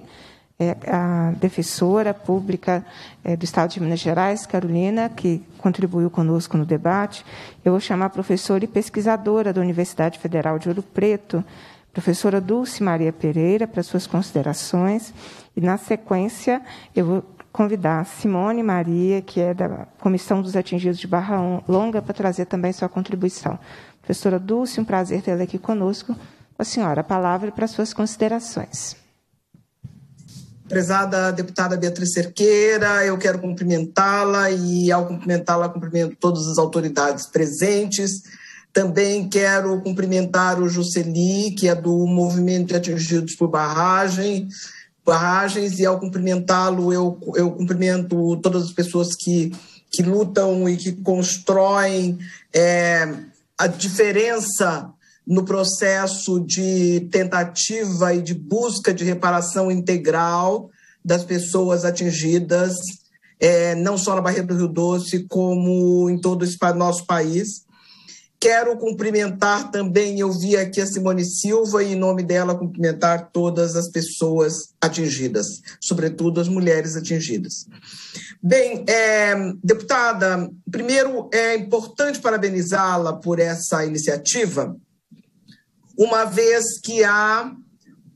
é, a defensora pública é, do Estado de Minas Gerais, Carolina, que contribuiu conosco no debate. Eu vou chamar a professora e pesquisadora da Universidade Federal de Ouro Preto, professora Dulce Maria Pereira, para suas considerações. E, na sequência, eu vou convidar Simone Maria, que é da Comissão dos Atingidos de Barra Longa, para trazer também sua contribuição. Professora Dulce, um prazer tê-la aqui conosco. A senhora, a palavra para suas considerações. Prezada deputada Beatriz Cerqueira, eu quero cumprimentá-la e, ao cumprimentá-la, cumprimento todas as autoridades presentes. Também quero cumprimentar o Jusceli, que é do Movimento de Atingidos por Barragem, barragens e ao cumprimentá-lo eu, eu cumprimento todas as pessoas que, que lutam e que constroem é, a diferença no processo de tentativa e de busca de reparação integral das pessoas atingidas, é, não só na Barreira do Rio Doce, como em todo esse nosso país. Quero cumprimentar também, eu vi aqui a Simone Silva e, em nome dela, cumprimentar todas as pessoas atingidas, sobretudo as mulheres atingidas. Bem, é, deputada, primeiro é importante parabenizá-la por essa iniciativa, uma vez que há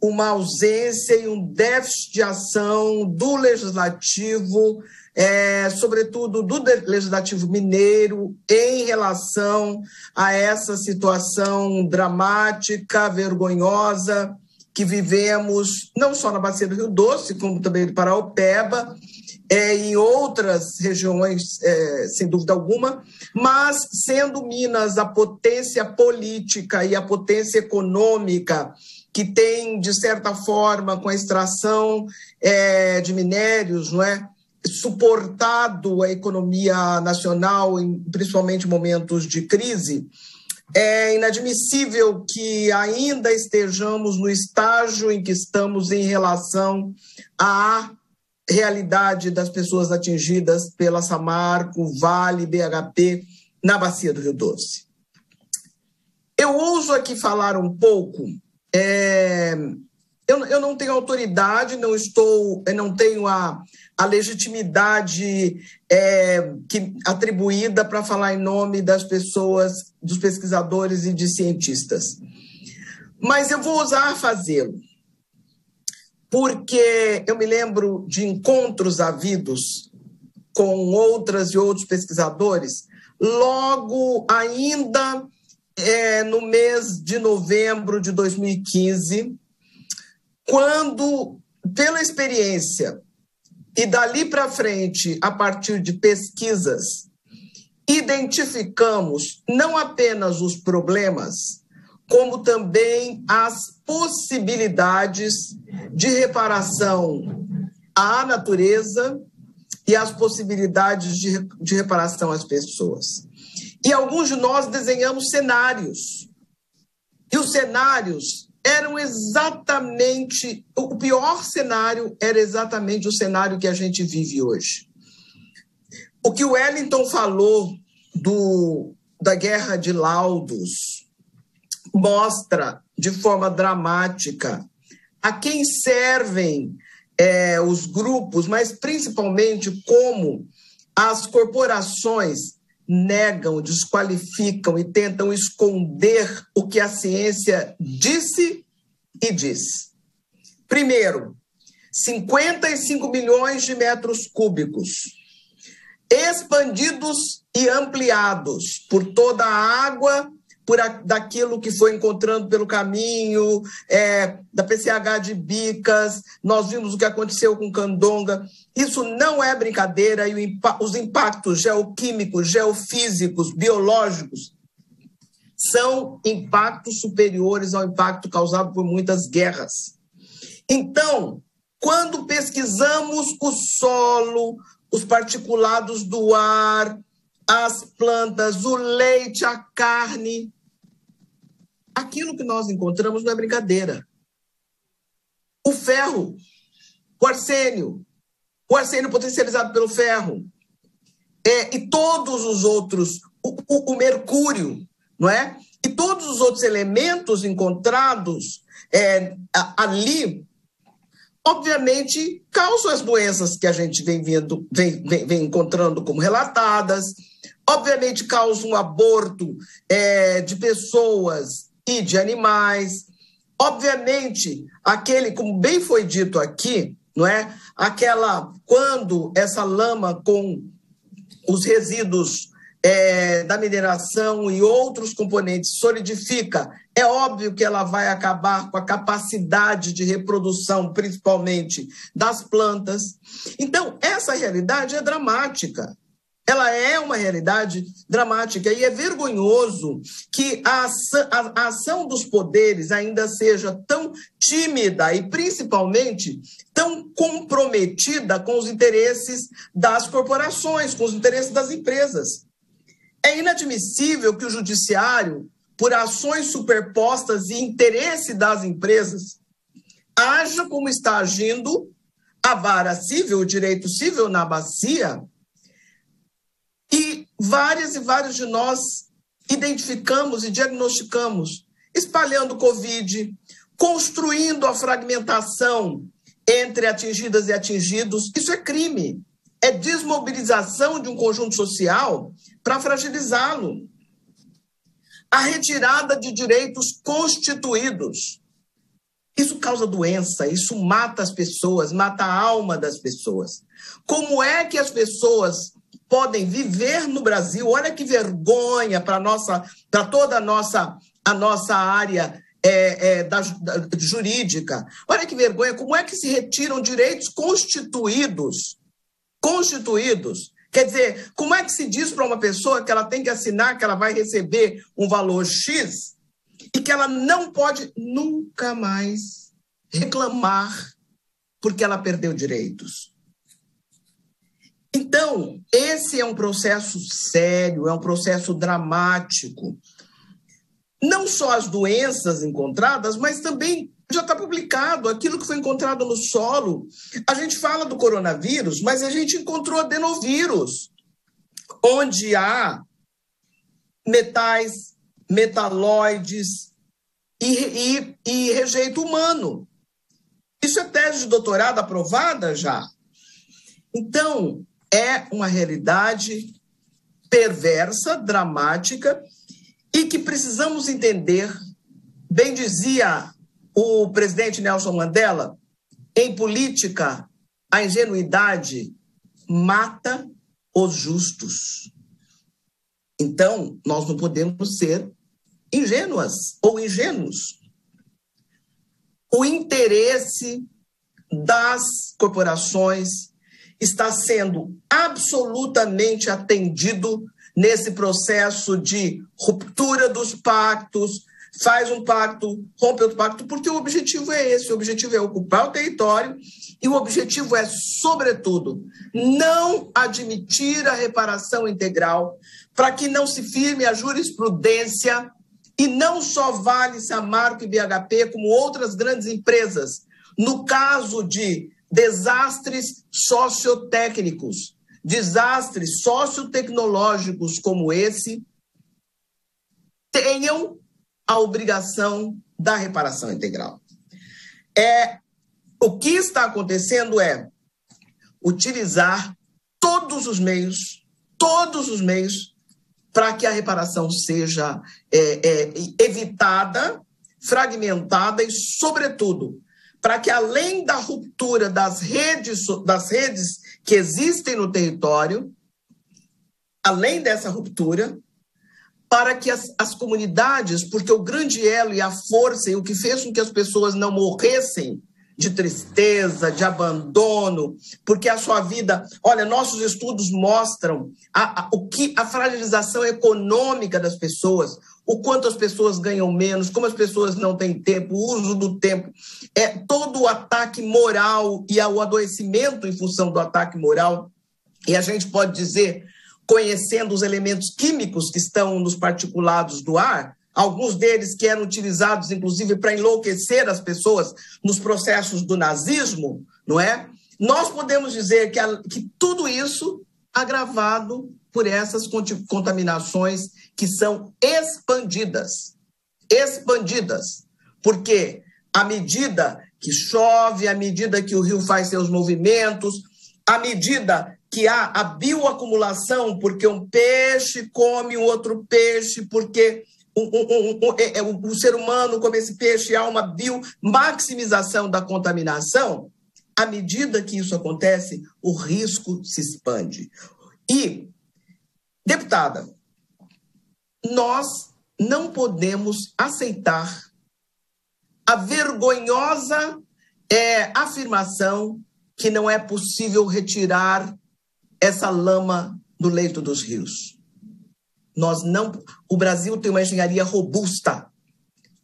uma ausência e um déficit de ação do legislativo é, sobretudo do Legislativo Mineiro, em relação a essa situação dramática, vergonhosa que vivemos, não só na Bacia do Rio Doce, como também do Paraupeba, é, em outras regiões, é, sem dúvida alguma, mas sendo Minas a potência política e a potência econômica que tem, de certa forma, com a extração é, de minérios, não é? Suportado a economia nacional, em, principalmente momentos de crise, é inadmissível que ainda estejamos no estágio em que estamos em relação à realidade das pessoas atingidas pela Samarco, Vale, BHP, na bacia do Rio Doce. Eu ouso aqui falar um pouco. É, eu, eu não tenho autoridade, não estou, não tenho a, a legitimidade é, que, atribuída para falar em nome das pessoas, dos pesquisadores e de cientistas. Mas eu vou usar fazê-lo, porque eu me lembro de encontros havidos com outras e outros pesquisadores, logo ainda é, no mês de novembro de 2015, quando, pela experiência e dali para frente, a partir de pesquisas, identificamos não apenas os problemas, como também as possibilidades de reparação à natureza e as possibilidades de, de reparação às pessoas. E alguns de nós desenhamos cenários E os cenários eram exatamente. O pior cenário era exatamente o cenário que a gente vive hoje. O que o Wellington falou do, da guerra de laudos mostra de forma dramática a quem servem é, os grupos, mas principalmente como as corporações negam, desqualificam e tentam esconder o que a ciência disse e diz. Primeiro, 55 milhões de metros cúbicos, expandidos e ampliados por toda a água por a, daquilo que foi encontrando pelo caminho, é, da PCH de Bicas, nós vimos o que aconteceu com Candonga. Isso não é brincadeira e os impactos geoquímicos, geofísicos, biológicos são impactos superiores ao impacto causado por muitas guerras. Então, quando pesquisamos o solo, os particulados do ar, as plantas, o leite, a carne, aquilo que nós encontramos não é brincadeira. O ferro, o arsênio, o arsênio potencializado pelo ferro, é, e todos os outros, o, o, o, mercúrio, não é? E todos os outros elementos encontrados é, ali, obviamente, causam as doenças que a gente vem, vendo, vem, vem, vem encontrando como relatadas, obviamente causam um aborto é, de pessoas e de animais. Obviamente, aquele, como bem foi dito aqui, não é? Aquela quando essa lama com os resíduos é, da mineração e outros componentes solidifica, é óbvio que ela vai acabar com a capacidade de reprodução, principalmente das plantas. Então, essa realidade é dramática ela é uma realidade dramática e é vergonhoso que a ação, a, a ação, dos poderes ainda seja tão tímida e principalmente tão comprometida com os interesses das corporações, com os interesses das empresas. É inadmissível que o judiciário, por ações superpostas e interesse das empresas, haja como está agindo a vara civil, o direito civil na bacia, várias e vários de nós identificamos e diagnosticamos, espalhando Covid, construindo a fragmentação entre atingidas e atingidos. Isso é crime. É desmobilização de um conjunto social para fragilizá-lo. A retirada de direitos constituídos. Isso causa doença, isso mata as pessoas, mata a alma das pessoas. Como é que as pessoas podem viver no Brasil. Olha que vergonha para nossa, para toda a nossa, a nossa área é, é, da, da, jurídica. Olha que vergonha. Como é que se retiram direitos constituídos? Constituídos. Quer dizer, como é que se diz para uma pessoa que ela tem que assinar que ela vai receber um valor X e que ela não pode nunca mais reclamar porque ela perdeu direitos? Então, esse é um processo sério, é um processo dramático. Não só as doenças encontradas, mas também já está publicado aquilo que foi encontrado no solo. A gente fala do coronavírus, mas a gente encontrou adenovírus, onde há metais, metalóides e, e, e rejeito humano. Isso é tese de doutorado aprovada já. Então, é uma realidade perversa, dramática e que precisamos entender. Bem dizia o presidente Nelson Mandela, em política, a ingenuidade mata os justos. Então, nós não podemos ser ingênuas ou ingênuos. O interesse das corporações, está sendo absolutamente atendido nesse processo de ruptura dos pactos, faz um pacto, rompe outro pacto, porque o objetivo é esse: o objetivo é ocupar o território e o objetivo é, sobretudo, não admitir a reparação integral para que não se firme a jurisprudência E não só vale Samarco e BHP, como outras grandes empresas. No caso de desastres sociotécnicos, desastres sociotecnológicos como esse, tenham a obrigação da reparação integral. É, o que está acontecendo é utilizar todos os meios, todos os meios, para que a reparação seja é, é, evitada, fragmentada e, sobretudo, para que além da ruptura das redes, das redes que existem no território, além dessa ruptura, para que as, as comunidades, porque o grande elo e a força e o que fez com que as pessoas não morressem de tristeza, de abandono, porque a sua vida, olha, nossos estudos mostram a, a, o que a fragilização econômica das pessoas, o quanto as pessoas ganham menos, como as pessoas não têm tempo, o uso do tempo, é todo o ataque moral e o adoecimento em função do ataque moral. E a gente pode dizer conhecendo os elementos químicos que estão nos particulados do ar, alguns deles que eram utilizados, inclusive, para enlouquecer as pessoas nos processos do nazismo, não é? Nós podemos dizer que, a, que tudo isso agravado por essas contaminações que são expandidas. Expandidas. Porque à medida que chove, à medida que o rio faz seus movimentos, à medida que há a bioacumulação, porque um peixe come um outro peixe, porque um, um, um, é, é, o ser humano come esse peixe, há uma biomaximização da contaminação, à medida que isso acontece, o risco se expande. E, deputada, nós não podemos aceitar a vergonhosa é, afirmação que não é possível retirar essa lama do leito dos rios. Nós não, o Brasil tem uma engenharia robusta.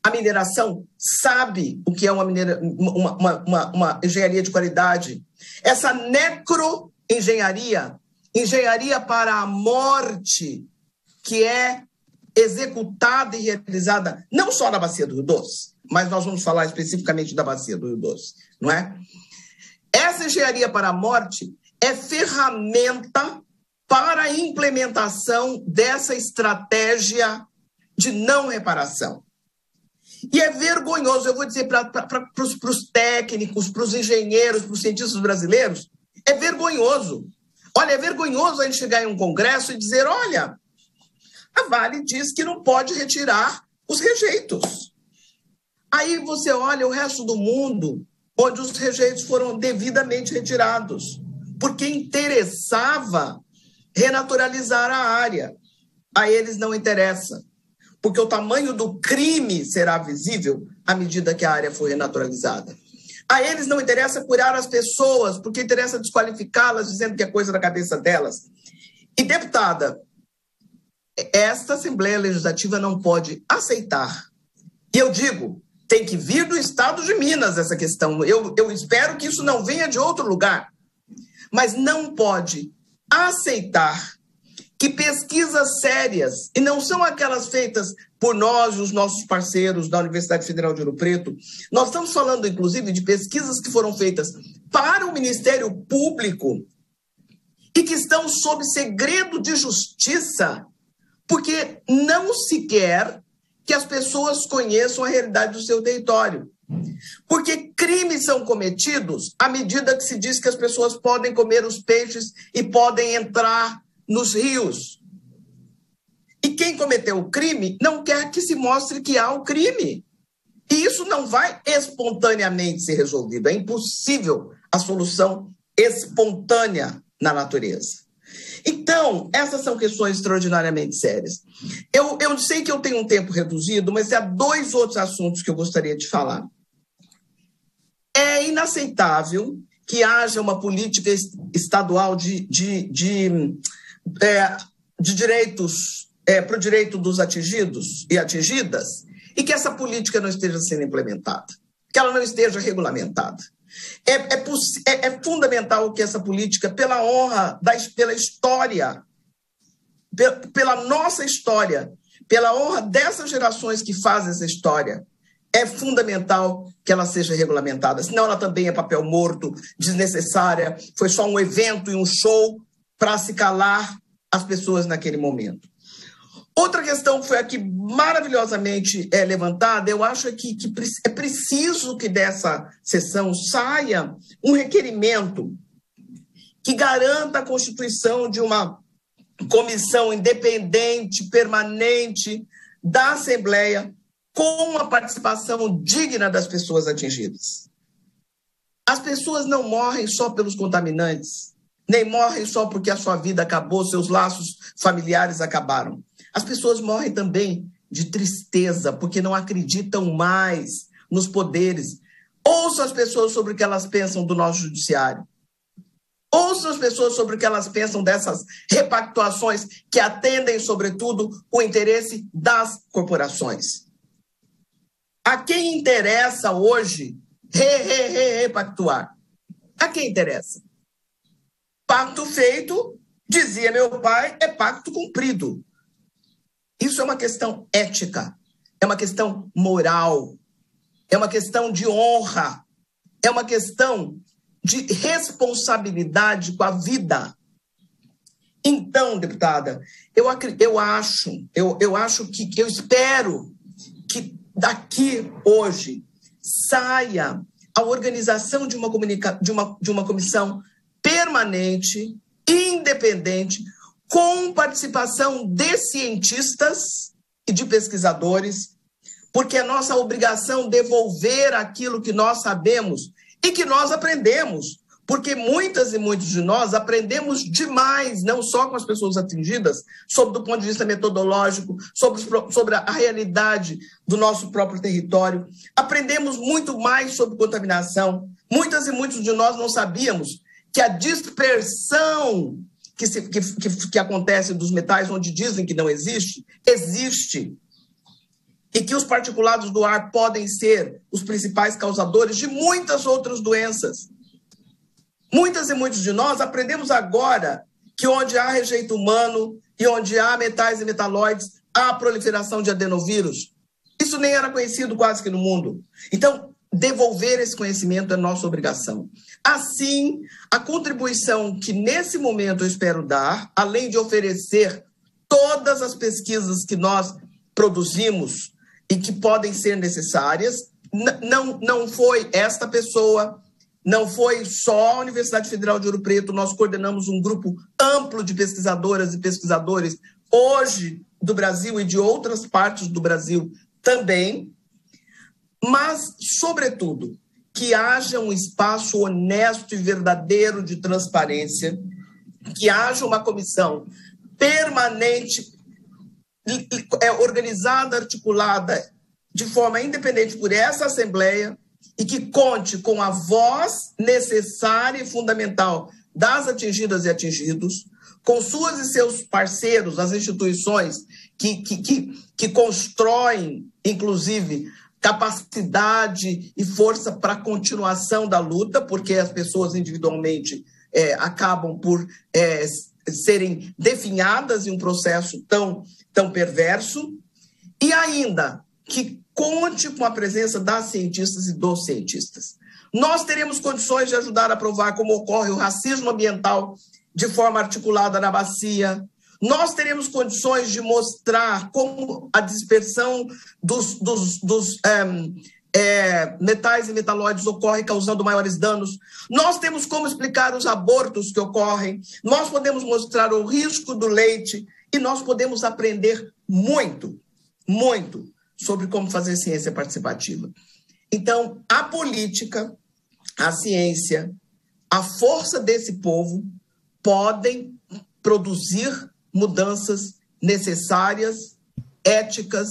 A mineração sabe o que é uma, minera, uma, uma, uma, uma engenharia de qualidade. Essa necroengenharia, engenharia para a morte, que é executada e realizada não só na Bacia do Rio Doce, mas nós vamos falar especificamente da Bacia do Rio Doce, não é? Essa engenharia para a morte é ferramenta para a implementação dessa estratégia de não reparação. E é vergonhoso, eu vou dizer para os técnicos, para os engenheiros, para os cientistas brasileiros, é vergonhoso. Olha, é vergonhoso a gente chegar em um congresso e dizer: olha, a Vale diz que não pode retirar os rejeitos. Aí você olha o resto do mundo, onde os rejeitos foram devidamente retirados porque interessava renaturalizar a área. A eles não interessa, porque o tamanho do crime será visível à medida que a área for renaturalizada. A eles não interessa curar as pessoas, porque interessa desqualificá-las, dizendo que é coisa da cabeça delas. E, deputada, esta Assembleia Legislativa não pode aceitar. E eu digo, tem que vir do Estado de Minas essa questão. Eu, eu espero que isso não venha de outro lugar mas não pode aceitar que pesquisas sérias, e não são aquelas feitas por nós, os nossos parceiros da Universidade Federal de Ouro Preto, nós estamos falando, inclusive, de pesquisas que foram feitas para o Ministério Público e que estão sob segredo de justiça, porque não se quer que as pessoas conheçam a realidade do seu território. Porque crimes são cometidos à medida que se diz que as pessoas podem comer os peixes e podem entrar nos rios. E quem cometeu o crime não quer que se mostre que há o crime. E isso não vai espontaneamente ser resolvido. É impossível a solução espontânea na natureza. Então, essas são questões extraordinariamente sérias. Eu, eu sei que eu tenho um tempo reduzido, mas há dois outros assuntos que eu gostaria de falar. É inaceitável que haja uma política estadual de, de, de, é, de direitos é, para o direito dos atingidos e atingidas e que essa política não esteja sendo implementada, que ela não esteja regulamentada. É, é, é, é fundamental que essa política, pela honra, da, pela história, pela nossa história, pela honra dessas gerações que fazem essa história, é fundamental que ela seja regulamentada. Senão, ela também é papel morto, desnecessária, foi só um evento e um show para se calar as pessoas naquele momento. Outra questão que foi aqui maravilhosamente é, levantada, eu acho que, que é preciso que dessa sessão saia um requerimento que garanta a constituição de uma comissão independente, permanente da Assembleia, com a participação digna das pessoas atingidas. As pessoas não morrem só pelos contaminantes, nem morrem só porque a sua vida acabou, seus laços familiares acabaram. As pessoas morrem também de tristeza, porque não acreditam mais nos poderes. Ouça as pessoas sobre o que elas pensam do nosso judiciário. Ouça as pessoas sobre o que elas pensam dessas repactuações que atendem, sobretudo, o interesse das corporações. A quem interessa hoje re, re, re, repactuar? A quem interessa? Pacto feito, dizia meu pai, é pacto cumprido. Isso é uma questão ética, é uma questão moral, é uma questão de honra, é uma questão de responsabilidade com a vida. Então, deputada, eu, eu acho, eu, eu acho que, eu espero que daqui hoje saia a organização de uma, comunica, de uma, de uma comissão permanente, independente, com participação de cientistas e de pesquisadores, porque é nossa obrigação devolver aquilo que nós sabemos e que nós aprendemos. Porque muitas e muitos de nós aprendemos demais, não só com as pessoas atingidas, sobre do ponto de vista metodológico, sobre, sobre a realidade do nosso próprio território. Aprendemos muito mais sobre contaminação. Muitas e muitos de nós não sabíamos que a dispersão que, se, que, que, que acontece dos metais onde dizem que não existe, existe. E que os particulados do ar podem ser os principais causadores de muitas outras doenças. Muitas e muitos de nós aprendemos agora que onde há rejeito humano e onde há metais e metalóides, há proliferação de adenovírus. Isso nem era conhecido quase que no mundo. Então, devolver esse conhecimento é nossa obrigação. Assim, a contribuição que nesse momento eu espero dar, além de oferecer todas as pesquisas que nós produzimos e que podem ser necessárias, não, não foi esta pessoa, não foi só a Universidade Federal de Ouro Preto, nós coordenamos um grupo amplo de pesquisadoras e pesquisadores, hoje do Brasil e de outras partes do Brasil também, mas, sobretudo, que haja um espaço honesto e verdadeiro de transparência, que haja uma comissão permanente, é, organizada, articulada de forma independente por essa Assembleia e que conte com a voz necessária e fundamental das atingidas e atingidos, com suas e seus parceiros, as instituições que, que, que, que constroem, inclusive, capacidade e força para a continuação da luta, porque as pessoas individualmente é, acabam por é, serem definhadas em um processo tão, tão perverso, e ainda que conte com a presença das cientistas e dos cientistas. Nós teremos condições de ajudar a provar como ocorre o racismo ambiental de forma articulada na bacia, nós teremos condições de mostrar como a dispersão dos, dos, dos é, metais e metalóides ocorre causando maiores danos. Nós temos como explicar os abortos que ocorrem. Nós podemos mostrar o risco do leite e nós podemos aprender muito, muito sobre como fazer ciência participativa. Então, a política, a ciência, a força desse povo podem produzir mudanças necessárias, éticas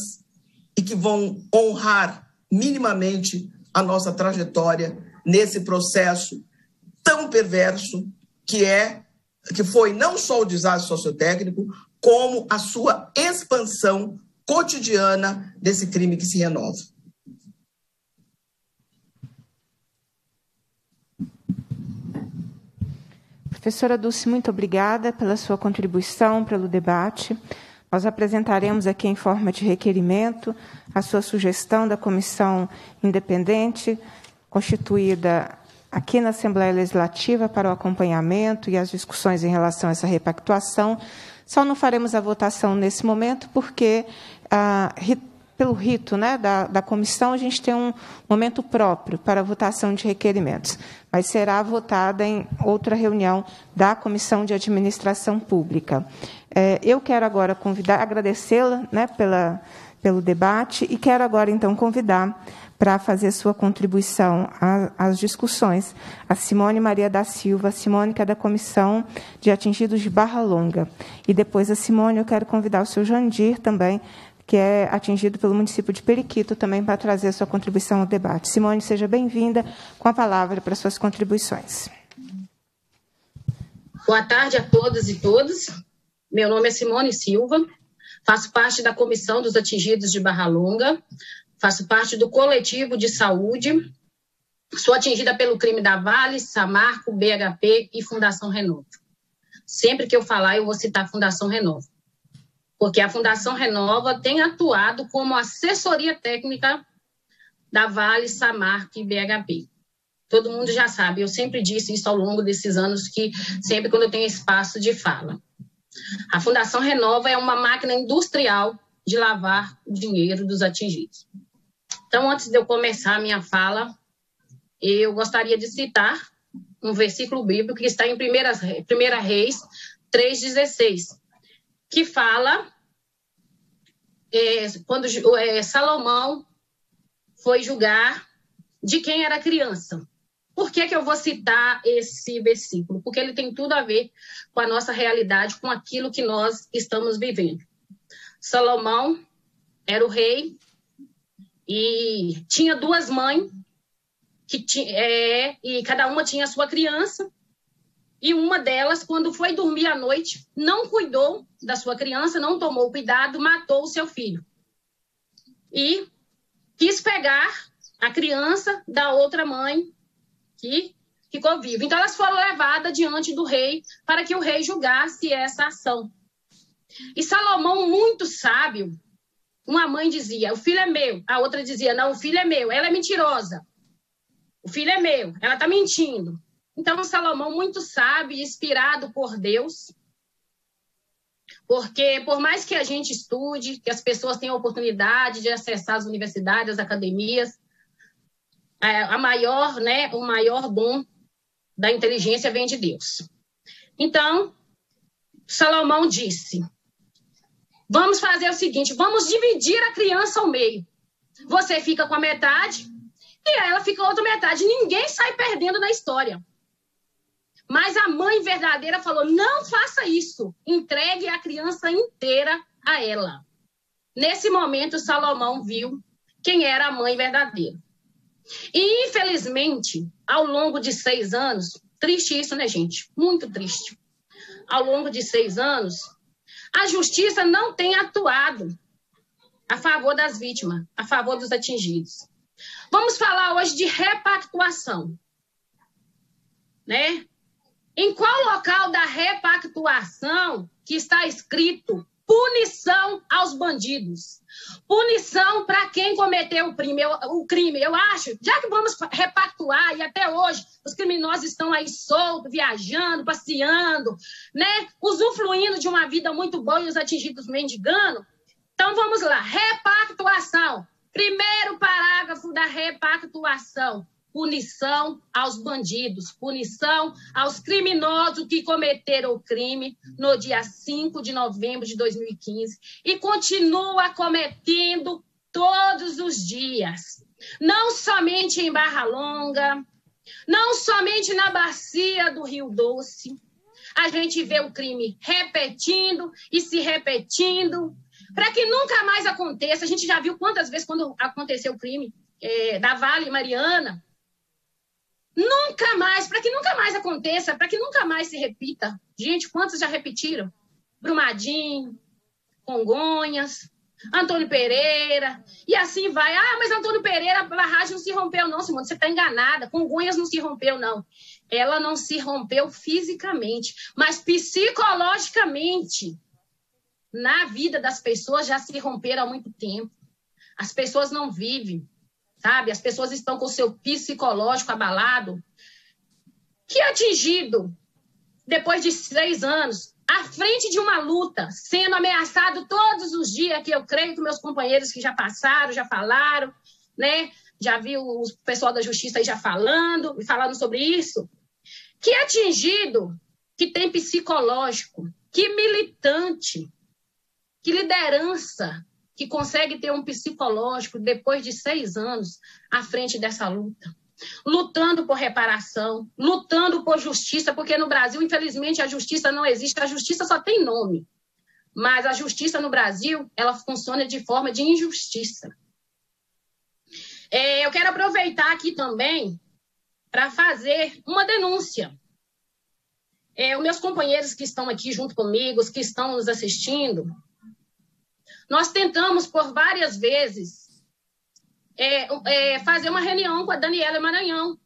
e que vão honrar minimamente a nossa trajetória nesse processo tão perverso que é que foi não só o desastre sociotécnico, como a sua expansão cotidiana desse crime que se renova. Professora Dulce, muito obrigada pela sua contribuição, pelo debate. nós apresentaremos aqui em forma de requerimento a sua sugestão da comissão independente, constituída aqui na Assembleia Legislativa para o acompanhamento e as discussões em relação a essa repactuação. Só não faremos a votação nesse momento, porque ah, pelo rito né, da, da comissão, a gente tem um momento próprio para a votação de requerimentos, mas será votada em outra reunião da Comissão de Administração Pública. É, eu quero agora convidar, agradecê-la né, pela, pelo debate e quero agora, então, convidar para fazer sua contribuição às discussões a Simone Maria da Silva, Simone, que é da Comissão de Atingidos de Barra Longa. E depois a Simone, eu quero convidar o seu Jandir também que é atingido pelo município de Periquito, também para trazer a sua contribuição ao debate. Simone, seja bem-vinda com a palavra para suas contribuições. Boa tarde a todas e todos. Meu nome é Simone Silva, faço parte da Comissão dos Atingidos de Barra Longa, faço parte do coletivo de saúde, sou atingida pelo crime da Vale, Samarco, BHP e Fundação Renovo. Sempre que eu falar, eu vou citar Fundação Renovo porque a Fundação Renova tem atuado como assessoria técnica da Vale, Samarco e BHP. Todo mundo já sabe, eu sempre disse isso ao longo desses anos, que sempre quando eu tenho espaço de fala. A Fundação Renova é uma máquina industrial de lavar o dinheiro dos atingidos. Então, antes de eu começar a minha fala, eu gostaria de citar um versículo bíblico que está em 1 Reis 3,16, que fala é, quando é, Salomão foi julgar de quem era criança. Por que, que eu vou citar esse versículo? Porque ele tem tudo a ver com a nossa realidade, com aquilo que nós estamos vivendo. Salomão era o rei e tinha duas mães que é, e cada uma tinha a sua criança e uma delas, quando foi dormir à noite, não cuidou da sua criança, não tomou cuidado, matou o seu filho. E quis pegar a criança da outra mãe que ficou viva. Então, elas foram levadas diante do rei para que o rei julgasse essa ação. E Salomão, muito sábio, uma mãe dizia: O filho é meu. A outra dizia: Não, o filho é meu. Ela é mentirosa. O filho é meu. Ela está mentindo. Então, Salomão, muito sábio inspirado por Deus, porque por mais que a gente estude, que as pessoas tenham oportunidade de acessar as universidades, as academias, é, a maior, né, o maior dom da inteligência vem de Deus. Então, Salomão disse: Vamos fazer o seguinte, vamos dividir a criança ao meio. Você fica com a metade e ela fica com a outra metade. Ninguém sai perdendo na história. Mas a mãe verdadeira falou: não faça isso, entregue a criança inteira a ela. Nesse momento, Salomão viu quem era a mãe verdadeira. E, infelizmente, ao longo de seis anos, triste isso, né, gente? Muito triste. Ao longo de seis anos, a justiça não tem atuado a favor das vítimas, a favor dos atingidos. Vamos falar hoje de repactuação. Né? Em qual local da repactuação que está escrito punição aos bandidos? Punição para quem cometeu o crime, o crime. Eu acho, já que vamos repactuar, e até hoje os criminosos estão aí soltos, viajando, passeando, né? usufruindo de uma vida muito boa e os atingidos mendigando. Então vamos lá, repactuação. Primeiro parágrafo da repactuação punição aos bandidos, punição aos criminosos que cometeram o crime no dia 5 de novembro de 2015 e continua cometendo todos os dias. Não somente em Barra Longa, não somente na bacia do Rio Doce. A gente vê o crime repetindo e se repetindo, para que nunca mais aconteça. A gente já viu quantas vezes quando aconteceu o crime é, da Vale Mariana, Nunca mais, para que nunca mais aconteça, para que nunca mais se repita. Gente, quantos já repetiram? Brumadinho, Congonhas, Antônio Pereira, e assim vai. Ah, mas Antônio Pereira, a barragem não se rompeu, não, Simone, você está enganada. Congonhas não se rompeu, não. Ela não se rompeu fisicamente, mas psicologicamente. na vida das pessoas já se romperam há muito tempo. As pessoas não vivem, sabe? As pessoas estão com o seu psicológico abalado. Que atingido, depois de seis anos, à frente de uma luta, sendo ameaçado todos os dias, que eu creio que meus companheiros que já passaram, já falaram, né? Já viu o pessoal da justiça aí já falando, falando sobre isso. Que atingido, que tem psicológico, que militante, que liderança, que consegue ter um psicológico depois de seis anos à frente dessa luta. Lutando por reparação, lutando por justiça, porque no Brasil, infelizmente, a justiça não existe, a justiça só tem nome. Mas a justiça no Brasil, ela funciona de forma de injustiça. É, eu quero aproveitar aqui também para fazer uma denúncia. É, os meus companheiros que estão aqui junto comigo, os que estão nos assistindo, nós tentamos por várias vezes é, é, fazer uma reunião com a Daniela Maranhão.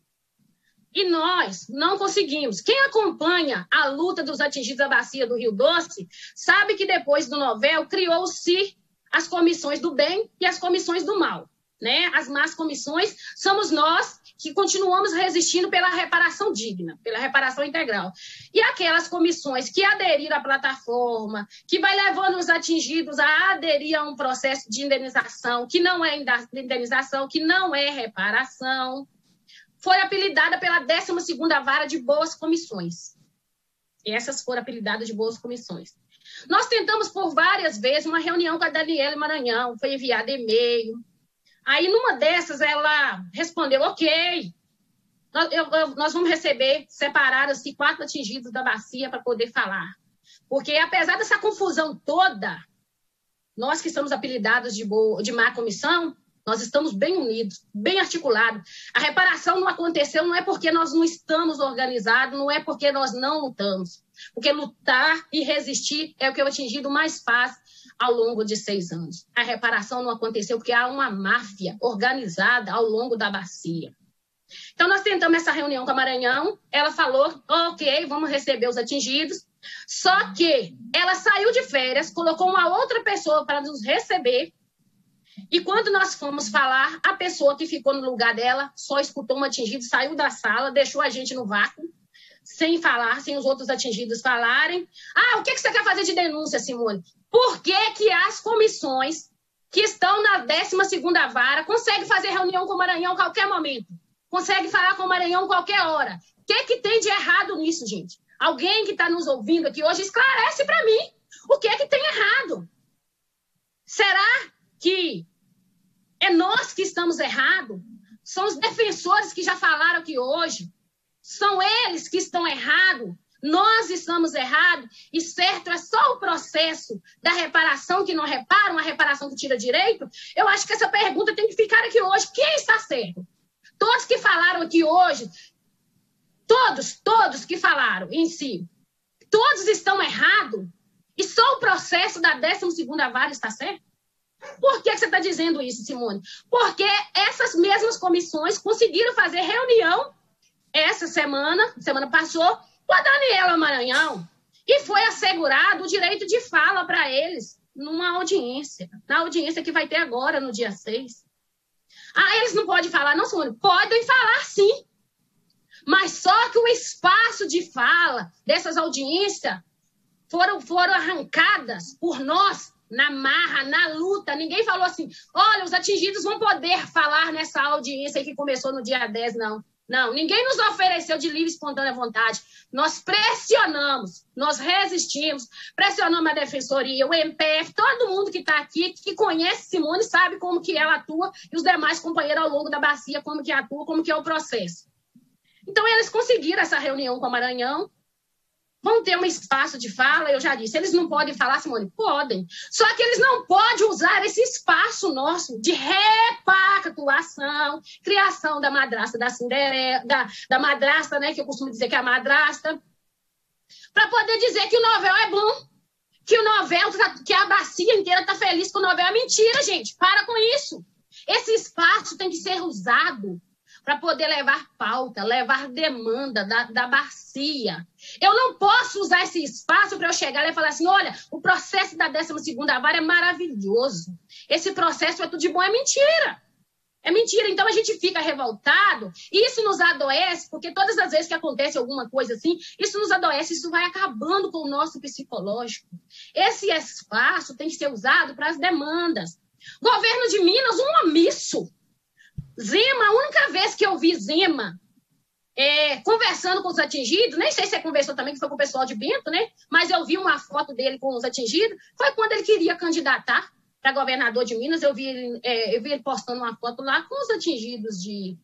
E nós não conseguimos. Quem acompanha a luta dos atingidos da bacia do Rio Doce sabe que depois do novel criou-se as comissões do bem e as comissões do mal. Né? As más comissões somos nós que continuamos resistindo pela reparação digna, pela reparação integral. E aquelas comissões que aderiram à plataforma, que vai levando os atingidos a aderir a um processo de indenização, que não é indenização, que não é reparação, foi apelidada pela 12ª Vara de Boas Comissões. Essas foram apelidadas de Boas Comissões. Nós tentamos por várias vezes uma reunião com a Daniela Maranhão, foi enviado e-mail, Aí, numa dessas, ela respondeu: ok, nós, eu, nós vamos receber separados assim, quatro atingidos da bacia para poder falar. Porque, apesar dessa confusão toda, nós que somos apelidados de, boa, de má comissão, nós estamos bem unidos, bem articulados. A reparação não aconteceu não é porque nós não estamos organizados, não é porque nós não lutamos. Porque lutar e resistir é o que o atingido mais faz ao longo de seis anos. A reparação não aconteceu porque há uma máfia organizada ao longo da bacia. Então, nós tentamos essa reunião com a Maranhão, ela falou, ok, vamos receber os atingidos, só que ela saiu de férias, colocou uma outra pessoa para nos receber, e quando nós fomos falar, a pessoa que ficou no lugar dela só escutou um atingido, saiu da sala, deixou a gente no vácuo, sem falar, sem os outros atingidos falarem. Ah, o que, você quer fazer de denúncia, Simone? Por que, que as comissões que estão na 12ª vara conseguem fazer reunião com o Maranhão a qualquer momento? Conseguem falar com o Maranhão qualquer hora? O que, que tem de errado nisso, gente? Alguém que está nos ouvindo aqui hoje esclarece para mim o que é que tem errado. Será que é nós que estamos errados? São os defensores que já falaram aqui hoje. São eles que estão errados. Nós estamos errados. E certo é só o processo da reparação que não repara, uma reparação que tira direito. Eu acho que essa pergunta tem que ficar aqui hoje. Quem está certo? Todos que falaram aqui hoje, todos, todos que falaram em si, todos estão errados. E só o processo da 12 vara está certo? Por que você está dizendo isso, Simone? Porque essas mesmas comissões conseguiram fazer reunião essa semana, semana passou, com a Daniela Maranhão, e foi assegurado o direito de fala para eles numa audiência, na audiência que vai ter agora, no dia 6. Ah, eles não podem falar, não, senhor? Podem falar sim. Mas só que o espaço de fala dessas audiências foram, foram arrancadas por nós na marra, na luta. Ninguém falou assim: olha, os atingidos vão poder falar nessa audiência que começou no dia 10, não. Não, ninguém nos ofereceu de livre e espontânea vontade. Nós pressionamos, nós resistimos, pressionamos a defensoria, o MPF, todo mundo que está aqui, que conhece Simone, sabe como que ela atua, e os demais companheiros ao longo da bacia, como que atua, como que é o processo. Então, eles conseguiram essa reunião com o Maranhão, vão ter um espaço de fala, eu já disse, eles não podem falar, Simone? Podem. Só que eles não podem usar esse espaço nosso de repactuação, criação da madrasta da Cinderela, da, da madrasta, né, que eu costumo dizer que é a madrasta, para poder dizer que o novel é bom, que o novel, que a bacia inteira está feliz com o novel. É mentira, gente. Para com isso. Esse espaço tem que ser usado para poder levar pauta, levar demanda da, da bacia. Eu não posso usar esse espaço para eu chegar e falar assim: olha, o processo da 12 vara é maravilhoso. Esse processo é tudo de bom, é mentira. É mentira. Então a gente fica revoltado, e isso nos adoece, porque todas as vezes que acontece alguma coisa assim, isso nos adoece, isso vai acabando com o nosso psicológico. Esse espaço tem que ser usado para as demandas. Governo de Minas, um omisso. Zema, a única vez que eu vi Zema é, conversando com os atingidos, nem sei se você conversou também, que foi com o pessoal de Bento, né? Mas eu vi uma foto dele com os atingidos, foi quando ele queria candidatar para governador de Minas, eu vi, ele, é, eu vi ele postando uma foto lá com os atingidos de,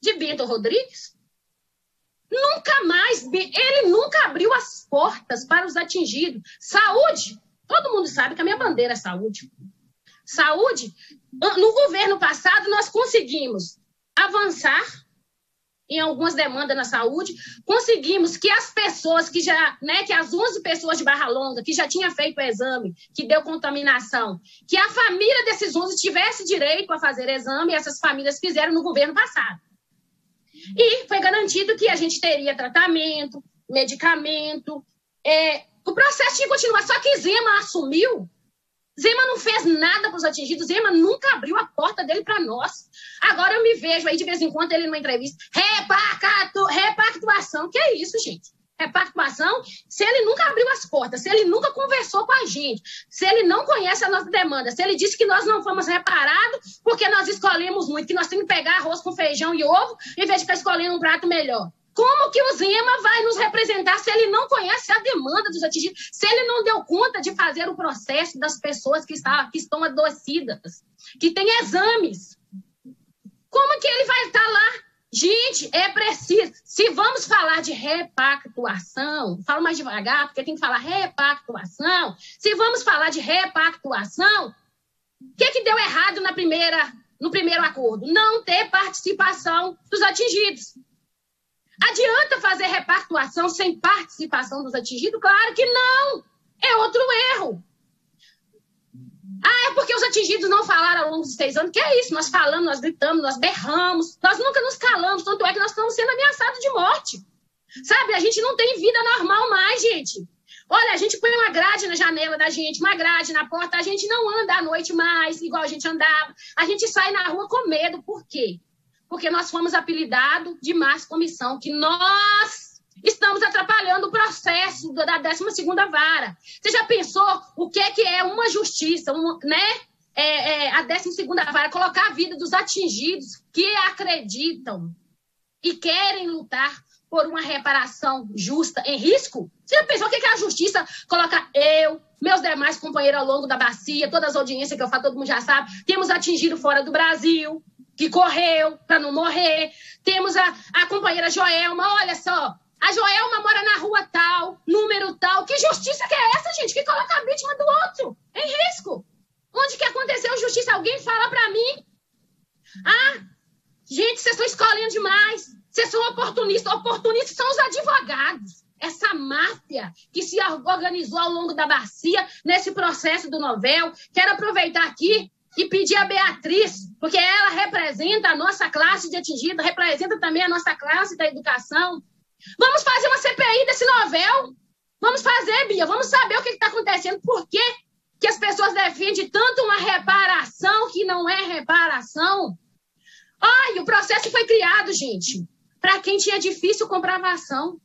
de Bento Rodrigues. Nunca mais, ele nunca abriu as portas para os atingidos. Saúde, todo mundo sabe que a minha bandeira é saúde. Saúde, no governo passado, nós conseguimos avançar em algumas demandas na saúde, conseguimos que as pessoas que já, né, que as 11 pessoas de Barra Longa, que já tinha feito o exame, que deu contaminação, que a família desses 11 tivesse direito a fazer exame, essas famílias fizeram no governo passado. E foi garantido que a gente teria tratamento, medicamento, é, o processo tinha que continuar, só que Zema assumiu Zema não fez nada para os atingidos, Zema nunca abriu a porta dele para nós. Agora eu me vejo aí de vez em quando ele numa entrevista, repacto, repactuação. Que é isso, gente? Repactuação, se ele nunca abriu as portas, se ele nunca conversou com a gente, se ele não conhece a nossa demanda, se ele disse que nós não fomos reparados porque nós escolhemos muito, que nós temos que pegar arroz com feijão e ovo, em vez de ficar escolhendo um prato melhor. Como que o Zema vai nos representar se ele não conhece a demanda dos atingidos, se ele não deu conta de fazer o processo das pessoas que, está, que estão adoecidas, que têm exames? Como que ele vai estar lá? Gente, é preciso. Se vamos falar de repactuação, falo mais devagar, porque tem que falar repactuação. Se vamos falar de repactuação, o que, que deu errado na primeira, no primeiro acordo? Não ter participação dos atingidos. Adianta fazer repactuação sem participação dos atingidos? Claro que não! É outro erro. Ah, é porque os atingidos não falaram ao longo dos seis anos. Que é isso? Nós falamos, nós gritamos, nós berramos, nós nunca nos calamos, tanto é que nós estamos sendo ameaçados de morte. Sabe? A gente não tem vida normal mais, gente. Olha, a gente põe uma grade na janela da gente, uma grade na porta, a gente não anda à noite mais, igual a gente andava. A gente sai na rua com medo. Por quê? Porque nós fomos apelidados de más comissão, que nós estamos atrapalhando o processo da 12 vara. Você já pensou o que é, que é uma justiça, né? É, é, a 12 vara, colocar a vida dos atingidos que acreditam e querem lutar por uma reparação justa em risco? Você já pensou o que é a justiça coloca eu, meus demais companheiros ao longo da bacia, todas as audiências que eu faço, todo mundo já sabe, temos atingido fora do Brasil, que correu para não morrer. Temos a, a companheira Joelma, olha só. A Joelma mora na rua tal, número tal. Que justiça que é essa, gente? Que coloca a vítima do outro em risco. Onde que aconteceu justiça? Alguém fala para mim. Ah, gente, vocês estão escolhendo demais. Vocês são oportunistas. Oportunistas são os advogados. Essa máfia que se organizou ao longo da bacia nesse processo do novel. Quero aproveitar aqui e pedir a Beatriz, porque ela representa a nossa classe de atingida, representa também a nossa classe da educação. Vamos fazer uma CPI desse novel? Vamos fazer, Bia, vamos saber o que está acontecendo, por que, que as pessoas defendem tanto uma reparação que não é reparação. Olha, o processo foi criado, gente, para quem tinha difícil comprovação.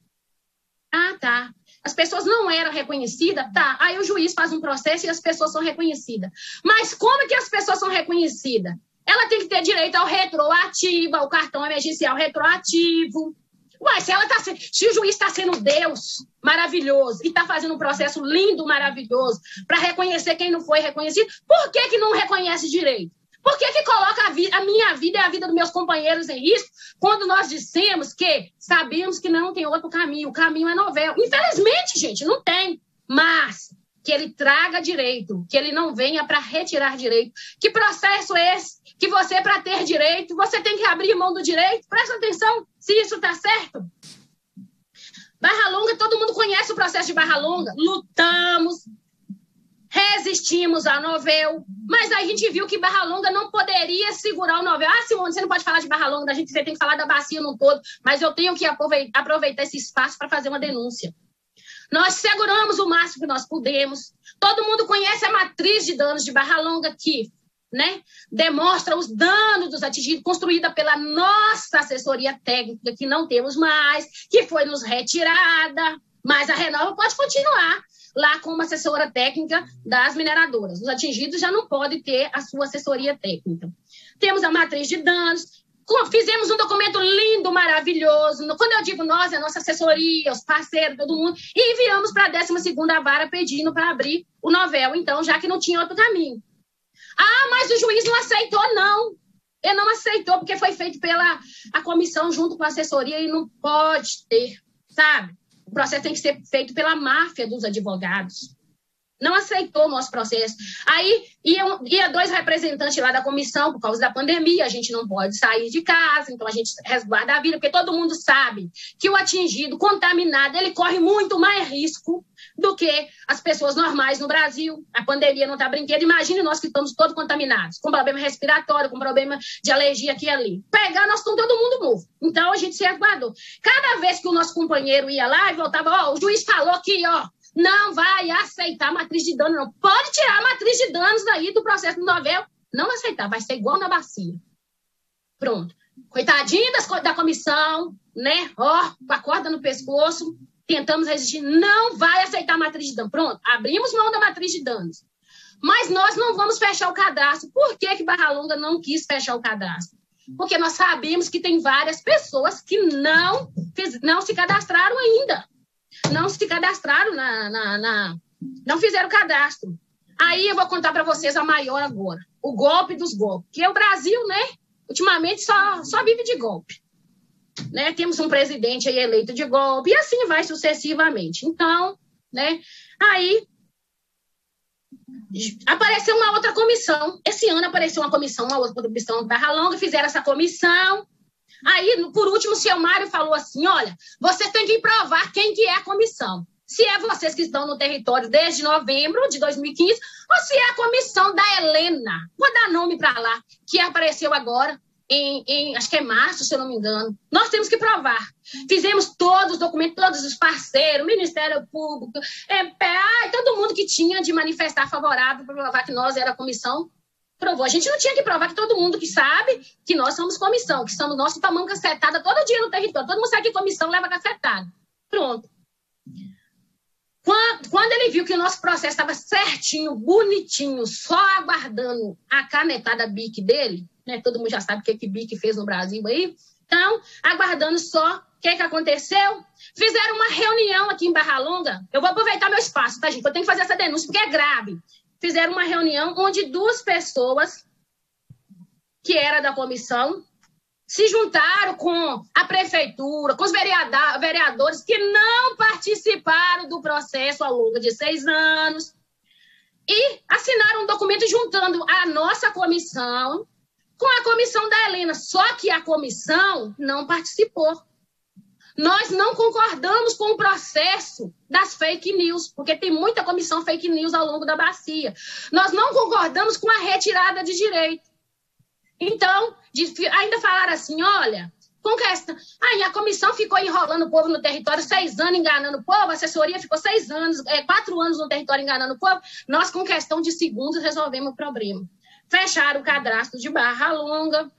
Ah, tá. As pessoas não eram reconhecidas, tá. Aí o juiz faz um processo e as pessoas são reconhecidas. Mas como que as pessoas são reconhecidas? Ela tem que ter direito ao retroativo, ao cartão emergencial retroativo. Ué, se, ela tá, se o juiz está sendo Deus maravilhoso e está fazendo um processo lindo, maravilhoso, para reconhecer quem não foi reconhecido, por que, que não reconhece direito? Por que, que coloca a, a, minha vida e a vida dos meus companheiros em risco quando nós dissemos que sabemos que não tem outro caminho? O caminho é novel. Infelizmente, gente, não tem. Mas que ele traga direito, que ele não venha para retirar direito. Que processo é esse? Que você, para ter direito, você tem que abrir mão do direito? Presta atenção se isso está certo. Barra Longa, todo mundo conhece o processo de Barra Longa. Lutamos, resistimos ao novel, mas a gente viu que Barra Longa não poderia segurar o novel. Ah, Simone, você não pode falar de Barra Longa, a gente você tem que falar da bacia no todo, mas eu tenho que aproveitar esse espaço para fazer uma denúncia. Nós seguramos o máximo que nós pudemos. Todo mundo conhece a matriz de danos de Barra Longa que né, demonstra os danos dos atingidos, construída pela nossa assessoria técnica, que não temos mais, que foi nos retirada, mas a Renova pode continuar lá como assessora técnica das mineradoras. Os atingidos já não podem ter a sua assessoria técnica. Temos a matriz de danos, fizemos um documento lindo, maravilhoso. Quando eu digo nós, é a nossa assessoria, os parceiros, todo mundo, e enviamos para a 12 vara pedindo para abrir o novel, então, já que não tinha outro caminho. Ah, mas o juiz não aceitou, não. Ele não aceitou, porque foi feito pela a comissão junto com a assessoria e não pode ter, sabe? O processo tem que ser feito pela máfia dos advogados. Não aceitou o nosso processo. Aí iam, ia dois representantes lá da comissão, por causa da pandemia, a gente não pode sair de casa, então a gente resguarda a vida, porque todo mundo sabe que o atingido, contaminado, ele corre muito mais risco do que as pessoas normais no Brasil. A pandemia não está brinquedo. Imagine nós que estamos todos contaminados, com problema respiratório, com problema de alergia aqui e ali. Pegar, nós estamos todo mundo novo. Então a gente se resguardou. Cada vez que o nosso companheiro ia lá e voltava, ó, o juiz falou que, ó, não vai aceitar matriz de danos, não. Pode tirar a matriz de danos daí do processo do novel. Não aceitar, vai ser igual na bacia. Pronto. Coitadinha das, da comissão, né? Ó, com a corda no pescoço, tentamos resistir, não vai aceitar a matriz de danos. Pronto, abrimos mão da matriz de danos. Mas nós não vamos fechar o cadastro. Por que, que Barra Longa não quis fechar o cadastro? Porque nós sabemos que tem várias pessoas que não, fiz, não se cadastraram ainda. Não se cadastraram na, na, na não fizeram cadastro. Aí eu vou contar para vocês a maior agora. O golpe dos golpes. Que é o Brasil, né? Ultimamente só, só vive de golpe né? Temos um presidente aí eleito de golpe, e assim vai sucessivamente. Então, né? Aí apareceu uma outra comissão. Esse ano apareceu uma comissão, uma outra comissão da Longa, fizeram essa comissão. Aí, por último, o seu Mário falou assim: olha, vocês têm que provar quem que é a comissão. Se é vocês que estão no território desde novembro de 2015, ou se é a comissão da Helena, vou dar nome para lá, que apareceu agora, em, em, acho que é março, se eu não me engano. Nós temos que provar. Fizemos todos os documentos, todos os parceiros, Ministério Público, MPA, e todo mundo que tinha de manifestar favorável para provar que nós era comissão, provou. A gente não tinha que provar que todo mundo que sabe que nós somos comissão, que somos nós que tomamos cacetada todo dia no território. Todo mundo sabe que comissão leva cacetada. Pronto. Quando, quando ele viu que o nosso processo estava certinho, bonitinho, só aguardando a canetada BIC dele, né? Todo mundo já sabe o que, que BIC fez no Brasil aí. Então, aguardando só, o que, que aconteceu? Fizeram uma reunião aqui em Barra Longa. Eu vou aproveitar meu espaço, tá, gente? Eu tenho que fazer essa denúncia, porque é grave. Fizeram uma reunião onde duas pessoas, que era da comissão, se juntaram com a prefeitura, com os vereadores que não participaram do processo ao longo de seis anos e assinaram um documento juntando a nossa comissão com a comissão da Helena. Só que a comissão não participou. Nós não concordamos com o processo das fake news, porque tem muita comissão fake news ao longo da bacia. Nós não concordamos com a retirada de direito. Então, ainda falaram assim: olha, com questão. Aí a comissão ficou enrolando o povo no território seis anos, enganando o povo, a assessoria ficou seis anos, é, quatro anos no território enganando o povo. Nós, com questão de segundos, resolvemos o problema fecharam o cadastro de Barra Longa.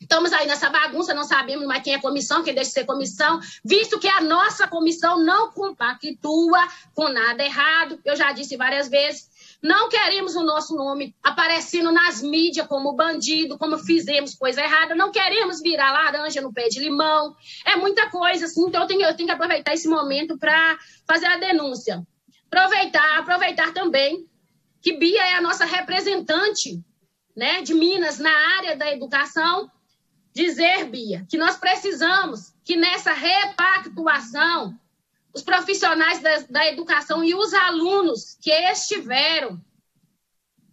Estamos aí nessa bagunça, não sabemos mais quem é comissão, quem deixa de ser comissão, visto que a nossa comissão não compactua com nada errado. Eu já disse várias vezes. Não queremos o nosso nome aparecendo nas mídias como bandido, como fizemos coisa errada. Não queremos virar laranja no pé de limão. É muita coisa, assim. Então, eu tenho, eu tenho que aproveitar esse momento para fazer a denúncia. Aproveitar, aproveitar também que Bia é a nossa representante né, de Minas na área da educação, dizer, Bia, que nós precisamos que nessa repactuação os profissionais da, da educação e os alunos que estiveram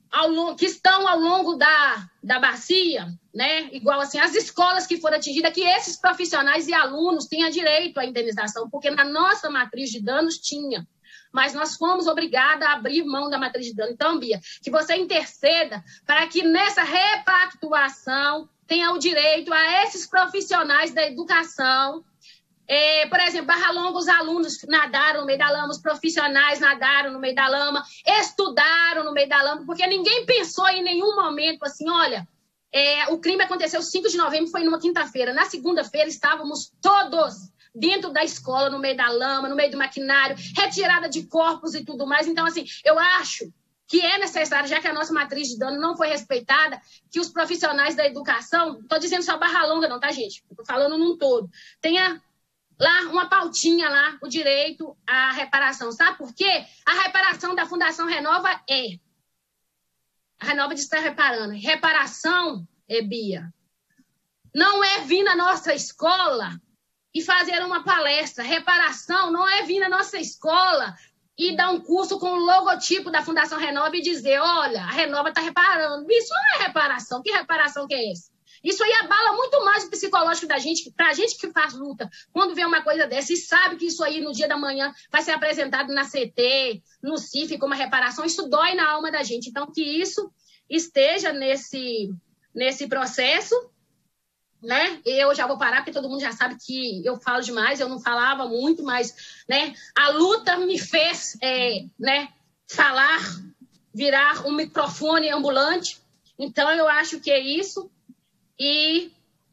ao, que estão ao longo da, da bacia, né? Igual assim, as escolas que foram atingidas, que esses profissionais e alunos tenham direito à indenização, porque na nossa matriz de danos tinha. Mas nós fomos obrigadas a abrir mão da matriz de dano. Então, Bia, que você interceda para que nessa repactuação tenha o direito a esses profissionais da educação é, por exemplo, Barra Longa, os alunos nadaram no meio da lama, os profissionais nadaram no meio da lama, estudaram no meio da lama, porque ninguém pensou em nenhum momento assim: olha, é, o crime aconteceu 5 de novembro, foi numa quinta-feira. Na segunda-feira estávamos todos dentro da escola, no meio da lama, no meio do maquinário, retirada de corpos e tudo mais. Então, assim, eu acho que é necessário, já que a nossa matriz de dano não foi respeitada, que os profissionais da educação, estou dizendo só Barra Longa, não, tá, gente? Estou falando num todo, tenha lá uma pautinha lá, o direito à reparação. Sabe por quê? A reparação da Fundação Renova é. A Renova estar reparando. Reparação, é Bia, não é vir na nossa escola e fazer uma palestra. Reparação não é vir na nossa escola e dar um curso com o logotipo da Fundação Renova e dizer: olha, a Renova está reparando. Isso não é reparação. Que reparação que é essa? Isso aí abala muito mais o psicológico da gente, para a gente que faz luta, quando vê uma coisa dessa e sabe que isso aí no dia da manhã vai ser apresentado na CT, no CIF, como reparação, isso dói na alma da gente. Então, que isso esteja nesse, nesse processo né? Eu já vou parar, porque todo mundo já sabe que eu falo demais, eu não falava muito, mas né, a luta me fez é, né, falar, virar um microfone ambulante. Então, eu acho que é isso e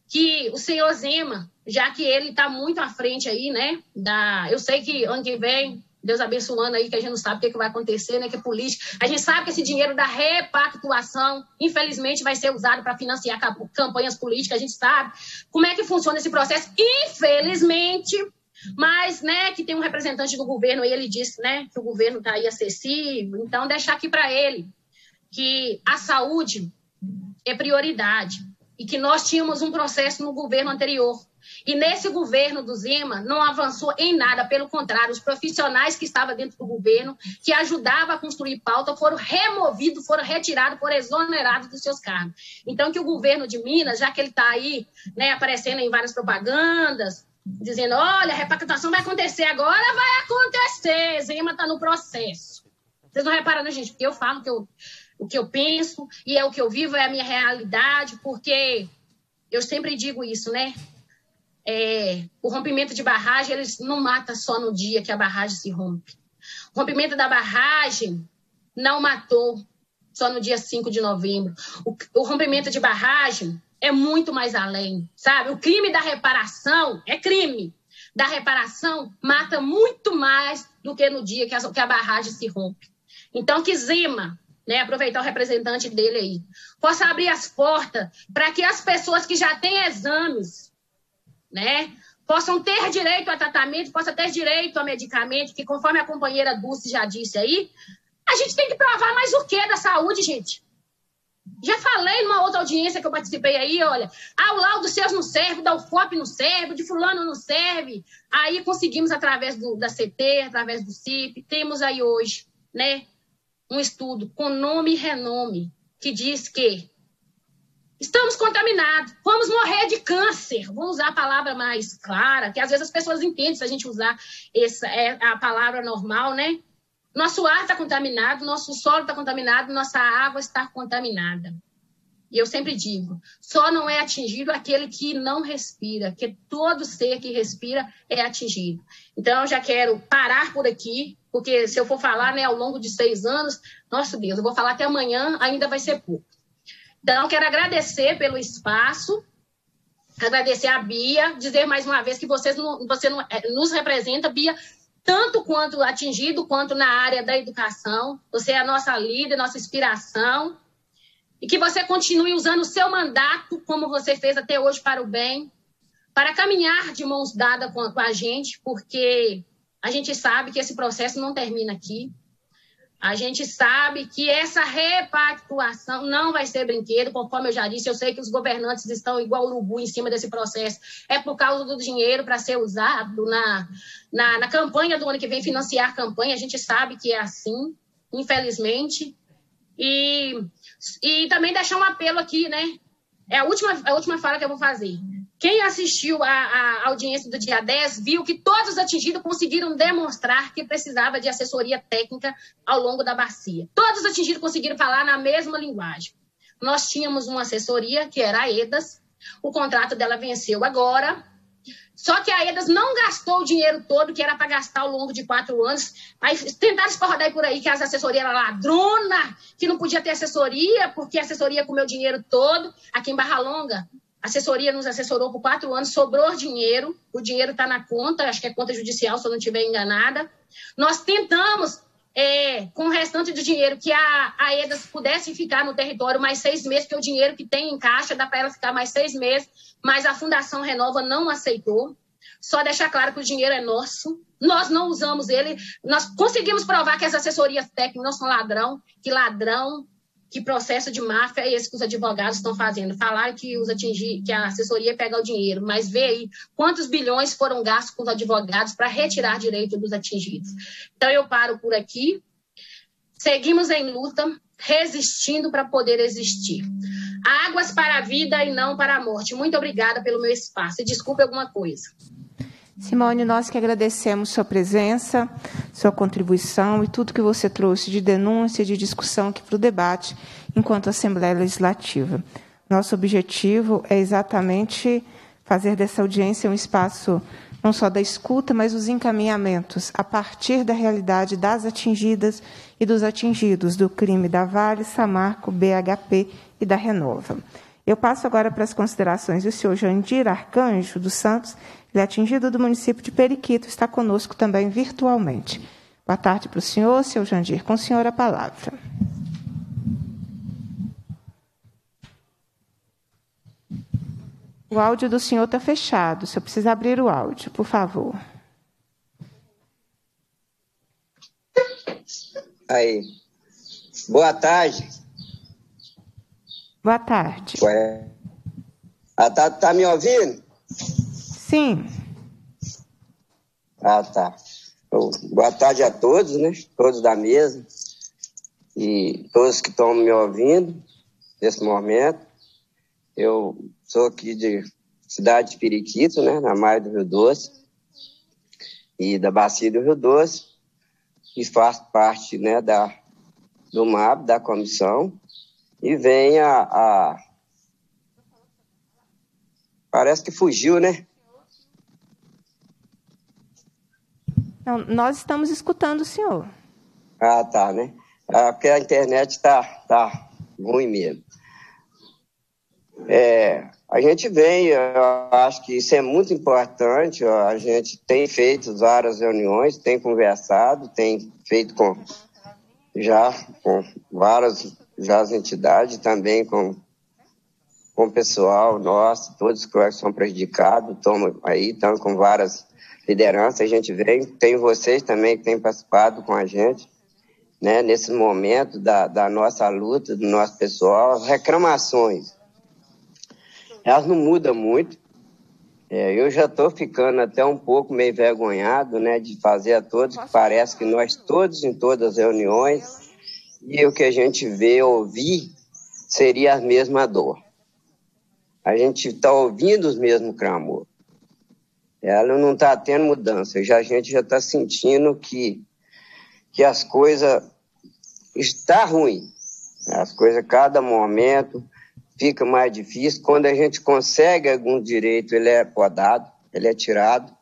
que o senhor Zema, já que ele está muito à frente aí, né? Da, eu sei que ano que vem, Deus abençoando aí, que a gente não sabe o que, é que vai acontecer, né? Que é política. A gente sabe que esse dinheiro da repactuação, infelizmente, vai ser usado para financiar campanhas políticas, a gente sabe como é que funciona esse processo, infelizmente. Mas, né, que tem um representante do governo aí, ele disse, né, que o governo está aí acessível. Então, deixar aqui para ele que a saúde é prioridade e que nós tínhamos um processo no governo anterior. E nesse governo do Zema não avançou em nada, pelo contrário, os profissionais que estavam dentro do governo, que ajudavam a construir pauta, foram removidos, foram retirados, foram exonerados dos seus cargos. Então, que o governo de Minas, já que ele está aí né, aparecendo em várias propagandas, dizendo: olha, a repactação vai acontecer agora, vai acontecer, Zema está no processo. Vocês não reparam, né, gente? Porque eu falo que eu o que eu penso e é o que eu vivo, é a minha realidade, porque eu sempre digo isso, né? É, o rompimento de barragem, eles não mata só no dia que a barragem se rompe. O rompimento da barragem não matou só no dia 5 de novembro. O, o rompimento de barragem é muito mais além, sabe? O crime da reparação é crime. Da reparação mata muito mais do que no dia que a, que a barragem se rompe. Então, que Zema né, aproveitar o representante dele aí, possa abrir as portas para que as pessoas que já têm exames, né, possam ter direito a tratamento, possam ter direito a medicamento, que conforme a companheira Dulce já disse aí, a gente tem que provar mais o que da saúde, gente? Já falei numa outra audiência que eu participei aí, olha, ah, o laudo seus não serve, da UFOP não serve, de fulano não serve. Aí conseguimos, através do, da CT, através do CIP, temos aí hoje, né, um estudo com nome e renome que diz que estamos contaminados, vamos morrer de câncer. Vou usar a palavra mais clara, que às vezes as pessoas entendem se a gente usar essa é a palavra normal, né? Nosso ar está contaminado, nosso solo está contaminado, nossa água está contaminada. E eu sempre digo, só não é atingido aquele que não respira, que todo ser que respira é atingido. Então, eu já quero parar por aqui, porque se eu for falar né, ao longo de seis anos, nossa Deus, eu vou falar até amanhã, ainda vai ser pouco. Então, quero agradecer pelo espaço, agradecer a Bia, dizer mais uma vez que vocês, você é, nos representa, Bia, tanto quanto atingido, quanto na área da educação. Você é a nossa líder, nossa inspiração e que você continue usando o seu mandato, como você fez até hoje, para o bem, para caminhar de mãos dadas com a gente, porque a gente sabe que esse processo não termina aqui. A gente sabe que essa repactuação não vai ser brinquedo, conforme eu já disse. Eu sei que os governantes estão igual urubu em cima desse processo. É por causa do dinheiro para ser usado na, na, na campanha do ano que vem, financiar a campanha. A gente sabe que é assim, infelizmente. E, e também deixar um apelo aqui, né? É a última, a última fala que eu vou fazer. Quem assistiu à audiência do dia 10 viu que todos os atingidos conseguiram demonstrar que precisava de assessoria técnica ao longo da bacia. Todos os atingidos conseguiram falar na mesma linguagem. Nós tínhamos uma assessoria, que era a EDAS, o contrato dela venceu agora, só que a EDAS não gastou o dinheiro todo que era para gastar ao longo de quatro anos. Aí tentaram escorrodar por aí que as assessorias eram ladrona, que não podia ter assessoria, porque a assessoria comeu o dinheiro todo. Aqui em Barra Longa, a assessoria nos assessorou por quatro anos, sobrou dinheiro, o dinheiro está na conta, acho que é conta judicial, se eu não estiver enganada. Nós tentamos é, com o restante do dinheiro, que a, a EDAS pudesse ficar no território mais seis meses, porque o dinheiro que tem em caixa dá para ela ficar mais seis meses, mas a Fundação Renova não aceitou. Só deixar claro que o dinheiro é nosso, nós não usamos ele, nós conseguimos provar que as assessorias técnicas não são ladrão, que ladrão que processo de máfia é esse que os advogados estão fazendo. Falaram que os atingir, que a assessoria pega o dinheiro, mas vê aí quantos bilhões foram gastos com os advogados para retirar direito dos atingidos. Então eu paro por aqui. Seguimos em luta, resistindo para poder existir. Águas para a vida e não para a morte. Muito obrigada pelo meu espaço. E desculpe alguma coisa. Simone, nós que agradecemos sua presença, sua contribuição e tudo que você trouxe de denúncia, de discussão aqui para o debate enquanto Assembleia Legislativa. Nosso objetivo é exatamente fazer dessa audiência um espaço não só da escuta, mas os encaminhamentos a partir da realidade das atingidas e dos atingidos do crime da Vale, Samarco, BHP e da Renova. Eu passo agora para as considerações do senhor Jandir Arcanjo dos Santos, ele é atingido do município de Periquito, está conosco também virtualmente. Boa tarde para o senhor, seu Jandir. Com o senhor a palavra. O áudio do senhor está fechado. O senhor precisa abrir o áudio, por favor. Aí. Boa tarde. Boa tarde. Ué. Ah, tá, tá me ouvindo? Sim. Ah, tá. Boa tarde a todos, né? Todos da mesa e todos que estão me ouvindo nesse momento. Eu sou aqui de cidade de Periquito, né? Na Maia do Rio Doce e da Bacia do Rio Doce e faço parte, né, da, do MAB, da comissão e vem a parece que fugiu, né? Não, nós estamos escutando o senhor. Ah, tá, né? Ah, porque a internet está tá ruim mesmo. É, a gente vem, eu acho que isso é muito importante. A gente tem feito várias reuniões, tem conversado, tem feito com já com várias já as entidades, também com, com o pessoal nosso, todos que são prejudicados, estão aí, estão com várias liderança, a gente vem, tem vocês também que têm participado com a gente, né, nesse momento da, da nossa luta, do nosso pessoal, as reclamações, elas não mudam muito, é, eu já estou ficando até um pouco meio vergonhado, né, de fazer a todos, que parece que nós todos em todas as reuniões, e o que a gente vê, ouvir, seria a mesma dor. A gente está ouvindo os mesmos clamores ela não está tendo mudança. Já, a gente já está sentindo que, que as coisas está ruim. As coisas, cada momento, fica mais difícil. Quando a gente consegue algum direito, ele é podado, ele é tirado.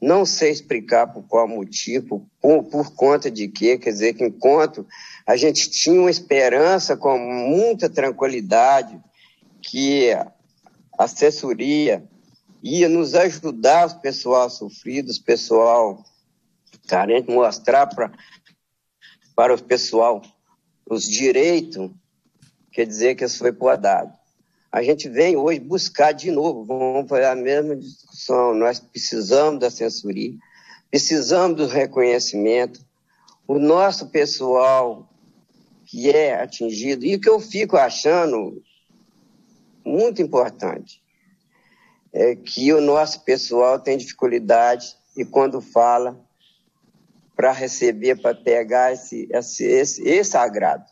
Não sei explicar por qual motivo, por, por conta de quê. Quer dizer, que enquanto a gente tinha uma esperança com muita tranquilidade que assessoria ia nos ajudar os pessoal sofridos, pessoal carente, mostrar pra, para o pessoal os direitos, quer dizer que isso foi podado. A gente vem hoje buscar de novo, vamos fazer a mesma discussão, nós precisamos da censuria, precisamos do reconhecimento, o nosso pessoal que é atingido, e o que eu fico achando muito importante, é que o nosso pessoal tem dificuldade e quando fala para receber, para pegar esse, esse, esse, esse agrado,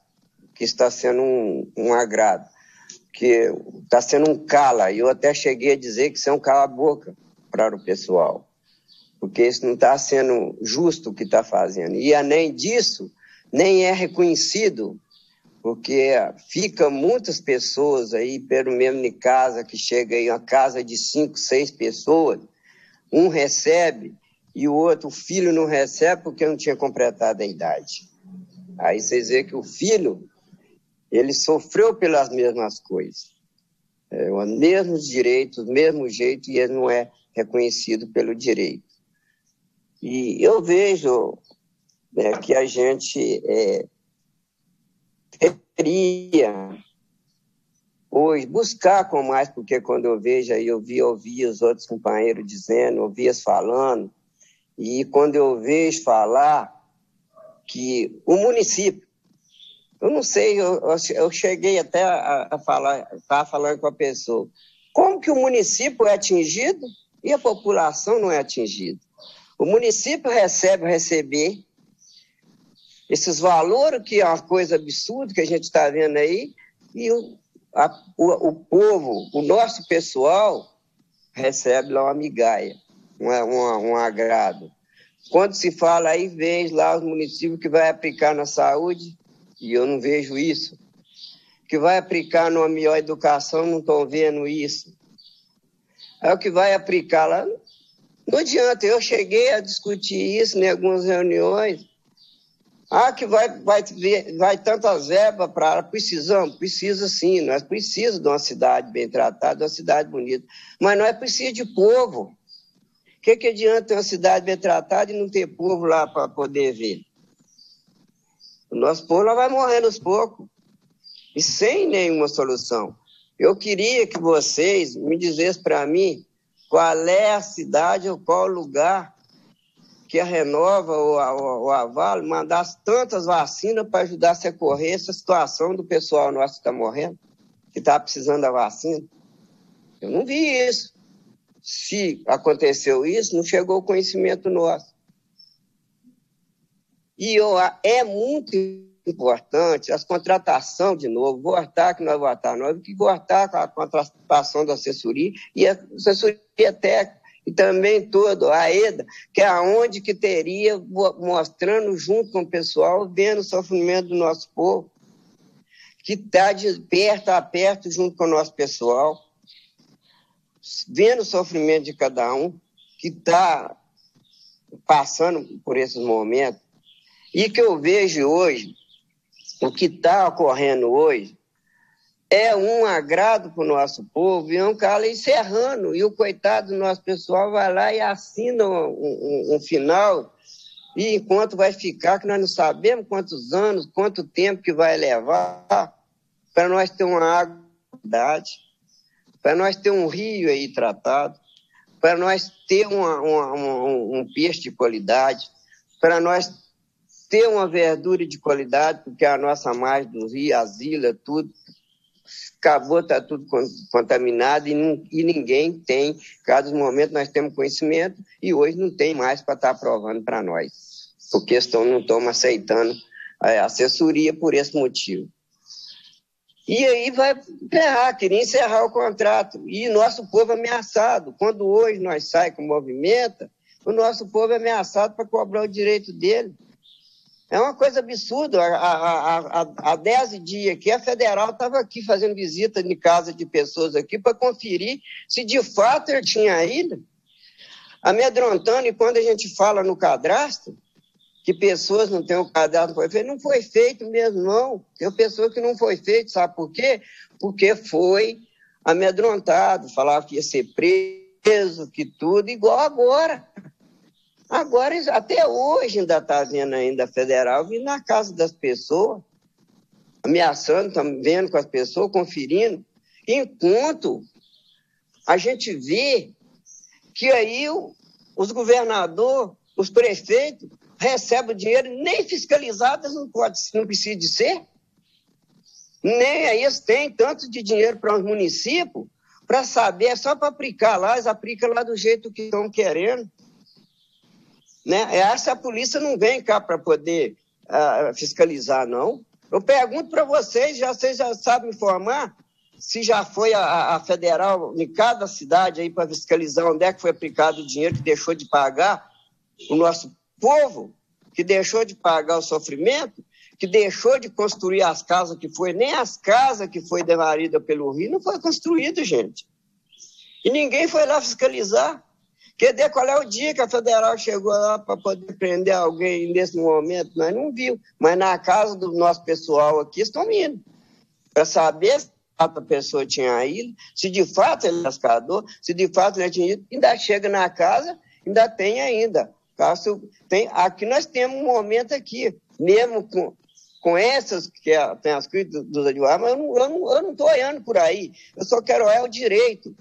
que está sendo um, um agrado. que está sendo um cala, e eu até cheguei a dizer que isso é um cala-boca para o pessoal, porque isso não está sendo justo o que está fazendo. E além disso, nem é reconhecido, porque fica muitas pessoas aí, pelo mesmo em casa, que chega aí uma casa de cinco, seis pessoas, um recebe e o outro, o filho não recebe porque não tinha completado a idade. Aí vocês veem que o filho, ele sofreu pelas mesmas coisas. É, os mesmos direitos, o mesmo jeito, e ele não é reconhecido pelo direito. E eu vejo né, que a gente é, deveria hoje buscar com mais, porque quando eu vejo aí, eu vi, ouvi os outros companheiros dizendo, ouvi falando, e quando eu vejo falar que o município, eu não sei, eu, eu cheguei até a, a falar, estava falando com a pessoa, como que o município é atingido e a população não é atingida? O município recebe receber esses valores, que é uma coisa absurda que a gente está vendo aí, e o, a, o, o, povo, o nosso pessoal, recebe lá uma migalha, um, um, agrado. Quando se fala aí, vem lá os municípios que vai aplicar na saúde, e eu não vejo isso. Que vai aplicar numa melhor educação, não estou vendo isso. É o que vai aplicar lá. Não adianta, eu cheguei a discutir isso em algumas reuniões. Ah, que vai, vai, vai tantas verbas para. Precisamos, precisa sim, nós precisamos de uma cidade bem tratada, de uma cidade bonita. Mas não é preciso de povo. O que, que adianta uma cidade bem tratada e não ter povo lá para poder ver? O nosso povo lá vai morrendo aos poucos. E sem nenhuma solução. Eu queria que vocês me dissessem para mim qual é a cidade ou qual lugar que a Renova ou a, ou a Vale mandasse tantas vacinas para ajudar a socorrer essa situação do pessoal nosso que está morrendo, que está precisando da vacina. Eu não vi isso se aconteceu isso, não chegou o conhecimento nosso. E é muito importante as contratações, de novo, voltar que nós votar nós, que voltar com a contratação da assessoria e a assessoria técnica e também todo a EDA, que é aonde que teria mostrando junto com o pessoal, vendo o sofrimento do nosso povo, que está de perto a perto junto com o nosso pessoal vendo o sofrimento de cada um, que está passando por esses momentos, e que eu vejo hoje, o que está ocorrendo hoje, é um agrado para o nosso povo e é um cara encerrando. E o coitado do nosso pessoal vai lá e assina um, um, um final, e enquanto vai ficar, que nós não sabemos quantos anos, quanto tempo que vai levar para nós ter uma água para nós ter um rio aí tratado, para nós ter uma, uma, um, um peixe de qualidade, para nós ter uma verdura de qualidade, porque a nossa margem do rio, as ilhas, tudo, acabou, está tudo contaminado e, não, e, ninguém tem. Cada momento nós temos conhecimento e hoje não tem mais para estar tá aprovando para nós, porque estão, não estão aceitando a assessoria por esse motivo. E aí vai encerrar, queria encerrar o contrato. E nosso povo é ameaçado. Quando hoje nós sai com movimenta, o nosso povo é ameaçado para cobrar o direito dele. É uma coisa absurda. Há 10 dias que a federal estava aqui fazendo visita em casa de pessoas aqui para conferir se de fato ele tinha ido. Amedrontando, e quando a gente fala no cadastro, que pessoas não têm o cadastro, foi feito. Não foi feito mesmo, não. Tem pessoas que não foi feito, sabe por quê? Porque foi amedrontado, falava que ia ser preso, que tudo, igual agora. Agora, até hoje ainda está vendo ainda federal vindo na casa das pessoas, ameaçando, tá vendo com as pessoas, conferindo, enquanto a gente vê que aí os governadores, os prefeitos, recebe o dinheiro, nem fiscalizadas não pode, não precisa de ser. Nem aí eles têm tanto de dinheiro para os municípios para saber, é só para aplicar lá, eles aplicam lá do jeito que estão querendo. Né? Essa polícia não vem cá para poder uh, fiscalizar, não. Eu pergunto para vocês, já vocês já sabem informar, se já foi a, a federal em cada cidade aí para fiscalizar onde é que foi aplicado o dinheiro que deixou de pagar o nosso povo, que deixou de pagar o sofrimento, que deixou de construir as casas que foi, nem as casas que foi devarida pelo Rio não foi construída, gente. E ninguém foi lá fiscalizar. Quer dizer, qual é o dia que a federal chegou lá para poder prender alguém nesse momento? Nós não viu. Mas na casa do nosso pessoal aqui estão indo. Para saber se a pessoa tinha ido, se de fato ele é pescador, se de fato ele tinha ido, ainda chega na casa, ainda tem ainda. Tem, aqui nós temos um momento aqui, mesmo com, com essas que é, tem as críticas dos advogados, mas eu não estou olhando por aí. Eu só quero olhar o direito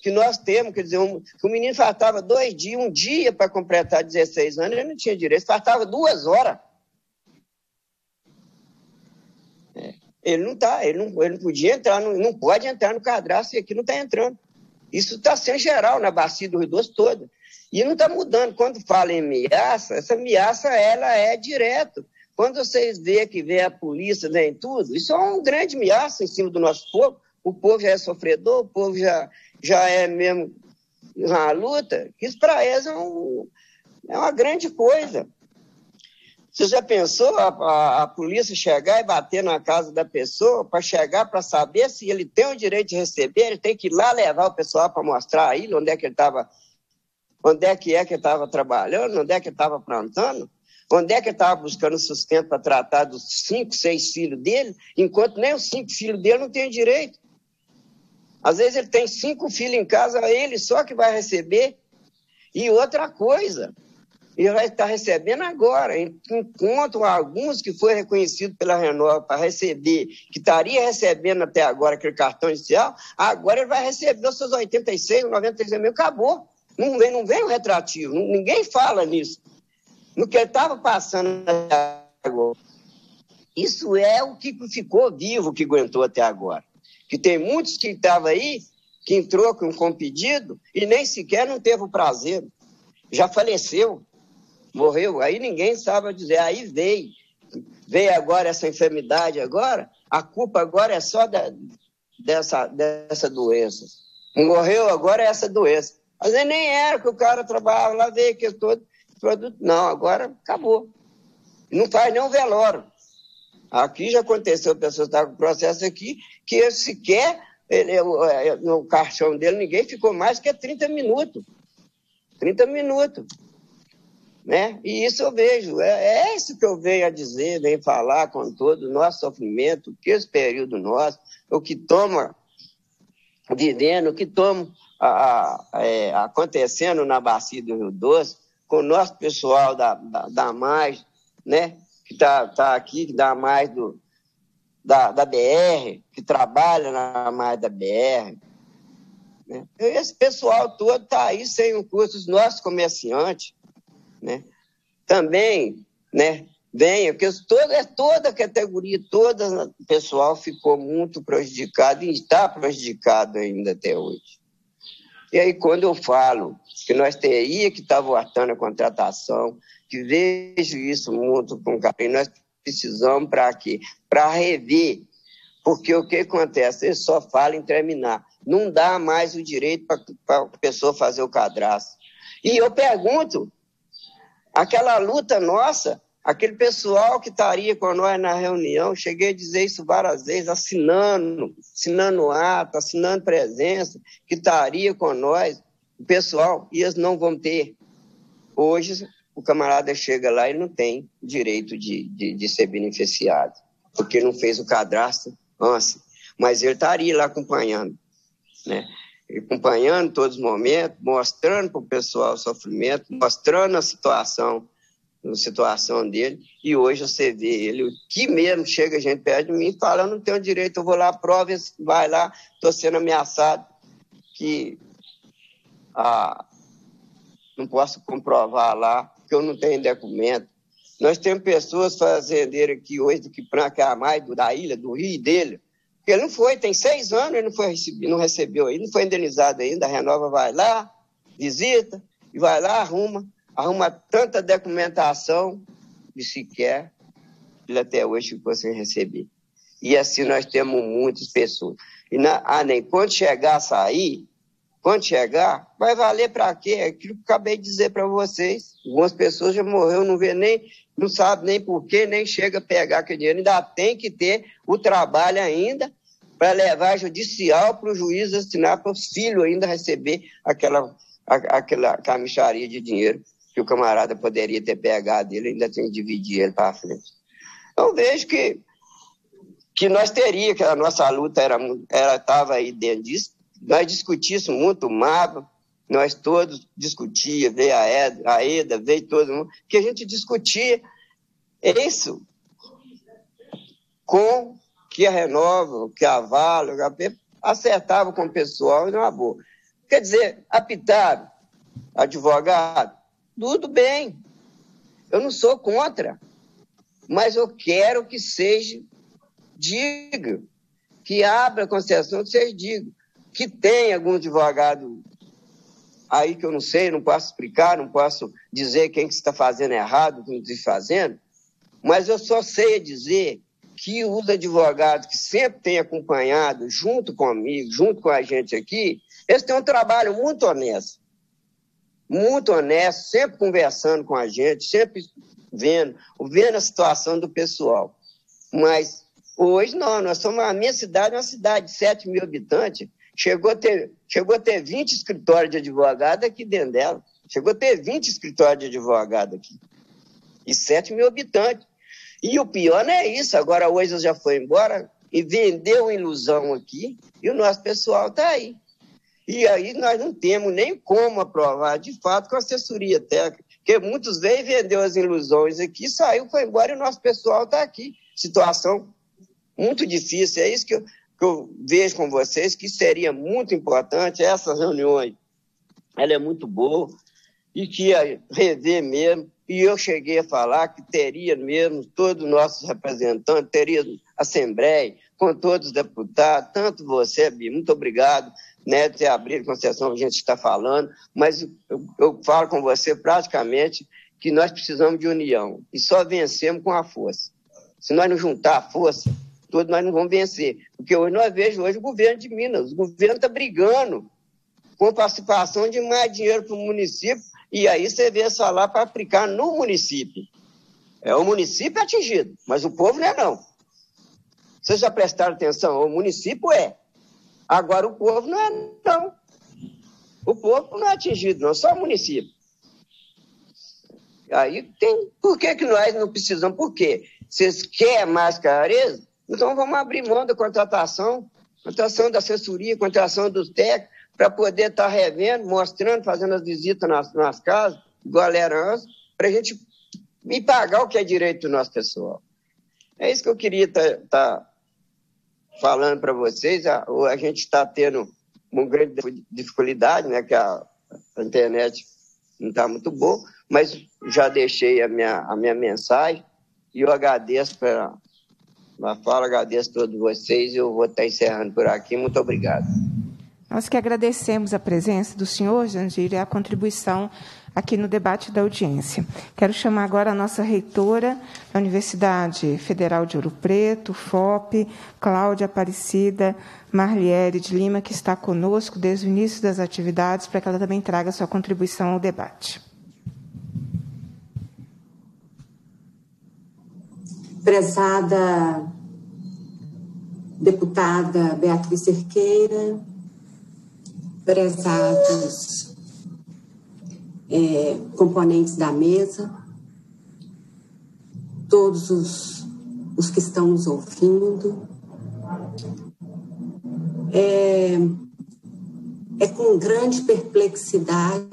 que nós temos. Quer dizer, um, o menino faltava dois dias, um dia para completar 16 anos, ele não tinha direito, faltava duas horas. É, ele não está, ele não, ele não podia entrar, não, não pode entrar no cadastro e aqui não está entrando. Isso está sendo geral na bacia do Rio Doce toda. E não está mudando. Quando fala em ameaça, essa ameaça ela é direto. Quando vocês vê que vem a polícia, vem tudo, isso é um grande ameaça em cima do nosso povo. O povo já é sofredor, o povo já, já é mesmo na luta. Isso para eles é, um, é uma grande coisa. Você já pensou a, a, a, polícia chegar e bater na casa da pessoa para chegar para saber se ele tem o direito de receber? Ele tem que ir lá levar o pessoal para mostrar a ele onde é que ele estava, onde é que é que estava trabalhando, onde é que estava plantando. Onde é que estava buscando sustento para tratar dos cinco, seis filhos dele, enquanto nem os cinco filhos dele não têm direito? Às vezes ele tem cinco filhos em casa, ele só que vai receber. E outra coisa, ele vai estar recebendo agora, enquanto alguns que foi reconhecido pela Renova para receber, que estaria recebendo até agora aquele cartão inicial, agora ele vai receber os seus 86, 96 mil, acabou. Não vem, não vem o retrativo, ninguém fala nisso no que ele estava passando agora. Isso é o que ficou vivo, que aguentou até agora. Que tem muitos que estavam aí, que entrou com, com pedido e nem sequer não teve o prazer. Já faleceu, morreu. Aí ninguém sabe dizer. Aí veio. Veio agora essa enfermidade agora, a culpa agora é só da, dessa, dessa doença. Morreu agora é essa doença. Mas nem era que o cara trabalhava lá, veio que todo produto. Não, agora acabou. Não faz nem um velório. Aqui já aconteceu, pessoas estavam com processo aqui, que sequer ele, é, no caixão dele ninguém ficou mais que 30 minutos. 30 minutos. Né? E isso eu vejo, é, é isso que eu venho a dizer, venho falar com todo o nosso sofrimento, que esse período nosso, o que toma vivendo, o que toma a, a, é, acontecendo na bacia do Rio Doce, com o nosso pessoal da, da, da né? Que está tá aqui, que dá mais do, da, da BR, que trabalha na mais da BR. Né? Esse pessoal todo está aí sem o custo, os nossos comerciantes. Né? Também né, venha, porque toda, toda a categoria, todo o pessoal ficou muito prejudicado e está prejudicado ainda até hoje. E aí, quando eu falo que nós teríamos que estar voltando a contratação, que vejo isso muito com carinho, nós precisamos para quê? Para rever. Porque o que acontece? Ele só fala em terminar. Não dá mais o direito para a pessoa fazer o cadastro. E eu pergunto, aquela luta nossa, aquele pessoal que estaria com nós na reunião, cheguei a dizer isso várias vezes, assinando, assinando ato, assinando presença, que estaria com nós, o pessoal, e eles não vão ter. Hoje, o camarada chega lá e não tem direito de, de, de ser beneficiado, porque não fez o cadastro antes. Mas ele estaria lá acompanhando, né? acompanhando todos os momentos, mostrando para o pessoal o sofrimento, mostrando a situação, a situação dele, e hoje você vê ele, que mesmo chega a gente perto de mim, fala, eu não tenho direito, eu vou lá, prova, vai lá, estou sendo ameaçado, que ah, não posso comprovar lá, porque eu não tenho documento. Nós temos pessoas fazendeiras aqui hoje que a mais da ilha, do rio dele. Ele não foi, tem seis anos, ele não, foi não recebeu ainda, não foi indenizado ainda. A Renova vai lá, visita, e vai lá, arruma, arruma tanta documentação e sequer ele até hoje ficou sem receber. E assim nós temos muitas pessoas. E na, ah, nem quando chegar a sair, quando chegar, vai valer para quê? É aquilo que eu acabei de dizer para vocês. Algumas pessoas já morreu, não vê nem, não sabe nem por quê, nem chega a pegar aquele dinheiro. Ainda tem que ter o trabalho ainda para levar judicial para o juiz assinar para o filho ainda receber aquela, aquela, aquela micharia de dinheiro que o camarada poderia ter pegado ele, ainda tem que dividir ele para frente. Eu vejo que, que nós teríamos, que a nossa luta era estava aí dentro disso, nós discutíssemos muito mapa, nós todos discutíamos, veio a Eda, a Eda, veio todo mundo, que a gente discutia isso com que a Renova, que a Vale, o HP, acertava com o pessoal e não boa. Quer dizer, apitaram, advogado, tudo bem. Eu não sou contra. Mas eu quero que seja diga, que abra a concessão, que seja diga, que tem algum advogado aí que eu não sei, não posso explicar, não posso dizer quem que está fazendo errado, quem está fazendo, mas eu só sei dizer que os advogados que sempre têm acompanhado, junto comigo, junto com a gente aqui, eles têm um trabalho muito honesto muito honesto, sempre conversando com a gente, sempre vendo, vendo a situação do pessoal. Mas hoje não, nós somos, a minha cidade é uma cidade de 7 mil habitantes, chegou a ter, chegou a ter 20 escritórios de advogado aqui dentro dela, chegou a ter 20 escritórios de advogado aqui, e 7 mil habitantes. E o pior não é isso, agora hoje já foi embora e vendeu ilusão aqui, e o nosso pessoal está aí. E aí nós não temos nem como aprovar, de fato, com a assessoria técnica, porque muitos veio vendeu as ilusões aqui, saiu, foi embora e o nosso pessoal está aqui. Situação muito difícil. É isso que eu, que eu vejo com vocês, que seria muito importante, essas reuniões, ela é muito boa, e que ia rever mesmo, e eu cheguei a falar que teria mesmo todos os nossos representantes, teria assembleia, com todos os deputados, tanto você, Bia, muito obrigado, né, ter abrido concessão que a gente está falando, mas eu, eu falo com você praticamente que nós precisamos de união e só vencemos com a força. Se nós não juntar a força, todos nós não vamos vencer. Porque hoje nós vemos hoje o governo de Minas, o governo está brigando com participação de mais dinheiro para o município, e aí você vê essa lá para aplicar no município. É o município atingido, mas o povo não é não. Vocês já prestaram atenção? O município é. Agora, o povo não é, não. O povo não é atingido, não, só o município. Aí tem. Por que, que nós não precisamos? Por quê? Vocês querem mais clareza? Então vamos abrir mão da contratação, contratação da assessoria, contratação dos técnicos, para poder estar tá revendo, mostrando, fazendo as visitas nas, nas casas, igual a herança, para a gente me pagar o que é direito do nosso pessoal. É isso que eu queria estar tá, tá falando para vocês, a, a gente está tendo uma grande dificuldade, né, que a, a internet não está muito boa, mas já deixei a minha, a minha mensagem e eu agradeço pela, pela fala, agradeço a todos vocês e eu vou estar encerrando por aqui. Muito obrigado. Nós que agradecemos a presença do senhor, Jandir, e a contribuição aqui no debate da audiência. Quero chamar agora a nossa reitora da Universidade Federal de Ouro Preto, FOP, Cláudia Aparecida Marliere de Lima, que está conosco desde o início das atividades, para que ela também traga sua contribuição ao debate. Prezada deputada Beatriz Cerqueira, prezados é, componentes da mesa, todos os, os que estão nos ouvindo. É, é com grande perplexidade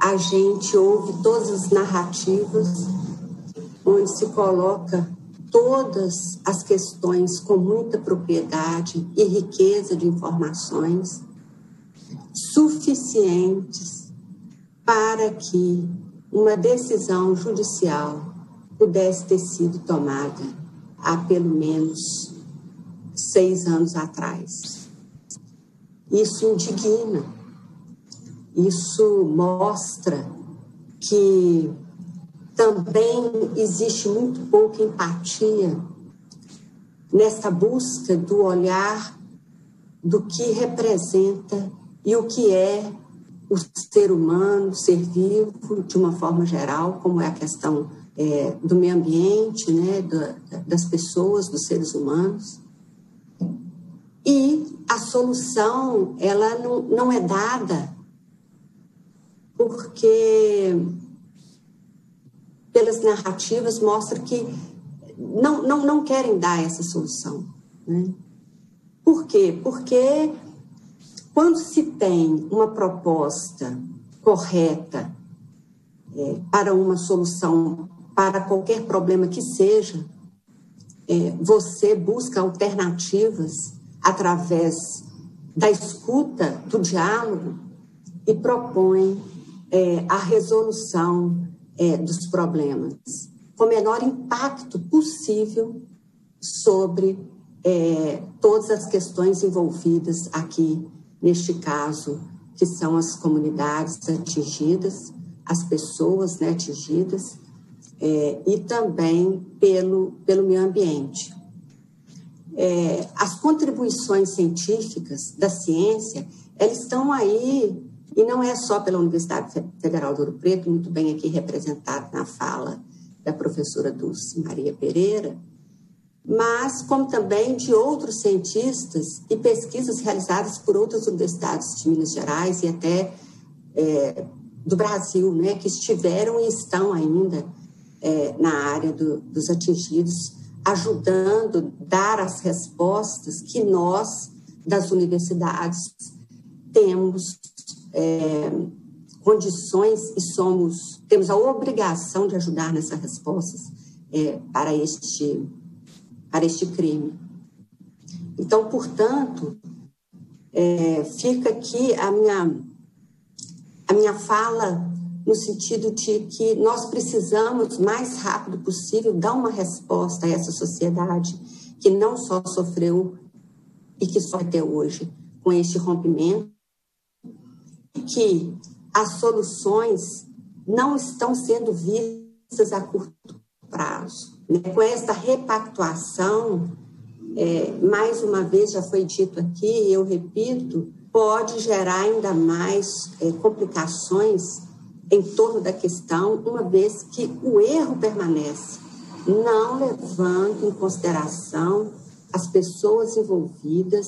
a gente ouve todas as narrativas onde se coloca todas as questões com muita propriedade e riqueza de informações suficientes para que uma decisão judicial pudesse ter sido tomada há pelo menos seis anos atrás. Isso indigna, isso mostra que também existe muito pouca empatia nessa busca do olhar do que representa e o que é o ser humano, o ser vivo, de uma forma geral, como é a questão é, do meio ambiente, né, da, das pessoas, dos seres humanos. E a solução, ela não, não é dada porque pelas narrativas mostra que não, não, não querem dar essa solução. Né? Por quê? Porque quando se tem uma proposta correta é, para uma solução para qualquer problema que seja, é, você busca alternativas através da escuta, do diálogo e propõe é, a resolução é, dos problemas com o menor impacto possível sobre é, todas as questões envolvidas aqui, neste caso, que são as comunidades atingidas, as pessoas né, atingidas, é, e também pelo, pelo meio ambiente. É, as contribuições científicas da ciência, elas estão aí, e não é só pela Universidade Federal do Ouro Preto, muito bem aqui representado na fala da professora Dulce Maria Pereira, mas como também de outros cientistas e pesquisas realizadas por outras universidades de Minas Gerais e até é, do Brasil, né, que estiveram e estão ainda é, na área do, dos atingidos, ajudando a dar as respostas que nós, das universidades, temos é, condições e somos temos a obrigação de ajudar nessas respostas é, para este para este crime. Então, portanto, é, fica aqui a minha a minha fala no sentido de que nós precisamos, mais rápido possível, dar uma resposta a essa sociedade que não só sofreu e que só até hoje com este rompimento, que as soluções não estão sendo vistas a curto prazo. Né? Com essa repactuação, é, mais uma vez já foi dito aqui, eu repito, pode gerar ainda mais é, complicações em torno da questão, uma vez que o erro permanece, não levando em consideração as pessoas envolvidas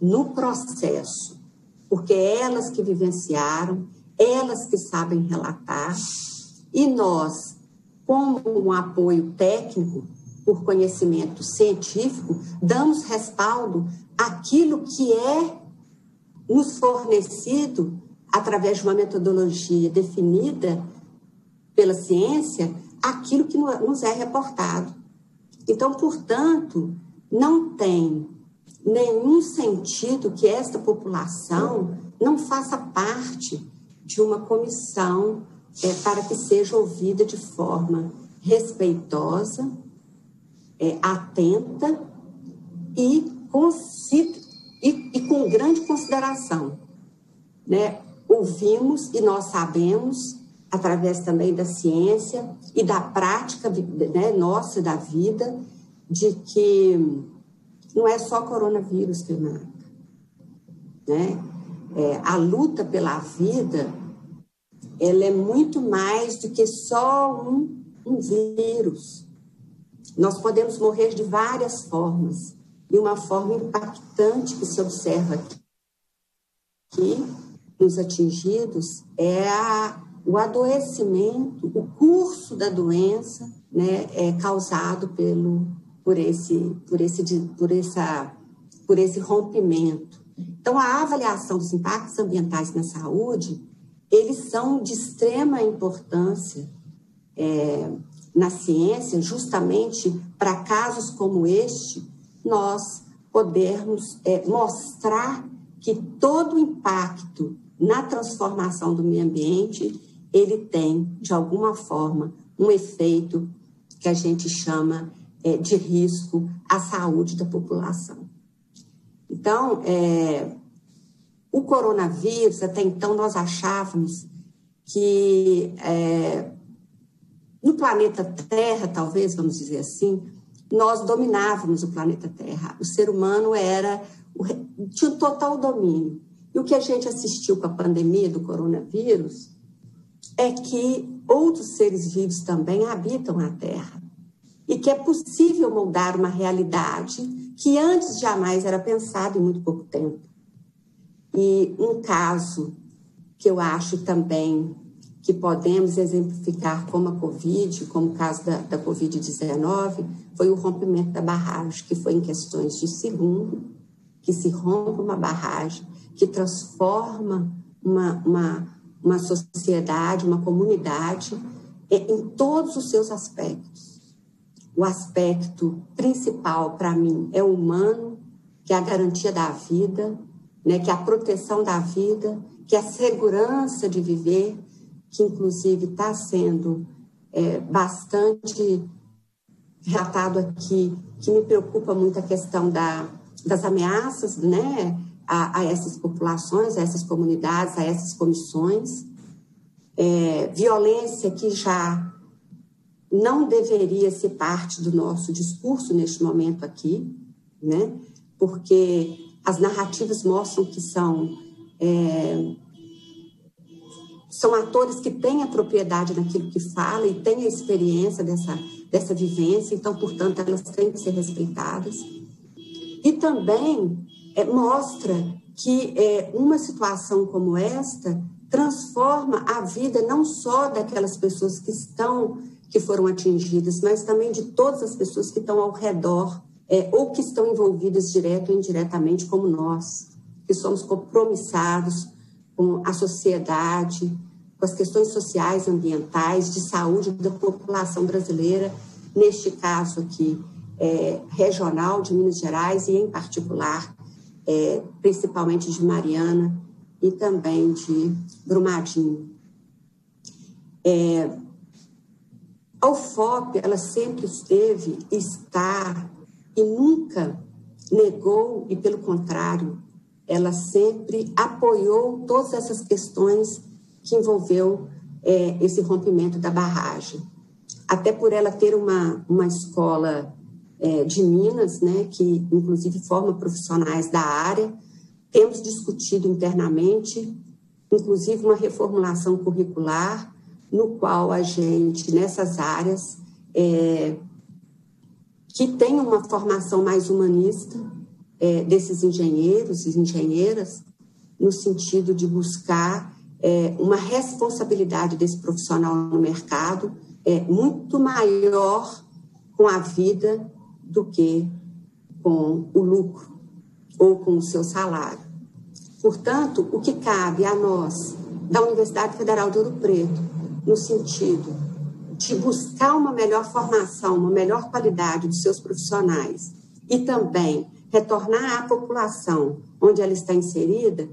no processo, porque é elas que vivenciaram, elas que sabem relatar, e nós, como um apoio técnico, por conhecimento científico, damos respaldo àquilo que é nos fornecido através de uma metodologia definida pela ciência, aquilo que nos é reportado. Então, portanto, não tem nenhum sentido que esta população não faça parte de uma comissão é, para que seja ouvida de forma respeitosa, é, atenta e e, e com grande consideração. Né? ouvimos e nós sabemos, através também da ciência e da prática né, nossa da vida, de que não é só coronavírus que mata. Né? É, a luta pela vida ela é muito mais do que só um, um vírus. Nós podemos morrer de várias formas. E uma forma impactante que se observa aqui nos atingidos é a, o adoecimento, o curso da doença, né, é causado pelo por esse por esse por essa por esse rompimento. Então a avaliação dos impactos ambientais na saúde eles são de extrema importância é, na ciência, justamente para casos como este, nós podermos é, mostrar que todo impacto na transformação do meio ambiente, ele tem, de alguma forma, um efeito que a gente chama é, de risco à saúde da população. Então, é, o coronavírus, até então, nós achávamos que é, no planeta Terra, talvez, vamos dizer assim, nós dominávamos o planeta Terra. O ser humano era tinha um total domínio. E o que a gente assistiu com a pandemia do coronavírus é que outros seres vivos também habitam a Terra e que é possível moldar uma realidade que antes jamais era pensada em muito pouco tempo. E um caso que eu acho também que podemos exemplificar como a Covid, como o caso da, da Covid-19, foi o rompimento da barragem, que foi em questões de segundo, que se rompe uma barragem, que transforma uma, uma, uma sociedade, uma comunidade, em todos os seus aspectos. O aspecto principal para mim é o humano, que é a garantia da vida, né, que é a proteção da vida, que é a segurança de viver, que inclusive está sendo é, bastante relatado aqui, que me preocupa muito a questão da, das ameaças né, a, a, essas populações, a essas comunidades, a essas comissões. É, violência que já não deveria ser parte do nosso discurso neste momento aqui, né? porque as narrativas mostram que são é, são atores que têm a propriedade naquilo que fala e têm a experiência dessa, dessa vivência, então, portanto, elas têm que ser respeitadas. E também é, mostra que é, uma situação como esta transforma a vida não só daquelas pessoas que estão, que foram atingidas, mas também de todas as pessoas que estão ao redor é, ou que estão envolvidas direto ou indiretamente, como nós, que somos compromissados com a sociedade, com as questões sociais, ambientais, de saúde da população brasileira, neste caso aqui, é, regional de Minas Gerais e, em particular, é, principalmente de Mariana e também de Brumadinho. É, a UFOP, ela sempre esteve, está e nunca negou, e pelo contrário, ela sempre apoiou todas essas questões que envolveu é, esse rompimento da barragem. Até por ela ter uma, uma escola é, de Minas, né, que inclusive forma profissionais da área, temos discutido internamente, inclusive uma reformulação curricular, no qual a gente, nessas áreas, é, que tem uma formação mais humanista, é, desses engenheiros e engenheiras, no sentido de buscar é, uma responsabilidade desse profissional no mercado é, muito maior com a vida do que com o lucro ou com o seu salário. Portanto, o que cabe a nós, da Universidade Federal de Ouro Preto, no sentido de buscar uma melhor formação, uma melhor qualidade dos seus profissionais e também retornar à população onde ela está inserida,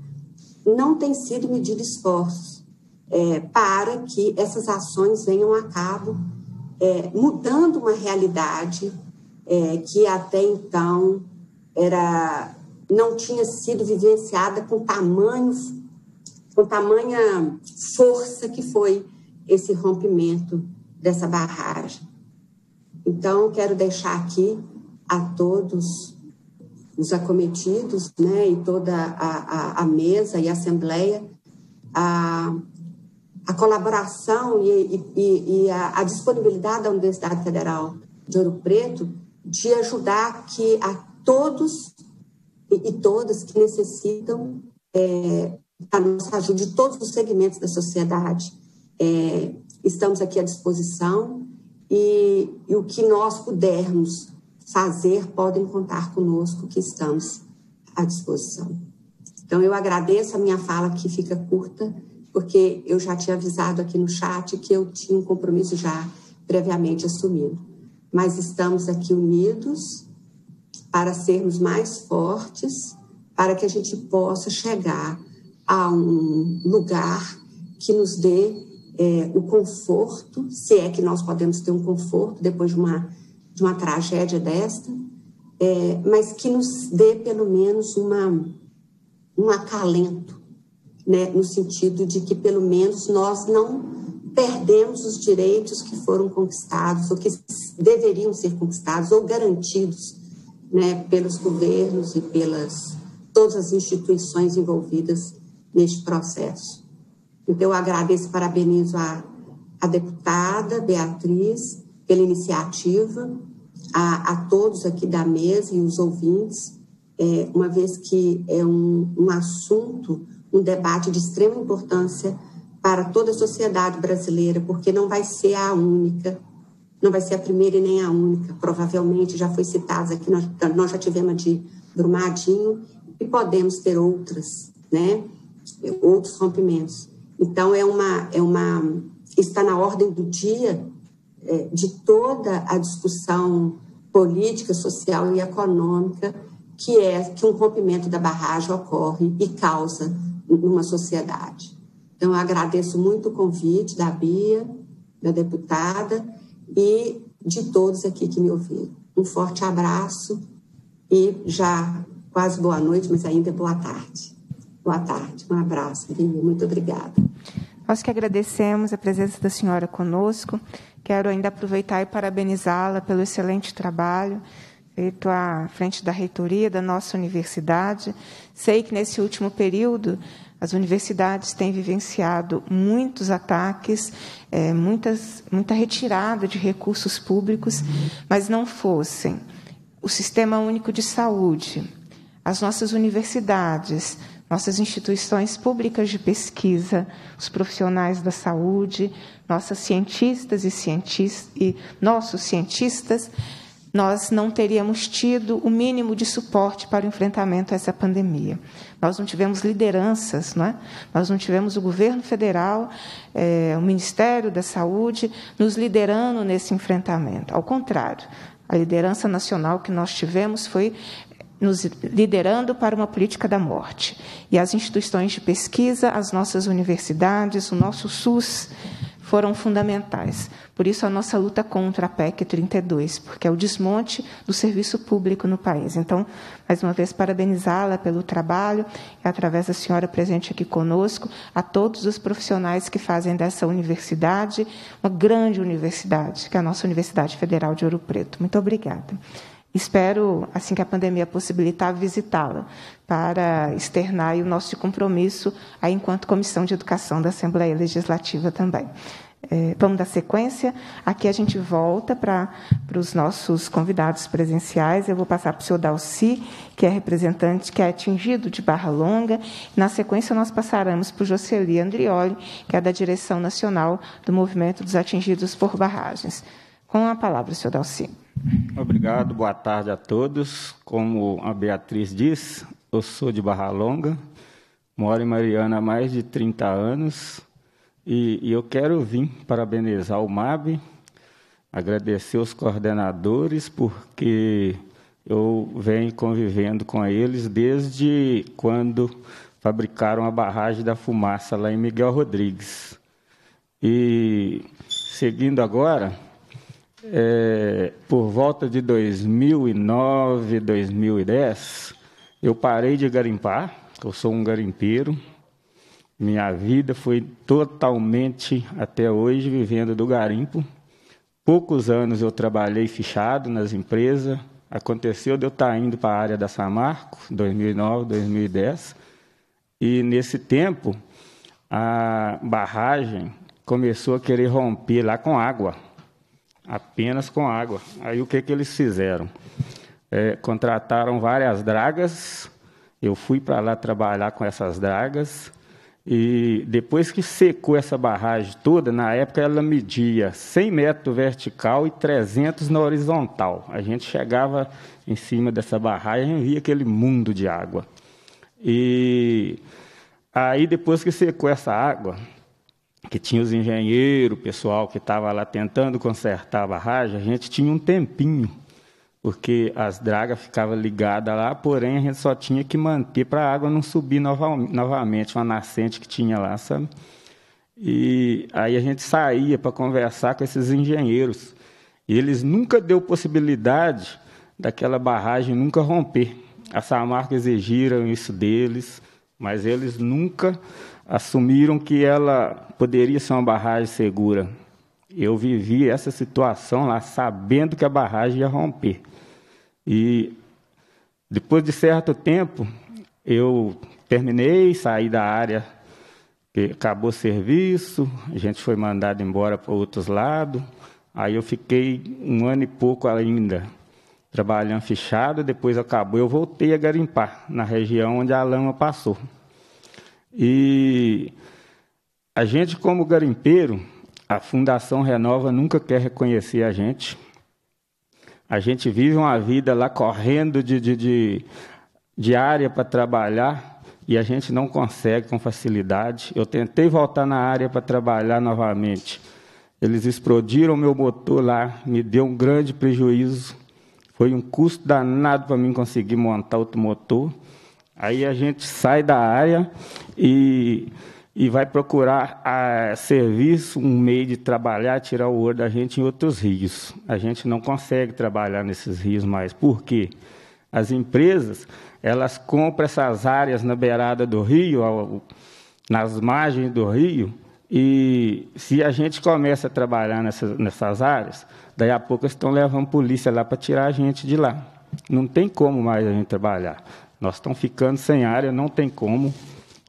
não tem sido medido esforços é, para que essas ações venham a cabo, é, mudando uma realidade é, que até então era não tinha sido vivenciada com tamanho com tamanha força que foi esse rompimento dessa barragem. Então, quero deixar aqui a todos os acometidos, né, e toda a, a, a mesa e a assembleia, a, a colaboração e, e, e a, a, disponibilidade da Universidade Federal de Ouro Preto de ajudar que a todos e, e todas que necessitam é, a nossa ajuda de todos os segmentos da sociedade. É, estamos aqui à disposição e, e o que nós pudermos fazer, podem contar conosco que estamos à disposição. Então, eu agradeço a minha fala que fica curta, porque eu já tinha avisado aqui no chat que eu tinha um compromisso já previamente assumido. Mas estamos aqui unidos para sermos mais fortes, para que a gente possa chegar a um lugar que nos dê é, o conforto, se é que nós podemos ter um conforto depois de uma de uma tragédia desta, é, mas que nos dê pelo menos uma, um acalento, né, no sentido de que pelo menos nós não perdemos os direitos que foram conquistados, ou que deveriam ser conquistados, ou garantidos né, pelos governos e pelas todas as instituições envolvidas neste processo. Então, eu agradeço e parabenizo a, a deputada Beatriz pela iniciativa, a, a todos aqui da mesa e os ouvintes, é, uma vez que é um, um assunto, um debate de extrema importância para toda a sociedade brasileira, porque não vai ser a única, não vai ser a primeira e nem a única. Provavelmente já foi citada aqui, nós, nós já tivemos a de Brumadinho e podemos ter outras, né? Outros rompimentos. Então é uma é uma está na ordem do dia é, de toda a discussão política, social e econômica que é que um rompimento da barragem ocorre e causa numa sociedade. Então, eu agradeço muito o convite da Bia, da deputada e de todos aqui que me ouviram. Um forte abraço e já quase boa noite, mas ainda é boa tarde. Boa tarde, um abraço, Bia, muito obrigada. Nós que agradecemos a presença da senhora conosco. Quero ainda aproveitar e parabenizá-la pelo excelente trabalho feito à frente da reitoria da nossa universidade. Sei que nesse último período as universidades têm vivenciado muitos ataques, é, muitas, muita retirada de recursos públicos, mas não fossem o Sistema Único de Saúde, as nossas universidades, nossas instituições públicas de pesquisa, os profissionais da saúde, nossas cientistas e, cientistas, e nossos cientistas, nós não teríamos tido o mínimo de suporte para o enfrentamento a essa pandemia. Nós não tivemos lideranças, não é? nós não tivemos o governo federal, é, o Ministério da Saúde nos liderando nesse enfrentamento. Ao contrário, a liderança nacional que nós tivemos foi nos liderando para uma política da morte. E as instituições de pesquisa, as nossas universidades, o nosso SUS, foram fundamentais. Por isso, a nossa luta contra a PEC 32, porque é o desmonte do serviço público no país. Então, mais uma vez, parabenizá-la pelo trabalho e, através da senhora presente aqui conosco, a todos os profissionais que fazem dessa universidade uma grande universidade, que é a nossa Universidade Federal de Ouro Preto. Muito obrigada. Espero, assim que a pandemia possibilitar, visitá-la para externar o nosso compromisso aí, enquanto Comissão de Educação da Assembleia Legislativa também. É, vamos dar sequência. Aqui a gente volta para os nossos convidados presenciais. Eu vou passar para o senhor Dalci, que é representante, que é atingido de Barra Longa. Na sequência, nós passaremos para o Jocely Andrioli, que é da Direção Nacional do Movimento dos Atingidos por Barragens. Com a palavra, senhor Dalci. Obrigado, boa tarde a todos. Como a Beatriz disse, eu sou de Barra Longa, moro em Mariana há mais de 30 anos e, e eu quero vir parabenizar o MAB, agradecer os coordenadores, porque eu venho convivendo com eles desde quando fabricaram a barragem da fumaça lá em Miguel Rodrigues. E seguindo agora, é, por volta de 2009, 2010, eu parei de garimpar, eu sou um garimpeiro. Minha vida foi totalmente, até hoje, vivendo do garimpo. Poucos anos eu trabalhei fichado nas empresas. Aconteceu de eu estar indo para a área da Samarco, 2009, 2010. E nesse tempo, a barragem começou a querer romper lá com água apenas com água. Aí o que, que eles fizeram? É, contrataram várias dragas, eu fui para lá trabalhar com essas dragas, e depois que secou essa barragem toda, na época ela media 100 metros vertical e 300 na horizontal. A gente chegava em cima dessa barragem e via aquele mundo de água. E aí, depois que secou essa água, que tinha os engenheiros, o pessoal que estava lá tentando consertar a barragem, a gente tinha um tempinho, porque as dragas ficavam ligadas lá, porém a gente só tinha que manter para a água não subir nova, novamente, uma nascente que tinha lá, sabe? E aí a gente saía para conversar com esses engenheiros. E eles nunca deu possibilidade daquela barragem nunca romper. A Samarco exigiram isso deles, mas eles nunca assumiram que ela poderia ser uma barragem segura. Eu vivi essa situação lá sabendo que a barragem ia romper. E depois de certo tempo, eu terminei, saí da área, acabou o serviço, a gente foi mandado embora para outros lados. Aí eu fiquei um ano e pouco ainda trabalhando fechado, depois acabou, eu voltei a garimpar na região onde a lama passou. E a gente, como garimpeiro, a Fundação Renova nunca quer reconhecer a gente. A gente vive uma vida lá correndo de, de, de, de área para trabalhar e a gente não consegue com facilidade. Eu tentei voltar na área para trabalhar novamente. Eles explodiram meu motor lá, me deu um grande prejuízo. Foi um custo danado para mim conseguir montar outro motor. Aí a gente sai da área e, e vai procurar a, serviço, um meio de trabalhar, tirar o ouro da gente em outros rios. A gente não consegue trabalhar nesses rios mais. Por quê? As empresas, elas compram essas áreas na beirada do rio, nas margens do rio, e se a gente começa a trabalhar nessas, nessas áreas, daí a pouco estão levando polícia lá para tirar a gente de lá. Não tem como mais a gente trabalhar. Nós estamos ficando sem área, não tem como.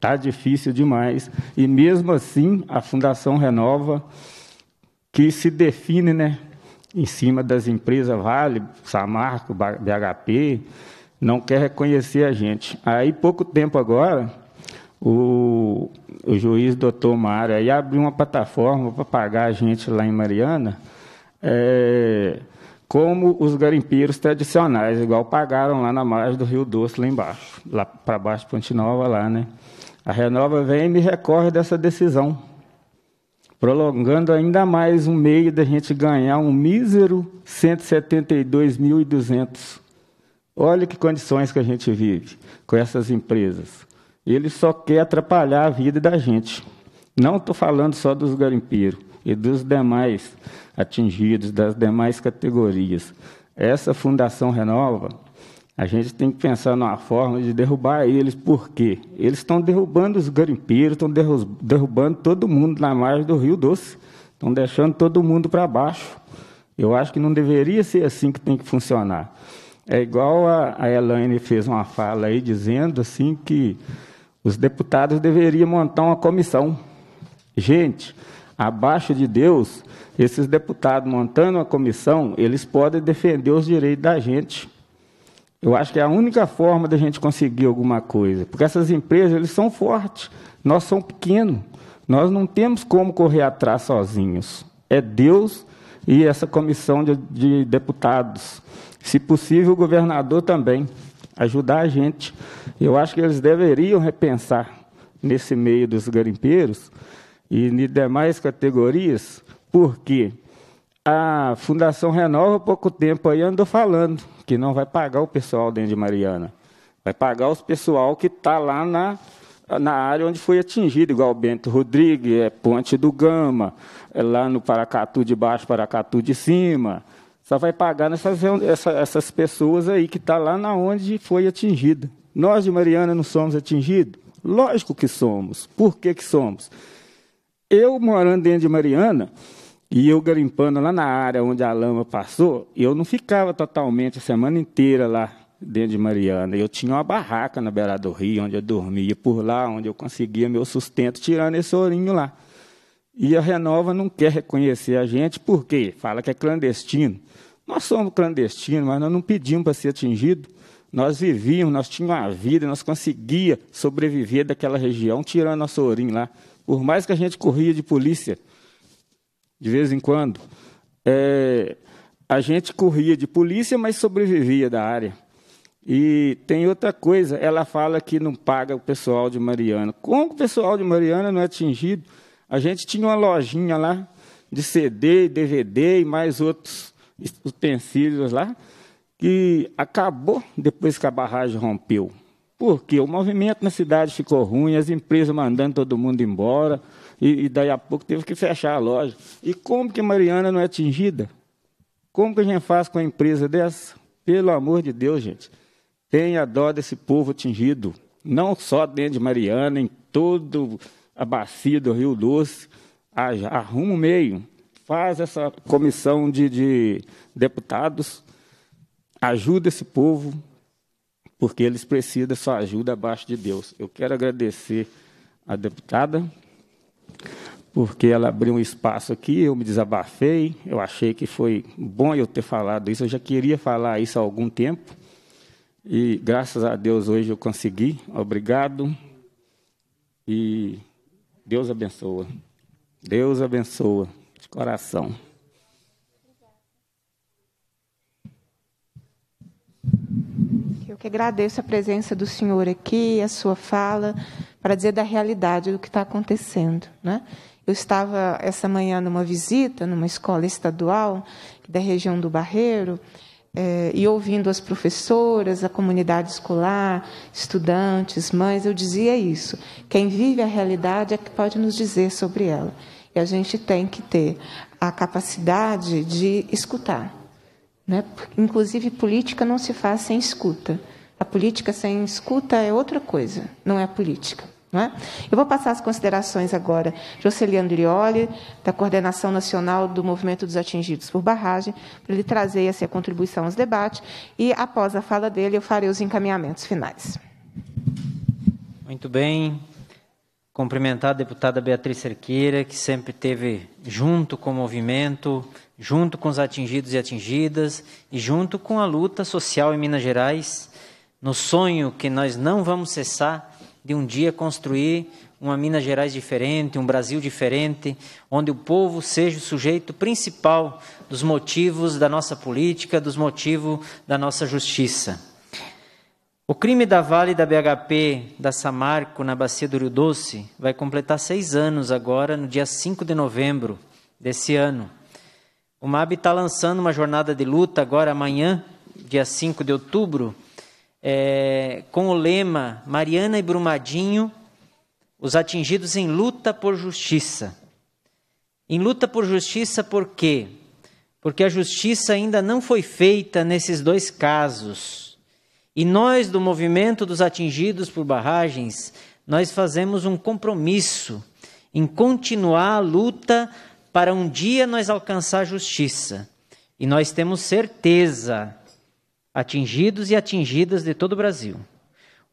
Está difícil demais. E mesmo assim, a Fundação Renova, que se define né, em cima das empresas Vale, Samarco, BHP, não quer reconhecer a gente. Aí, pouco tempo agora, o, o juiz doutor Mário aí abriu uma plataforma para pagar a gente lá em Mariana, é, como os garimpeiros tradicionais, igual pagaram lá na margem do Rio Doce, lá embaixo, lá para baixo de Ponte Nova, lá, né? A Renova vem e me recorre dessa decisão, prolongando ainda mais um meio da gente ganhar um mísero 172.200. Olha que condições que a gente vive com essas empresas. Ele só quer atrapalhar a vida da gente. Não estou falando só dos garimpeiros e dos demais atingidos, das demais categorias. Essa Fundação Renova, a gente tem que pensar numa forma de derrubar eles, por quê? Eles estão derrubando os garimpeiros, estão derrubando todo mundo na margem do Rio Doce, estão deixando todo mundo para baixo. Eu acho que não deveria ser assim que tem que funcionar. É igual a, a Elaine fez uma fala aí dizendo assim que os deputados deveriam montar uma comissão. Gente, abaixo de Deus, esses deputados montando uma comissão, eles podem defender os direitos da gente. Eu acho que é a única forma da gente conseguir alguma coisa, porque essas empresas eles são fortes, nós somos pequenos, nós não temos como correr atrás sozinhos. É Deus e essa comissão de, de deputados. Se possível, o governador também ajudar a gente. Eu acho que eles deveriam repensar nesse meio dos garimpeiros e em demais categorias, porque a Fundação Renova, há pouco tempo aí andou falando que não vai pagar o pessoal dentro de Mariana. Vai pagar os pessoal que está lá na, na área onde foi atingido, igual Bento Rodrigues, é Ponte do Gama, é lá no Paracatu de baixo, Paracatu de cima. Só vai pagar nessas essa, essas pessoas aí que estão tá lá na onde foi atingida. Nós de Mariana não somos atingidos? Lógico que somos. Por que, que somos? Eu morando dentro de Mariana e eu garimpando lá na área onde a lama passou, eu não ficava totalmente a semana inteira lá dentro de Mariana. Eu tinha uma barraca na beira do rio, onde eu dormia por lá, onde eu conseguia meu sustento tirando esse ourinho lá. E a Renova não quer reconhecer a gente, por quê? Fala que é clandestino. Nós somos clandestinos, mas nós não pedimos para ser atingido. Nós vivíamos, nós tínhamos uma vida, nós conseguíamos sobreviver daquela região, tirando nosso ourinho lá. Por mais que a gente corria de polícia, de vez em quando, é, a gente corria de polícia, mas sobrevivia da área. E tem outra coisa, ela fala que não paga o pessoal de Mariana. Como o pessoal de Mariana não é atingido? A gente tinha uma lojinha lá de CD, DVD e mais outros utensílios lá, que acabou depois que a barragem rompeu. Porque o movimento na cidade ficou ruim, as empresas mandando todo mundo embora, e, e daí a pouco teve que fechar a loja. E como que Mariana não é atingida? Como que a gente faz com a empresa dessa? Pelo amor de Deus, gente. Tenha dó desse povo atingido. Não só dentro de Mariana, em todo a bacia do Rio Doce, arruma o meio, faz essa comissão de, de deputados, ajuda esse povo, porque eles precisam da sua ajuda abaixo de Deus. Eu quero agradecer a deputada, porque ela abriu um espaço aqui, eu me desabafei, eu achei que foi bom eu ter falado isso, eu já queria falar isso há algum tempo, e graças a Deus hoje eu consegui. Obrigado. E Deus abençoa. Deus abençoa de coração. Eu que agradeço a presença do senhor aqui, a sua fala, para dizer da realidade do que está acontecendo. Né? Eu estava essa manhã numa visita numa escola estadual da região do Barreiro, é, e ouvindo as professoras, a comunidade escolar, estudantes, mães, eu dizia isso. Quem vive a realidade é que pode nos dizer sobre ela. E a gente tem que ter a capacidade de escutar. Né? Inclusive, política não se faz sem escuta. A política sem escuta é outra coisa, não é política. É? Eu vou passar as considerações agora. Joceliano Drioli, da Coordenação Nacional do Movimento dos Atingidos por Barragem, para ele trazer essa contribuição aos debates. E, após a fala dele, eu farei os encaminhamentos finais. Muito bem. Cumprimentar a deputada Beatriz Cerqueira, que sempre esteve junto com o movimento, junto com os atingidos e atingidas, e junto com a luta social em Minas Gerais, no sonho que nós não vamos cessar de um dia construir uma Minas Gerais diferente, um Brasil diferente, onde o povo seja o sujeito principal dos motivos da nossa política, dos motivos da nossa justiça. O crime da Vale da BHP da Samarco, na Bacia do Rio Doce, vai completar seis anos agora, no dia 5 de novembro desse ano. O MAB está lançando uma jornada de luta agora, amanhã, dia 5 de outubro, é, com o lema Mariana e Brumadinho, os atingidos em luta por justiça. Em luta por justiça por quê? Porque a justiça ainda não foi feita nesses dois casos. E nós, do movimento dos atingidos por barragens, nós fazemos um compromisso em continuar a luta para um dia nós alcançar a justiça. E nós temos certeza atingidos e atingidas de todo o Brasil.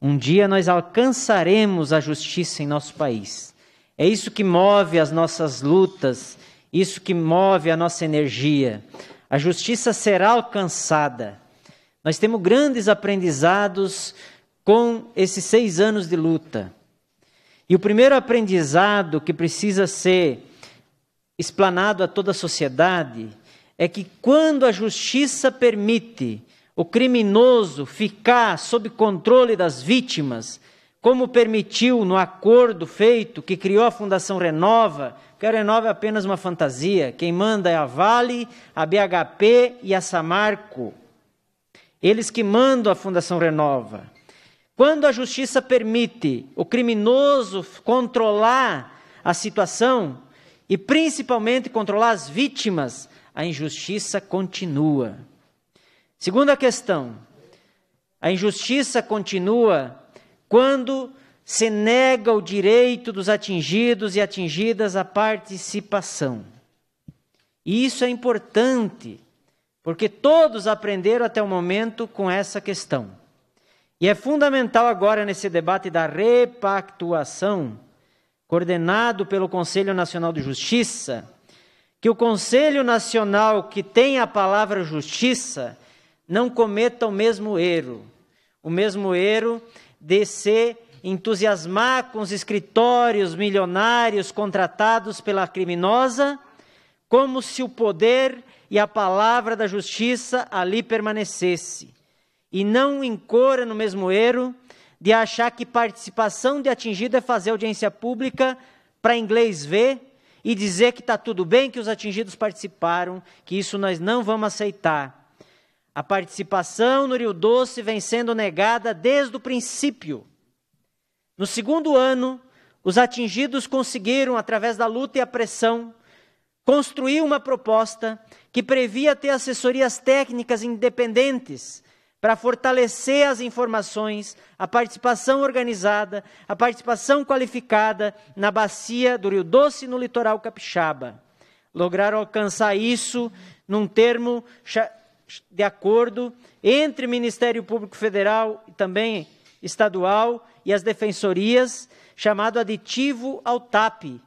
Um dia nós alcançaremos a justiça em nosso país. É isso que move as nossas lutas, isso que move a nossa energia. A justiça será alcançada. Nós temos grandes aprendizados com esses seis anos de luta. E o primeiro aprendizado que precisa ser explanado a toda a sociedade é que quando a justiça permite o criminoso ficar sob controle das vítimas, como permitiu no acordo feito que criou a Fundação Renova, que a Renova é apenas uma fantasia, quem manda é a Vale, a BHP e a Samarco. Eles que mandam a Fundação Renova. Quando a justiça permite o criminoso controlar a situação e principalmente controlar as vítimas, a injustiça continua. Segunda questão: a injustiça continua quando se nega o direito dos atingidos e atingidas à participação. E isso é importante, porque todos aprenderam até o momento com essa questão. E é fundamental agora nesse debate da repactuação, coordenado pelo Conselho Nacional de Justiça, que o Conselho Nacional que tem a palavra justiça não cometa o mesmo erro, o mesmo erro de se entusiasmar com os escritórios milionários contratados pela criminosa, como se o poder e a palavra da justiça ali permanecesse, e não incorra no mesmo erro de achar que participação de atingido é fazer audiência pública para inglês ver e dizer que está tudo bem, que os atingidos participaram, que isso nós não vamos aceitar. A participação no Rio Doce vem sendo negada desde o princípio. No segundo ano, os atingidos conseguiram, através da luta e a pressão, construir uma proposta que previa ter assessorias técnicas independentes para fortalecer as informações, a participação organizada, a participação qualificada na bacia do Rio Doce e no litoral capixaba. Lograram alcançar isso num termo de acordo entre o Ministério Público Federal e também estadual e as defensorias, chamado aditivo ao TAP,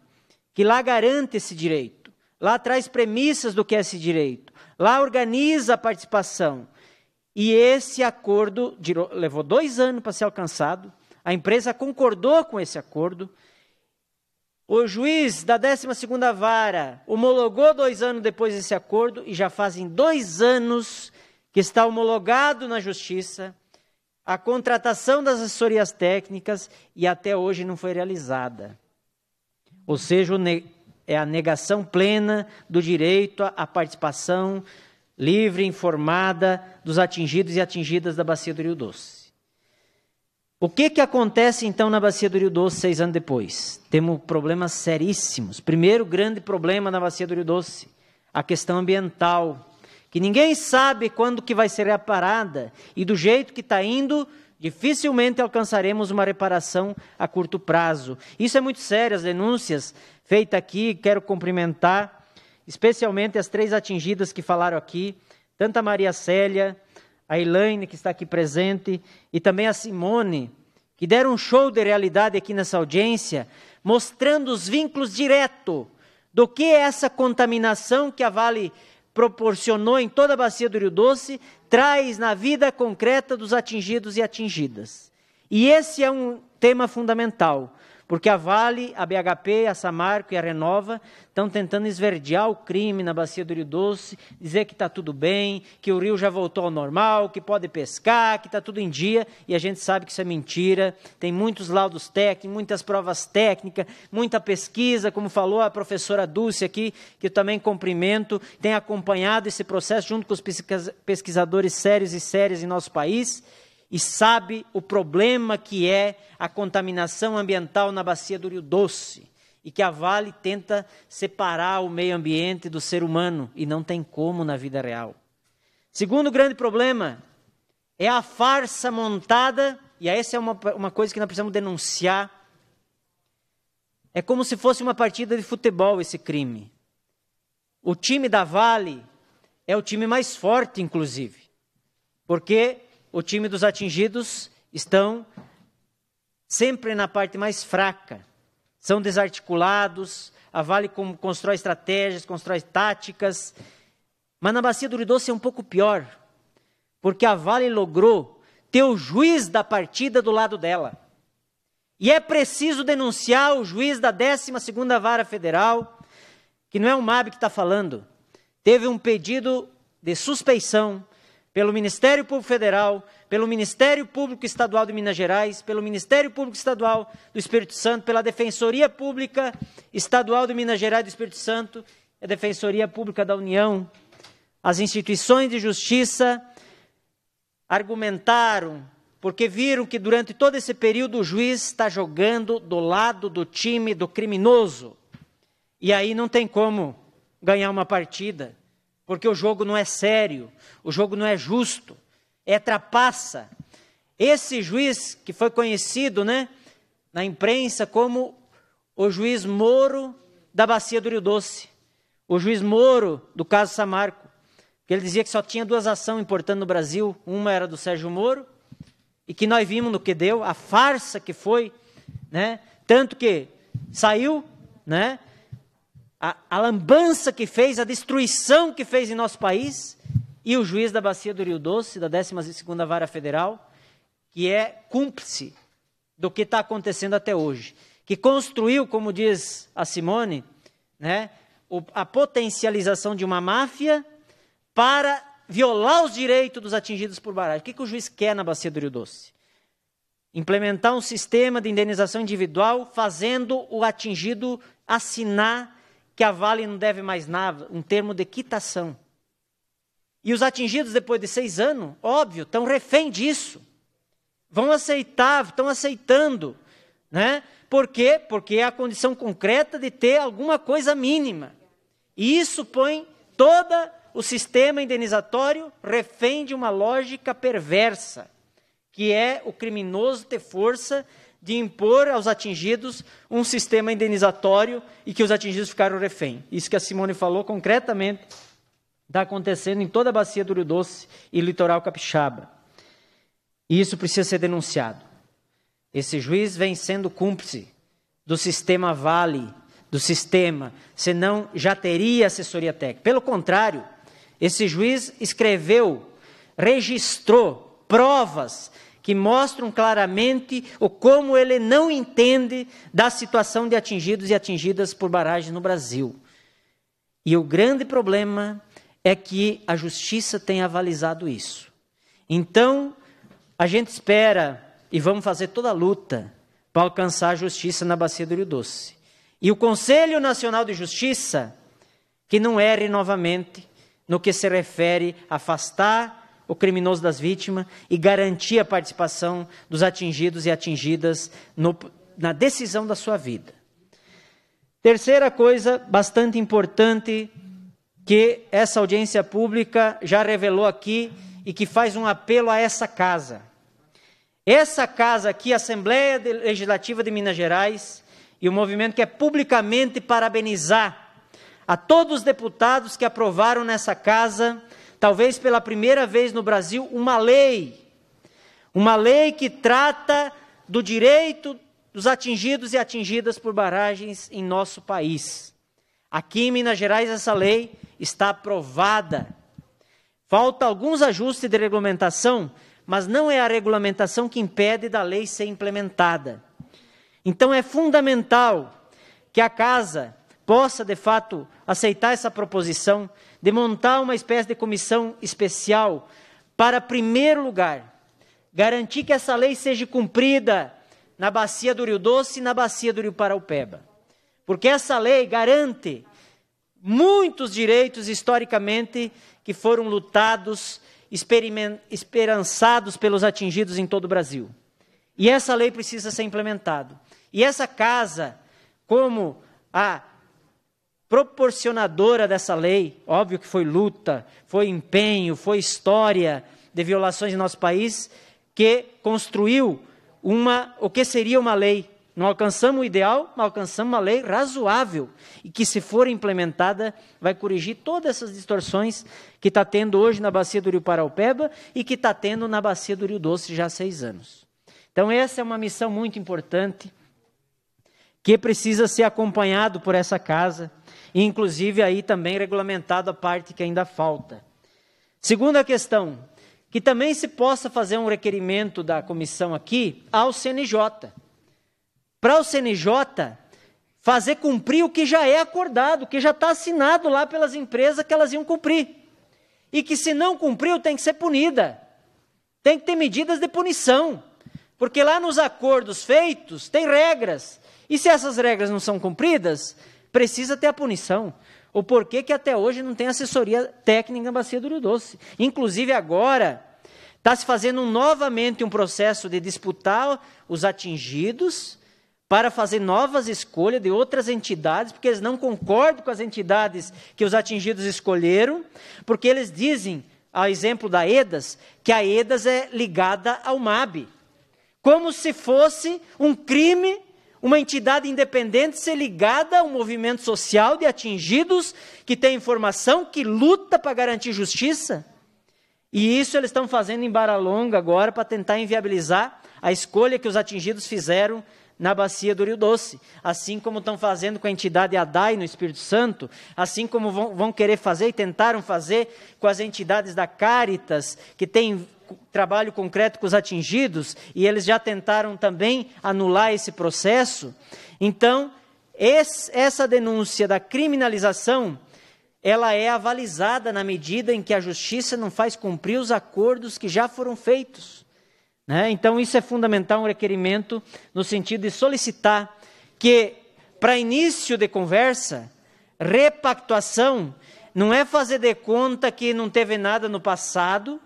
que lá garante esse direito, lá traz premissas do que é esse direito, lá organiza a participação. E esse acordo levou dois anos para ser alcançado, a empresa concordou com esse acordo, o juiz da 12 Vara homologou dois anos depois desse acordo e já fazem dois anos que está homologado na Justiça a contratação das assessorias técnicas e até hoje não foi realizada. Ou seja, é a negação plena do direito à participação livre, informada dos atingidos e atingidas da Bacia do Rio Doce. O que, que acontece então na Bacia do Rio Doce seis anos depois? Temos problemas seríssimos. Primeiro grande problema na Bacia do Rio Doce, a questão ambiental, que ninguém sabe quando que vai ser reparada e do jeito que está indo, dificilmente alcançaremos uma reparação a curto prazo. Isso é muito sério, as denúncias feitas aqui, quero cumprimentar especialmente as três atingidas que falaram aqui, tanto a Maria Célia, a Elaine, que está aqui presente, e também a Simone, que deram um show de realidade aqui nessa audiência, mostrando os vínculos diretos do que é essa contaminação que a Vale proporcionou em toda a bacia do Rio Doce, traz na vida concreta dos atingidos e atingidas. E esse é um tema fundamental. Porque a Vale, a BHP, a Samarco e a Renova estão tentando esverdear o crime na bacia do Rio Doce, dizer que está tudo bem, que o rio já voltou ao normal, que pode pescar, que está tudo em dia, e a gente sabe que isso é mentira. Tem muitos laudos técnicos, muitas provas técnicas, muita pesquisa, como falou a professora Dulce aqui, que eu também cumprimento, tem acompanhado esse processo junto com os pesquisadores sérios e sérios em nosso país e sabe o problema que é a contaminação ambiental na bacia do Rio Doce e que a Vale tenta separar o meio ambiente do ser humano e não tem como na vida real. Segundo grande problema é a farsa montada, e essa é uma, uma coisa que nós precisamos denunciar. É como se fosse uma partida de futebol esse crime. O time da Vale é o time mais forte, inclusive, porque o time dos atingidos estão sempre na parte mais fraca. São desarticulados, a Vale constrói estratégias, constrói táticas. Mas na Bacia do Rio Doce é um pouco pior, porque a Vale logrou ter o juiz da partida do lado dela. E é preciso denunciar o juiz da 12ª Vara Federal, que não é o MAB que está falando, teve um pedido de suspeição pelo Ministério Público Federal, pelo Ministério Público Estadual de Minas Gerais, pelo Ministério Público Estadual do Espírito Santo, pela Defensoria Pública Estadual de Minas Gerais do Espírito Santo, a Defensoria Pública da União, as instituições de justiça argumentaram, porque viram que durante todo esse período o juiz está jogando do lado do time do criminoso. E aí não tem como ganhar uma partida porque o jogo não é sério, o jogo não é justo, é trapaça. Esse juiz que foi conhecido, né, na imprensa como o juiz Moro da Bacia do Rio Doce, o juiz Moro do caso Samarco, que ele dizia que só tinha duas ações importantes no Brasil, uma era do Sérgio Moro e que nós vimos no que deu, a farsa que foi, né, tanto que saiu, né, a, a lambança que fez, a destruição que fez em nosso país, e o juiz da Bacia do Rio Doce, da 12ª Vara Federal, que é cúmplice do que está acontecendo até hoje, que construiu, como diz a Simone, né, a potencialização de uma máfia para violar os direitos dos atingidos por barragem. O que, que o juiz quer na Bacia do Rio Doce? Implementar um sistema de indenização individual, fazendo o atingido assinar que a Vale não deve mais nada, um termo de quitação. E os atingidos depois de seis anos, óbvio, estão refém disso. Vão aceitar, estão aceitando. Né? Por quê? Porque é a condição concreta de ter alguma coisa mínima. E isso põe toda o sistema indenizatório refém de uma lógica perversa, que é o criminoso ter força de impor aos atingidos um sistema indenizatório e que os atingidos ficaram refém. Isso que a Simone falou concretamente está acontecendo em toda a bacia do Rio Doce e litoral capixaba. E isso precisa ser denunciado. Esse juiz vem sendo cúmplice do sistema Vale, do sistema, senão já teria assessoria técnica. Pelo contrário, esse juiz escreveu, registrou provas que mostram claramente o como ele não entende da situação de atingidos e atingidas por barragens no Brasil. E o grande problema é que a justiça tem avalizado isso. Então, a gente espera e vamos fazer toda a luta para alcançar a justiça na bacia do Rio Doce. E o Conselho Nacional de Justiça, que não erre novamente no que se refere a afastar o criminoso das vítimas e garantir a participação dos atingidos e atingidas no, na decisão da sua vida. Terceira coisa bastante importante que essa audiência pública já revelou aqui e que faz um apelo a essa casa. Essa casa aqui, a Assembleia Legislativa de Minas Gerais, e o movimento quer publicamente parabenizar a todos os deputados que aprovaram nessa casa talvez pela primeira vez no Brasil, uma lei. Uma lei que trata do direito dos atingidos e atingidas por barragens em nosso país. Aqui em Minas Gerais, essa lei está aprovada. Falta alguns ajustes de regulamentação, mas não é a regulamentação que impede da lei ser implementada. Então é fundamental que a casa possa, de fato, aceitar essa proposição de montar uma espécie de comissão especial para, primeiro lugar, garantir que essa lei seja cumprida na bacia do Rio Doce e na bacia do Rio Paraupeba. Porque essa lei garante muitos direitos historicamente que foram lutados, esperançados pelos atingidos em todo o Brasil. E essa lei precisa ser implementada. E essa casa, como a proporcionadora dessa lei, óbvio que foi luta, foi empenho, foi história de violações em nosso país, que construiu uma, o que seria uma lei. Não alcançamos o ideal, mas alcançamos uma lei razoável e que, se for implementada, vai corrigir todas essas distorções que está tendo hoje na bacia do Rio Paraupeba e que está tendo na bacia do Rio Doce já há seis anos. Então, essa é uma missão muito importante que precisa ser acompanhado por essa casa inclusive aí também regulamentado a parte que ainda falta. Segunda questão, que também se possa fazer um requerimento da comissão aqui ao CNJ. Para o CNJ fazer cumprir o que já é acordado, que já está assinado lá pelas empresas que elas iam cumprir. E que se não cumpriu tem que ser punida. Tem que ter medidas de punição. Porque lá nos acordos feitos tem regras. E se essas regras não são cumpridas, precisa ter a punição. O porquê que até hoje não tem assessoria técnica na Bacia do Rio Doce. Inclusive agora está se fazendo novamente um processo de disputar os atingidos para fazer novas escolhas de outras entidades, porque eles não concordam com as entidades que os atingidos escolheram, porque eles dizem, a exemplo da EDAS, que a EDAS é ligada ao MAB, como se fosse um crime uma entidade independente ser ligada a um movimento social de atingidos que tem informação, que luta para garantir justiça. E isso eles estão fazendo em Baralonga agora para tentar inviabilizar a escolha que os atingidos fizeram na bacia do Rio Doce, assim como estão fazendo com a entidade ADAI no Espírito Santo, assim como vão, vão querer fazer e tentaram fazer com as entidades da Caritas, que têm trabalho concreto com os atingidos e eles já tentaram também anular esse processo. Então, esse, essa denúncia da criminalização, ela é avalizada na medida em que a justiça não faz cumprir os acordos que já foram feitos. Né? Então, isso é fundamental, um requerimento no sentido de solicitar que, para início de conversa, repactuação não é fazer de conta que não teve nada no passado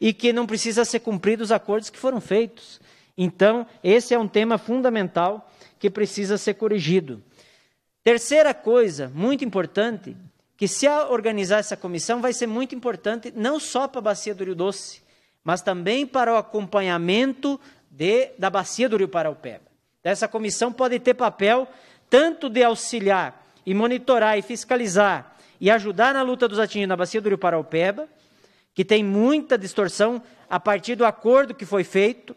e que não precisa ser cumprido os acordos que foram feitos. Então, esse é um tema fundamental que precisa ser corrigido. Terceira coisa, muito importante, que se organizar essa comissão vai ser muito importante, não só para a Bacia do Rio Doce, mas também para o acompanhamento de, da Bacia do Rio Paraupeba. Essa comissão pode ter papel tanto de auxiliar e monitorar e fiscalizar e ajudar na luta dos atingidos na Bacia do Rio Paraupeba, que tem muita distorção a partir do acordo que foi feito,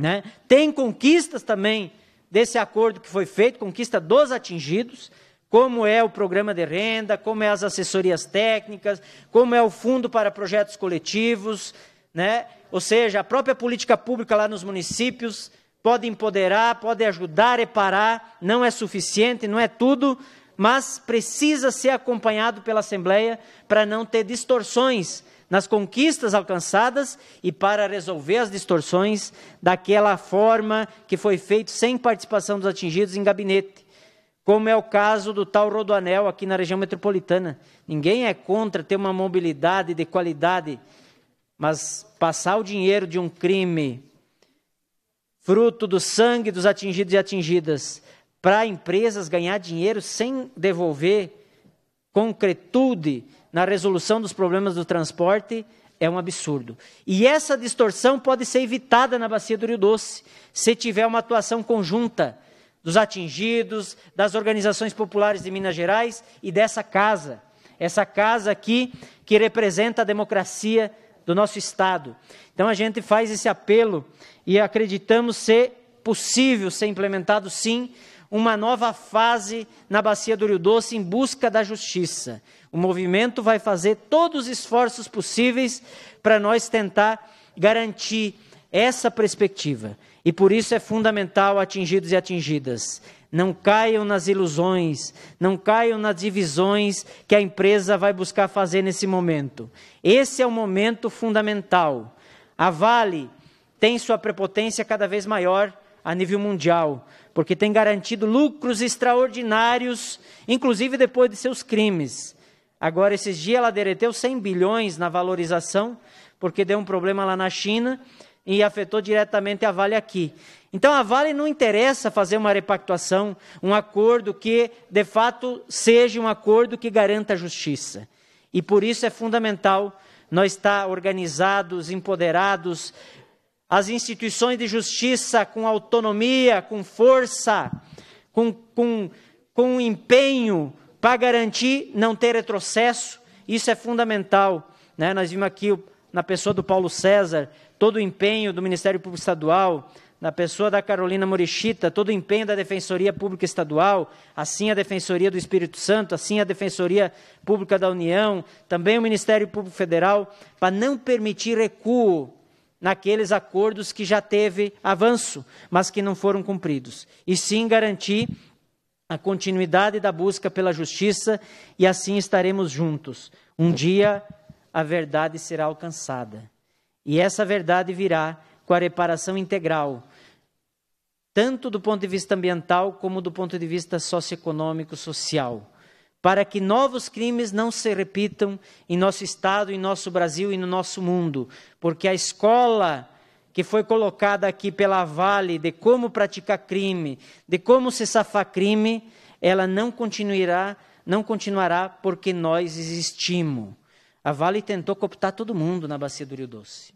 né? Tem conquistas também desse acordo que foi feito, conquista dos atingidos, como é o programa de renda, como é as assessorias técnicas, como é o fundo para projetos coletivos, né? Ou seja, a própria política pública lá nos municípios pode empoderar, pode ajudar reparar, não é suficiente, não é tudo, mas precisa ser acompanhado pela Assembleia para não ter distorções nas conquistas alcançadas e para resolver as distorções daquela forma que foi feito sem participação dos atingidos em gabinete, como é o caso do tal Rodoanel aqui na região metropolitana. Ninguém é contra ter uma mobilidade de qualidade, mas passar o dinheiro de um crime fruto do sangue dos atingidos e atingidas para empresas ganhar dinheiro sem devolver concretude na resolução dos problemas do transporte é um absurdo. E essa distorção pode ser evitada na Bacia do Rio Doce, se tiver uma atuação conjunta dos atingidos, das organizações populares de Minas Gerais e dessa casa. Essa casa aqui que representa a democracia do nosso Estado. Então a gente faz esse apelo e acreditamos ser possível ser implementado sim uma nova fase na Bacia do Rio Doce em busca da justiça. O movimento vai fazer todos os esforços possíveis para nós tentar garantir essa perspectiva. E por isso é fundamental, atingidos e atingidas, não caiam nas ilusões, não caiam nas divisões que a empresa vai buscar fazer nesse momento. Esse é o momento fundamental. A Vale tem sua prepotência cada vez maior a nível mundial, porque tem garantido lucros extraordinários, inclusive depois de seus crimes. Agora, esses dias ela derreteu 100 bilhões na valorização, porque deu um problema lá na China e afetou diretamente a Vale aqui. Então, a Vale não interessa fazer uma repactuação, um acordo que, de fato, seja um acordo que garanta a justiça. E por isso é fundamental nós estar organizados, empoderados, as instituições de justiça com autonomia, com força, com, com, com empenho, para garantir não ter retrocesso. Isso é fundamental. Né? Nós vimos aqui na pessoa do Paulo César todo o empenho do Ministério Público Estadual, na pessoa da Carolina Morichita, todo o empenho da Defensoria Pública Estadual, assim a Defensoria do Espírito Santo, assim a Defensoria Pública da União, também o Ministério Público Federal, para não permitir recuo naqueles acordos que já teve avanço, mas que não foram cumpridos, e sim garantir a continuidade da busca pela justiça e assim estaremos juntos. Um dia a verdade será alcançada. E essa verdade virá com a reparação integral, tanto do ponto de vista ambiental como do ponto de vista socioeconômico, social, para que novos crimes não se repitam em nosso estado, em nosso Brasil e no nosso mundo, porque a escola que foi colocada aqui pela Vale de como praticar crime, de como se safar crime, ela não continuará, não continuará porque nós existimos. A Vale tentou cooptar todo mundo na bacia do Rio Doce,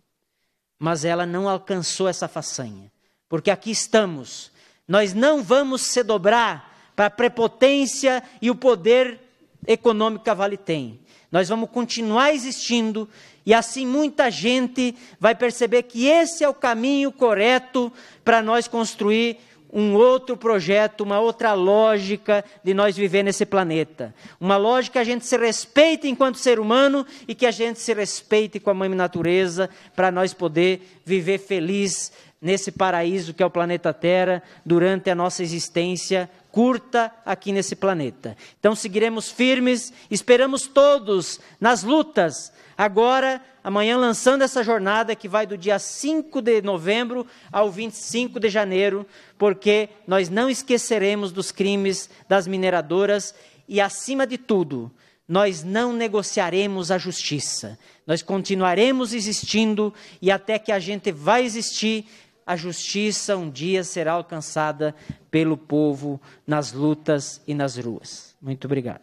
mas ela não alcançou essa façanha, porque aqui estamos. Nós não vamos se dobrar para a prepotência e o poder econômico que a Vale tem. Nós vamos continuar existindo e assim muita gente vai perceber que esse é o caminho correto para nós construir um outro projeto, uma outra lógica de nós viver nesse planeta. Uma lógica que a gente se respeite enquanto ser humano e que a gente se respeite com a mãe natureza para nós poder viver feliz nesse paraíso que é o planeta Terra durante a nossa existência curta aqui nesse planeta. Então seguiremos firmes, esperamos todos nas lutas Agora, amanhã, lançando essa jornada que vai do dia 5 de novembro ao 25 de janeiro, porque nós não esqueceremos dos crimes das mineradoras e, acima de tudo, nós não negociaremos a justiça. Nós continuaremos existindo e até que a gente vai existir, a justiça um dia será alcançada pelo povo nas lutas e nas ruas. Muito obrigado.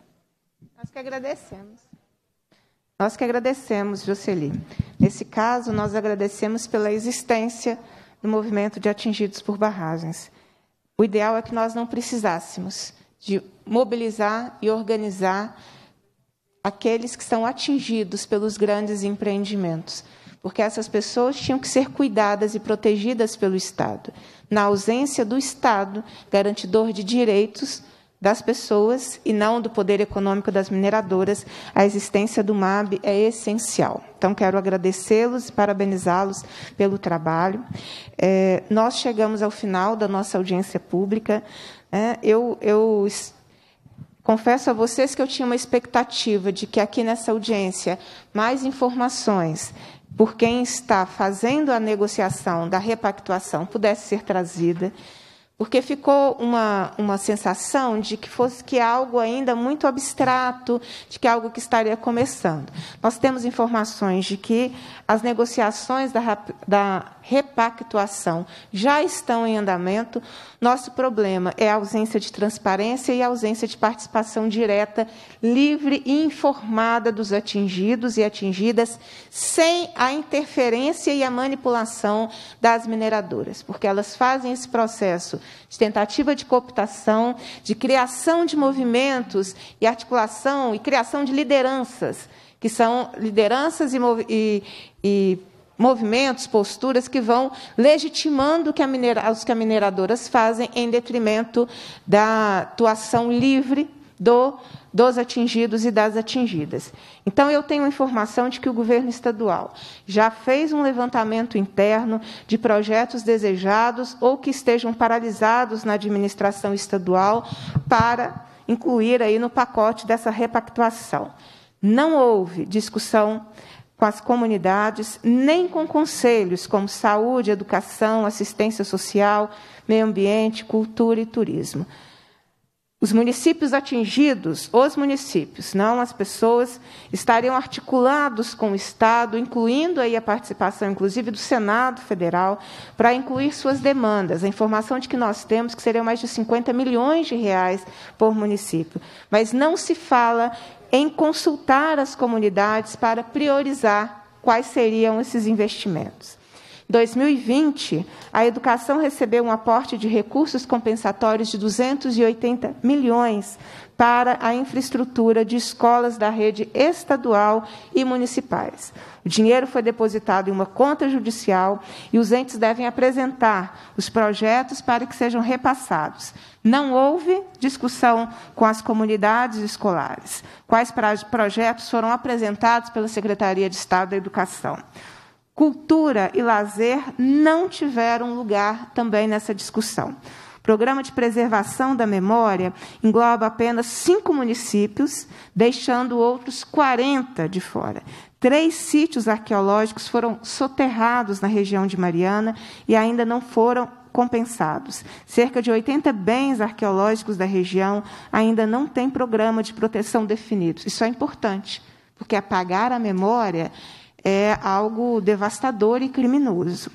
Nós que agradecemos. Nós que agradecemos, Jocely. Nesse caso, nós agradecemos pela existência do movimento de atingidos por barragens. O ideal é que nós não precisássemos de mobilizar e organizar aqueles que são atingidos pelos grandes empreendimentos, porque essas pessoas tinham que ser cuidadas e protegidas pelo Estado. Na ausência do Estado, garantidor de direitos, das pessoas e não do poder econômico das mineradoras, a existência do MAB é essencial. Então, quero agradecê-los e parabenizá-los pelo trabalho. É, nós chegamos ao final da nossa audiência pública. É, eu, eu confesso a vocês que eu tinha uma expectativa de que aqui nessa audiência mais informações por quem está fazendo a negociação da repactuação pudesse ser trazida porque ficou uma, uma sensação de que fosse que algo ainda muito abstrato, de que algo que estaria começando. Nós temos informações de que as negociações da, da repactuação já estão em andamento. Nosso problema é a ausência de transparência e a ausência de participação direta, livre e informada dos atingidos e atingidas, sem a interferência e a manipulação das mineradoras, porque elas fazem esse processo de tentativa de cooptação, de criação de movimentos e articulação e criação de lideranças, que são lideranças e, e, e movimentos, posturas que vão legitimando que os que as mineradoras fazem em detrimento da atuação livre do, dos atingidos e das atingidas. Então, eu tenho informação de que o governo estadual já fez um levantamento interno de projetos desejados ou que estejam paralisados na administração estadual para incluir aí no pacote dessa repactuação. Não houve discussão com as comunidades, nem com conselhos como saúde, educação, assistência social, meio ambiente, cultura e turismo. Os municípios atingidos, os municípios, não as pessoas, estariam articulados com o Estado, incluindo aí a participação, inclusive, do Senado Federal, para incluir suas demandas. A informação de que nós temos que seriam mais de 50 milhões de reais por município. Mas não se fala em consultar as comunidades para priorizar quais seriam esses investimentos. Em 2020, a educação recebeu um aporte de recursos compensatórios de 280 milhões para a infraestrutura de escolas da rede estadual e municipais. O dinheiro foi depositado em uma conta judicial e os entes devem apresentar os projetos para que sejam repassados. Não houve discussão com as comunidades escolares. Quais projetos foram apresentados pela Secretaria de Estado da Educação? Cultura e lazer não tiveram lugar também nessa discussão. O programa de preservação da memória engloba apenas cinco municípios, deixando outros 40 de fora. Três sítios arqueológicos foram soterrados na região de Mariana e ainda não foram compensados. Cerca de 80 bens arqueológicos da região ainda não têm programa de proteção definido. Isso é importante, porque apagar a memória é algo devastador e criminoso.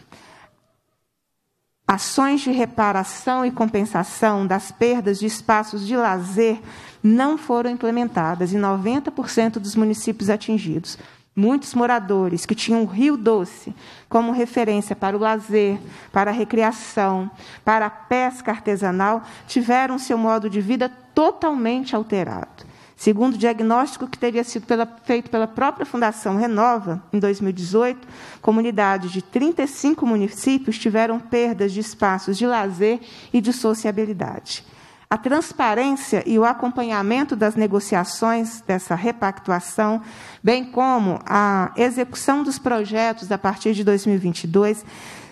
Ações de reparação e compensação das perdas de espaços de lazer não foram implementadas em 90% dos municípios atingidos. Muitos moradores que tinham o Rio Doce como referência para o lazer, para a recreação, para a pesca artesanal, tiveram seu modo de vida totalmente alterado. Segundo o diagnóstico que teria sido pela, feito pela própria Fundação Renova, em 2018, comunidades de 35 municípios tiveram perdas de espaços de lazer e de sociabilidade. A transparência e o acompanhamento das negociações dessa repactuação, bem como a execução dos projetos a partir de 2022,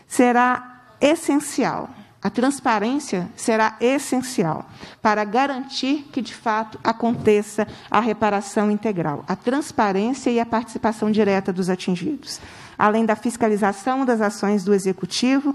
será essencial. A transparência será essencial para garantir que, de fato, aconteça a reparação integral. A transparência e a participação direta dos atingidos. Além da fiscalização das ações do Executivo,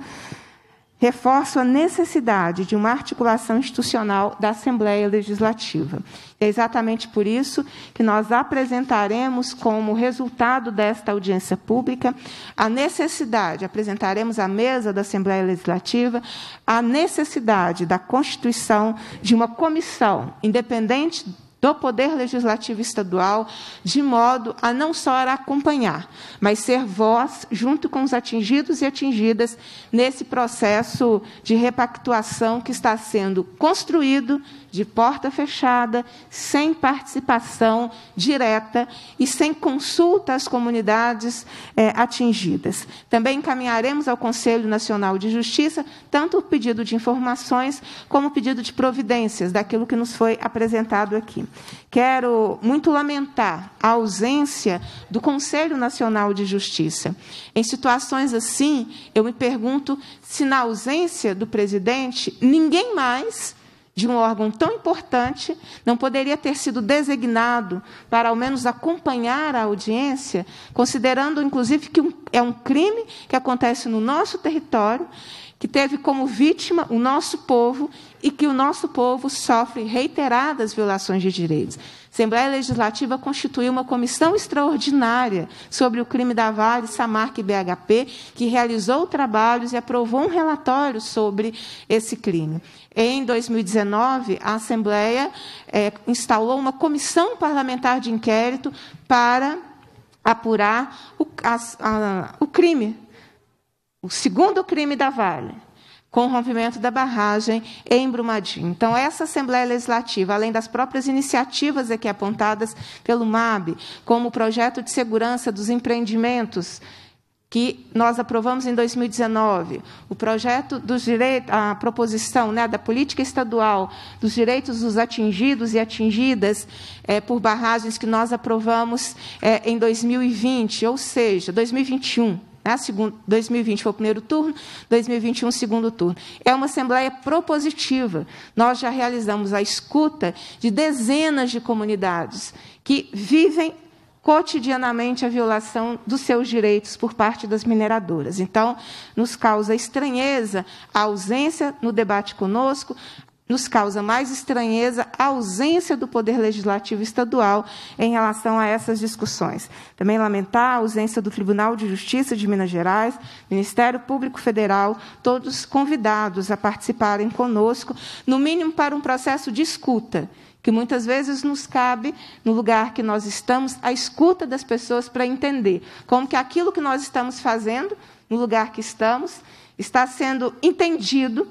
reforço a necessidade de uma articulação institucional da Assembleia Legislativa. É exatamente por isso que nós apresentaremos como resultado desta audiência pública a necessidade, apresentaremos à mesa da Assembleia Legislativa a necessidade da constituição de uma comissão independente do Poder Legislativo Estadual, de modo a não só acompanhar, mas ser voz junto com os atingidos e atingidas nesse processo de repactuação que está sendo construído de porta fechada, sem participação direta e sem consulta às comunidades é, atingidas. Também encaminharemos ao Conselho Nacional de Justiça tanto o pedido de informações como o pedido de providências daquilo que nos foi apresentado aqui. Quero muito lamentar a ausência do Conselho Nacional de Justiça. Em situações assim, eu me pergunto se, na ausência do presidente, ninguém mais de um órgão tão importante não poderia ter sido designado para, ao menos, acompanhar a audiência, considerando, inclusive, que é um crime que acontece no nosso território, que teve como vítima o nosso povo e que o nosso povo sofre reiteradas violações de direitos. A Assembleia Legislativa constituiu uma comissão extraordinária sobre o crime da Vale, Samarca e BHP, que realizou trabalhos e aprovou um relatório sobre esse crime. Em 2019, a Assembleia é, instalou uma comissão parlamentar de inquérito para apurar o, a, a, o crime, o segundo crime da Vale com o rompimento da barragem em Brumadinho. Então, essa Assembleia Legislativa, além das próprias iniciativas aqui apontadas pelo MAB, como o projeto de segurança dos empreendimentos, que nós aprovamos em 2019, o projeto dos direitos, a proposição né, da política estadual dos direitos dos atingidos e atingidas é, por barragens que nós aprovamos é, em 2020, ou seja, 2021. Né? Segundo, 2020 foi o primeiro turno, 2021 o segundo turno. É uma assembleia propositiva. Nós já realizamos a escuta de dezenas de comunidades que vivem cotidianamente a violação dos seus direitos por parte das mineradoras. Então, nos causa estranheza a ausência no debate conosco, nos causa mais estranheza a ausência do Poder Legislativo Estadual em relação a essas discussões. Também lamentar a ausência do Tribunal de Justiça de Minas Gerais, Ministério Público Federal, todos convidados a participarem conosco, no mínimo para um processo de escuta, que muitas vezes nos cabe, no lugar que nós estamos, a escuta das pessoas para entender como que aquilo que nós estamos fazendo, no lugar que estamos, está sendo entendido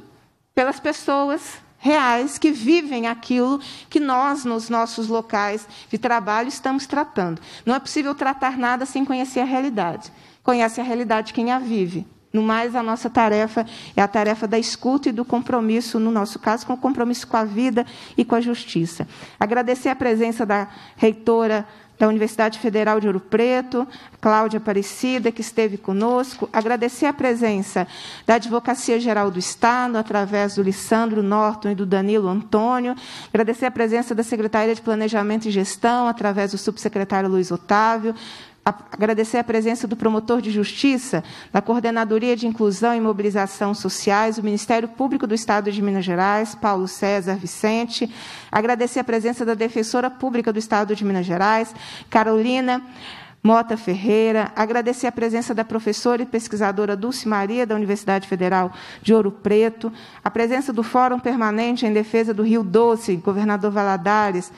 pelas pessoas reais que vivem aquilo que nós, nos nossos locais de trabalho, estamos tratando. Não é possível tratar nada sem conhecer a realidade. Conhece a realidade quem a vive. No mais, a nossa tarefa é a tarefa da escuta e do compromisso, no nosso caso, com o compromisso com a vida e com a justiça. Agradecer a presença da reitora da Universidade Federal de Ouro Preto, Cláudia Aparecida, que esteve conosco. Agradecer a presença da Advocacia Geral do Estado, através do Lissandro Norton e do Danilo Antônio. Agradecer a presença da Secretaria de Planejamento e Gestão, através do subsecretário Luiz Otávio agradecer a presença do promotor de justiça, da Coordenadoria de Inclusão e Mobilização Sociais, do Ministério Público do Estado de Minas Gerais, Paulo César Vicente, agradecer a presença da Defensora Pública do Estado de Minas Gerais, Carolina Mota Ferreira, agradecer a presença da professora e pesquisadora Dulce Maria, da Universidade Federal de Ouro Preto, a presença do Fórum Permanente em Defesa do Rio Doce, governador Valadares,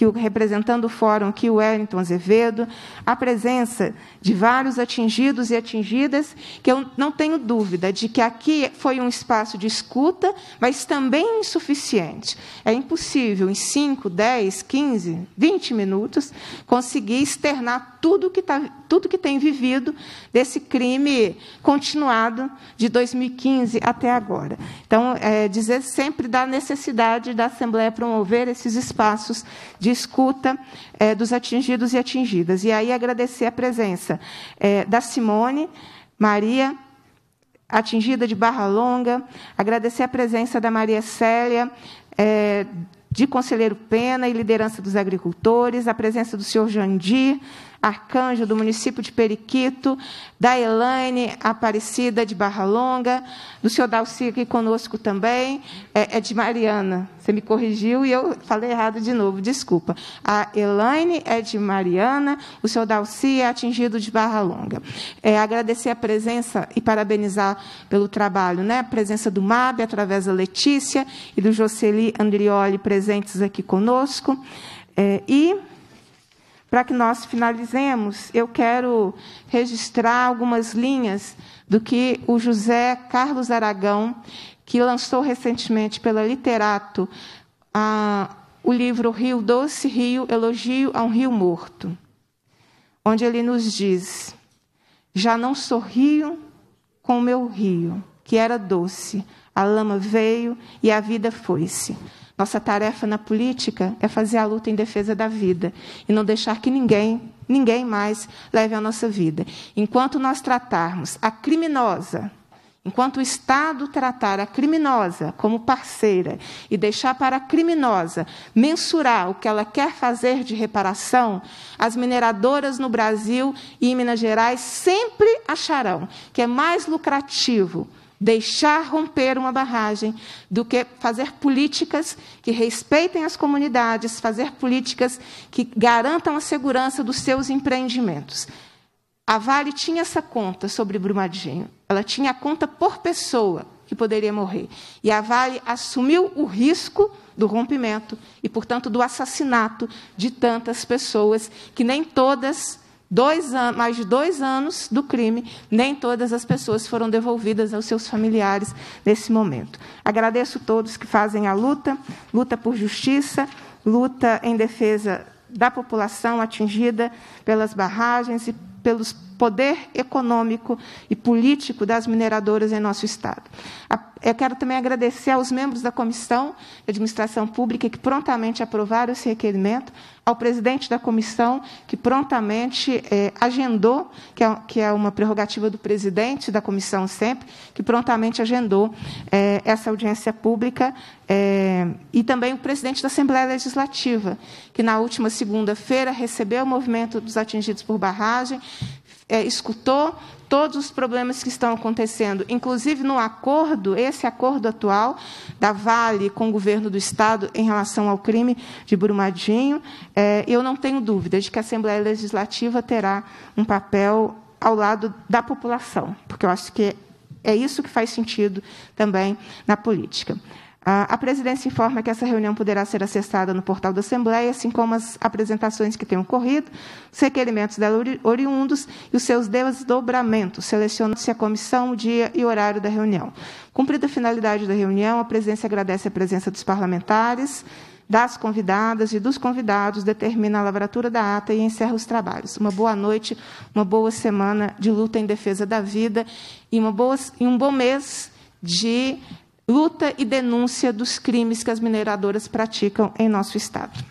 que o, representando o fórum aqui, o Wellington Azevedo, a presença de vários atingidos e atingidas, que eu não tenho dúvida de que aqui foi um espaço de escuta, mas também insuficiente. É impossível, em 5, 10, 15, 20 minutos, conseguir externar tudo que, tá, tudo que tem vivido desse crime continuado de 2015 até agora. Então, é, dizer sempre da necessidade da Assembleia promover esses espaços de escuta é, dos atingidos e atingidas. E aí agradecer a presença é, da Simone, Maria, atingida de Barra Longa, agradecer a presença da Maria Célia, é, de Conselheiro Pena e liderança dos agricultores, a presença do senhor Jandir, arcanjo do município de Periquito, da Elaine Aparecida de Barra Longa, do senhor Dalci aqui conosco também, é, é, de Mariana. Você me corrigiu e eu falei errado de novo, desculpa. A Elaine é de Mariana, o senhor Dalci é atingido de Barra Longa. É, agradecer a presença e parabenizar pelo trabalho, né? a presença do MAB, através da Letícia, e do Jocely Andrioli, presentes aqui conosco. É, e, para que nós finalizemos, eu quero registrar algumas linhas do que o José Carlos Aragão, que lançou recentemente pela Literato a, o livro Rio Doce Rio, Elogio a um Rio Morto, onde ele nos diz: Já não sorrio com o meu rio, que era doce, a lama veio e a vida foi-se. Nossa tarefa na política é fazer a luta em defesa da vida e não deixar que ninguém, ninguém mais leve a nossa vida. Enquanto nós tratarmos a criminosa, enquanto o Estado tratar a criminosa como parceira e deixar para a criminosa mensurar o que ela quer fazer de reparação, as mineradoras no Brasil e em Minas Gerais sempre acharão que é mais lucrativo deixar romper uma barragem do que fazer políticas que respeitem as comunidades, fazer políticas que garantam a segurança dos seus empreendimentos. A Vale tinha essa conta sobre Brumadinho. Ela tinha a conta por pessoa que poderia morrer. E a Vale assumiu o risco do rompimento e, portanto, do assassinato de tantas pessoas que nem todas dois mais de dois anos do crime, nem todas as pessoas foram devolvidas aos seus familiares nesse momento. Agradeço a todos que fazem a luta, luta por justiça, luta em defesa da população atingida pelas barragens e pelo poder econômico e político das mineradoras em nosso Estado. Eu quero também agradecer aos membros da Comissão de Administração Pública que prontamente aprovaram esse requerimento, ao presidente da comissão, que prontamente é, agendou, que é, que é, uma prerrogativa do presidente da comissão sempre, que prontamente agendou é, essa audiência pública, é, e também o presidente da Assembleia Legislativa, que na última segunda-feira recebeu o movimento dos atingidos por barragem, escutou todos os problemas que estão acontecendo, inclusive no acordo, esse acordo atual da Vale com o governo do Estado em relação ao crime de Brumadinho, é, eu não tenho dúvida de que a Assembleia Legislativa terá um papel ao lado da população, porque eu acho que é isso que faz sentido também na política. A presidência informa que essa reunião poderá ser acessada no portal da Assembleia, assim como as apresentações que tenham ocorrido, os requerimentos dela oriundos e os seus desdobramentos, selecionando-se a comissão, o dia e horário da reunião. Cumprida a finalidade da reunião, a presidência agradece a presença dos parlamentares, das convidadas e dos convidados, determina a lavratura da ata e encerra os trabalhos. Uma boa noite, uma boa semana de luta em defesa da vida e, uma boa, e um bom mês de luta e denúncia dos crimes que as mineradoras praticam em nosso Estado.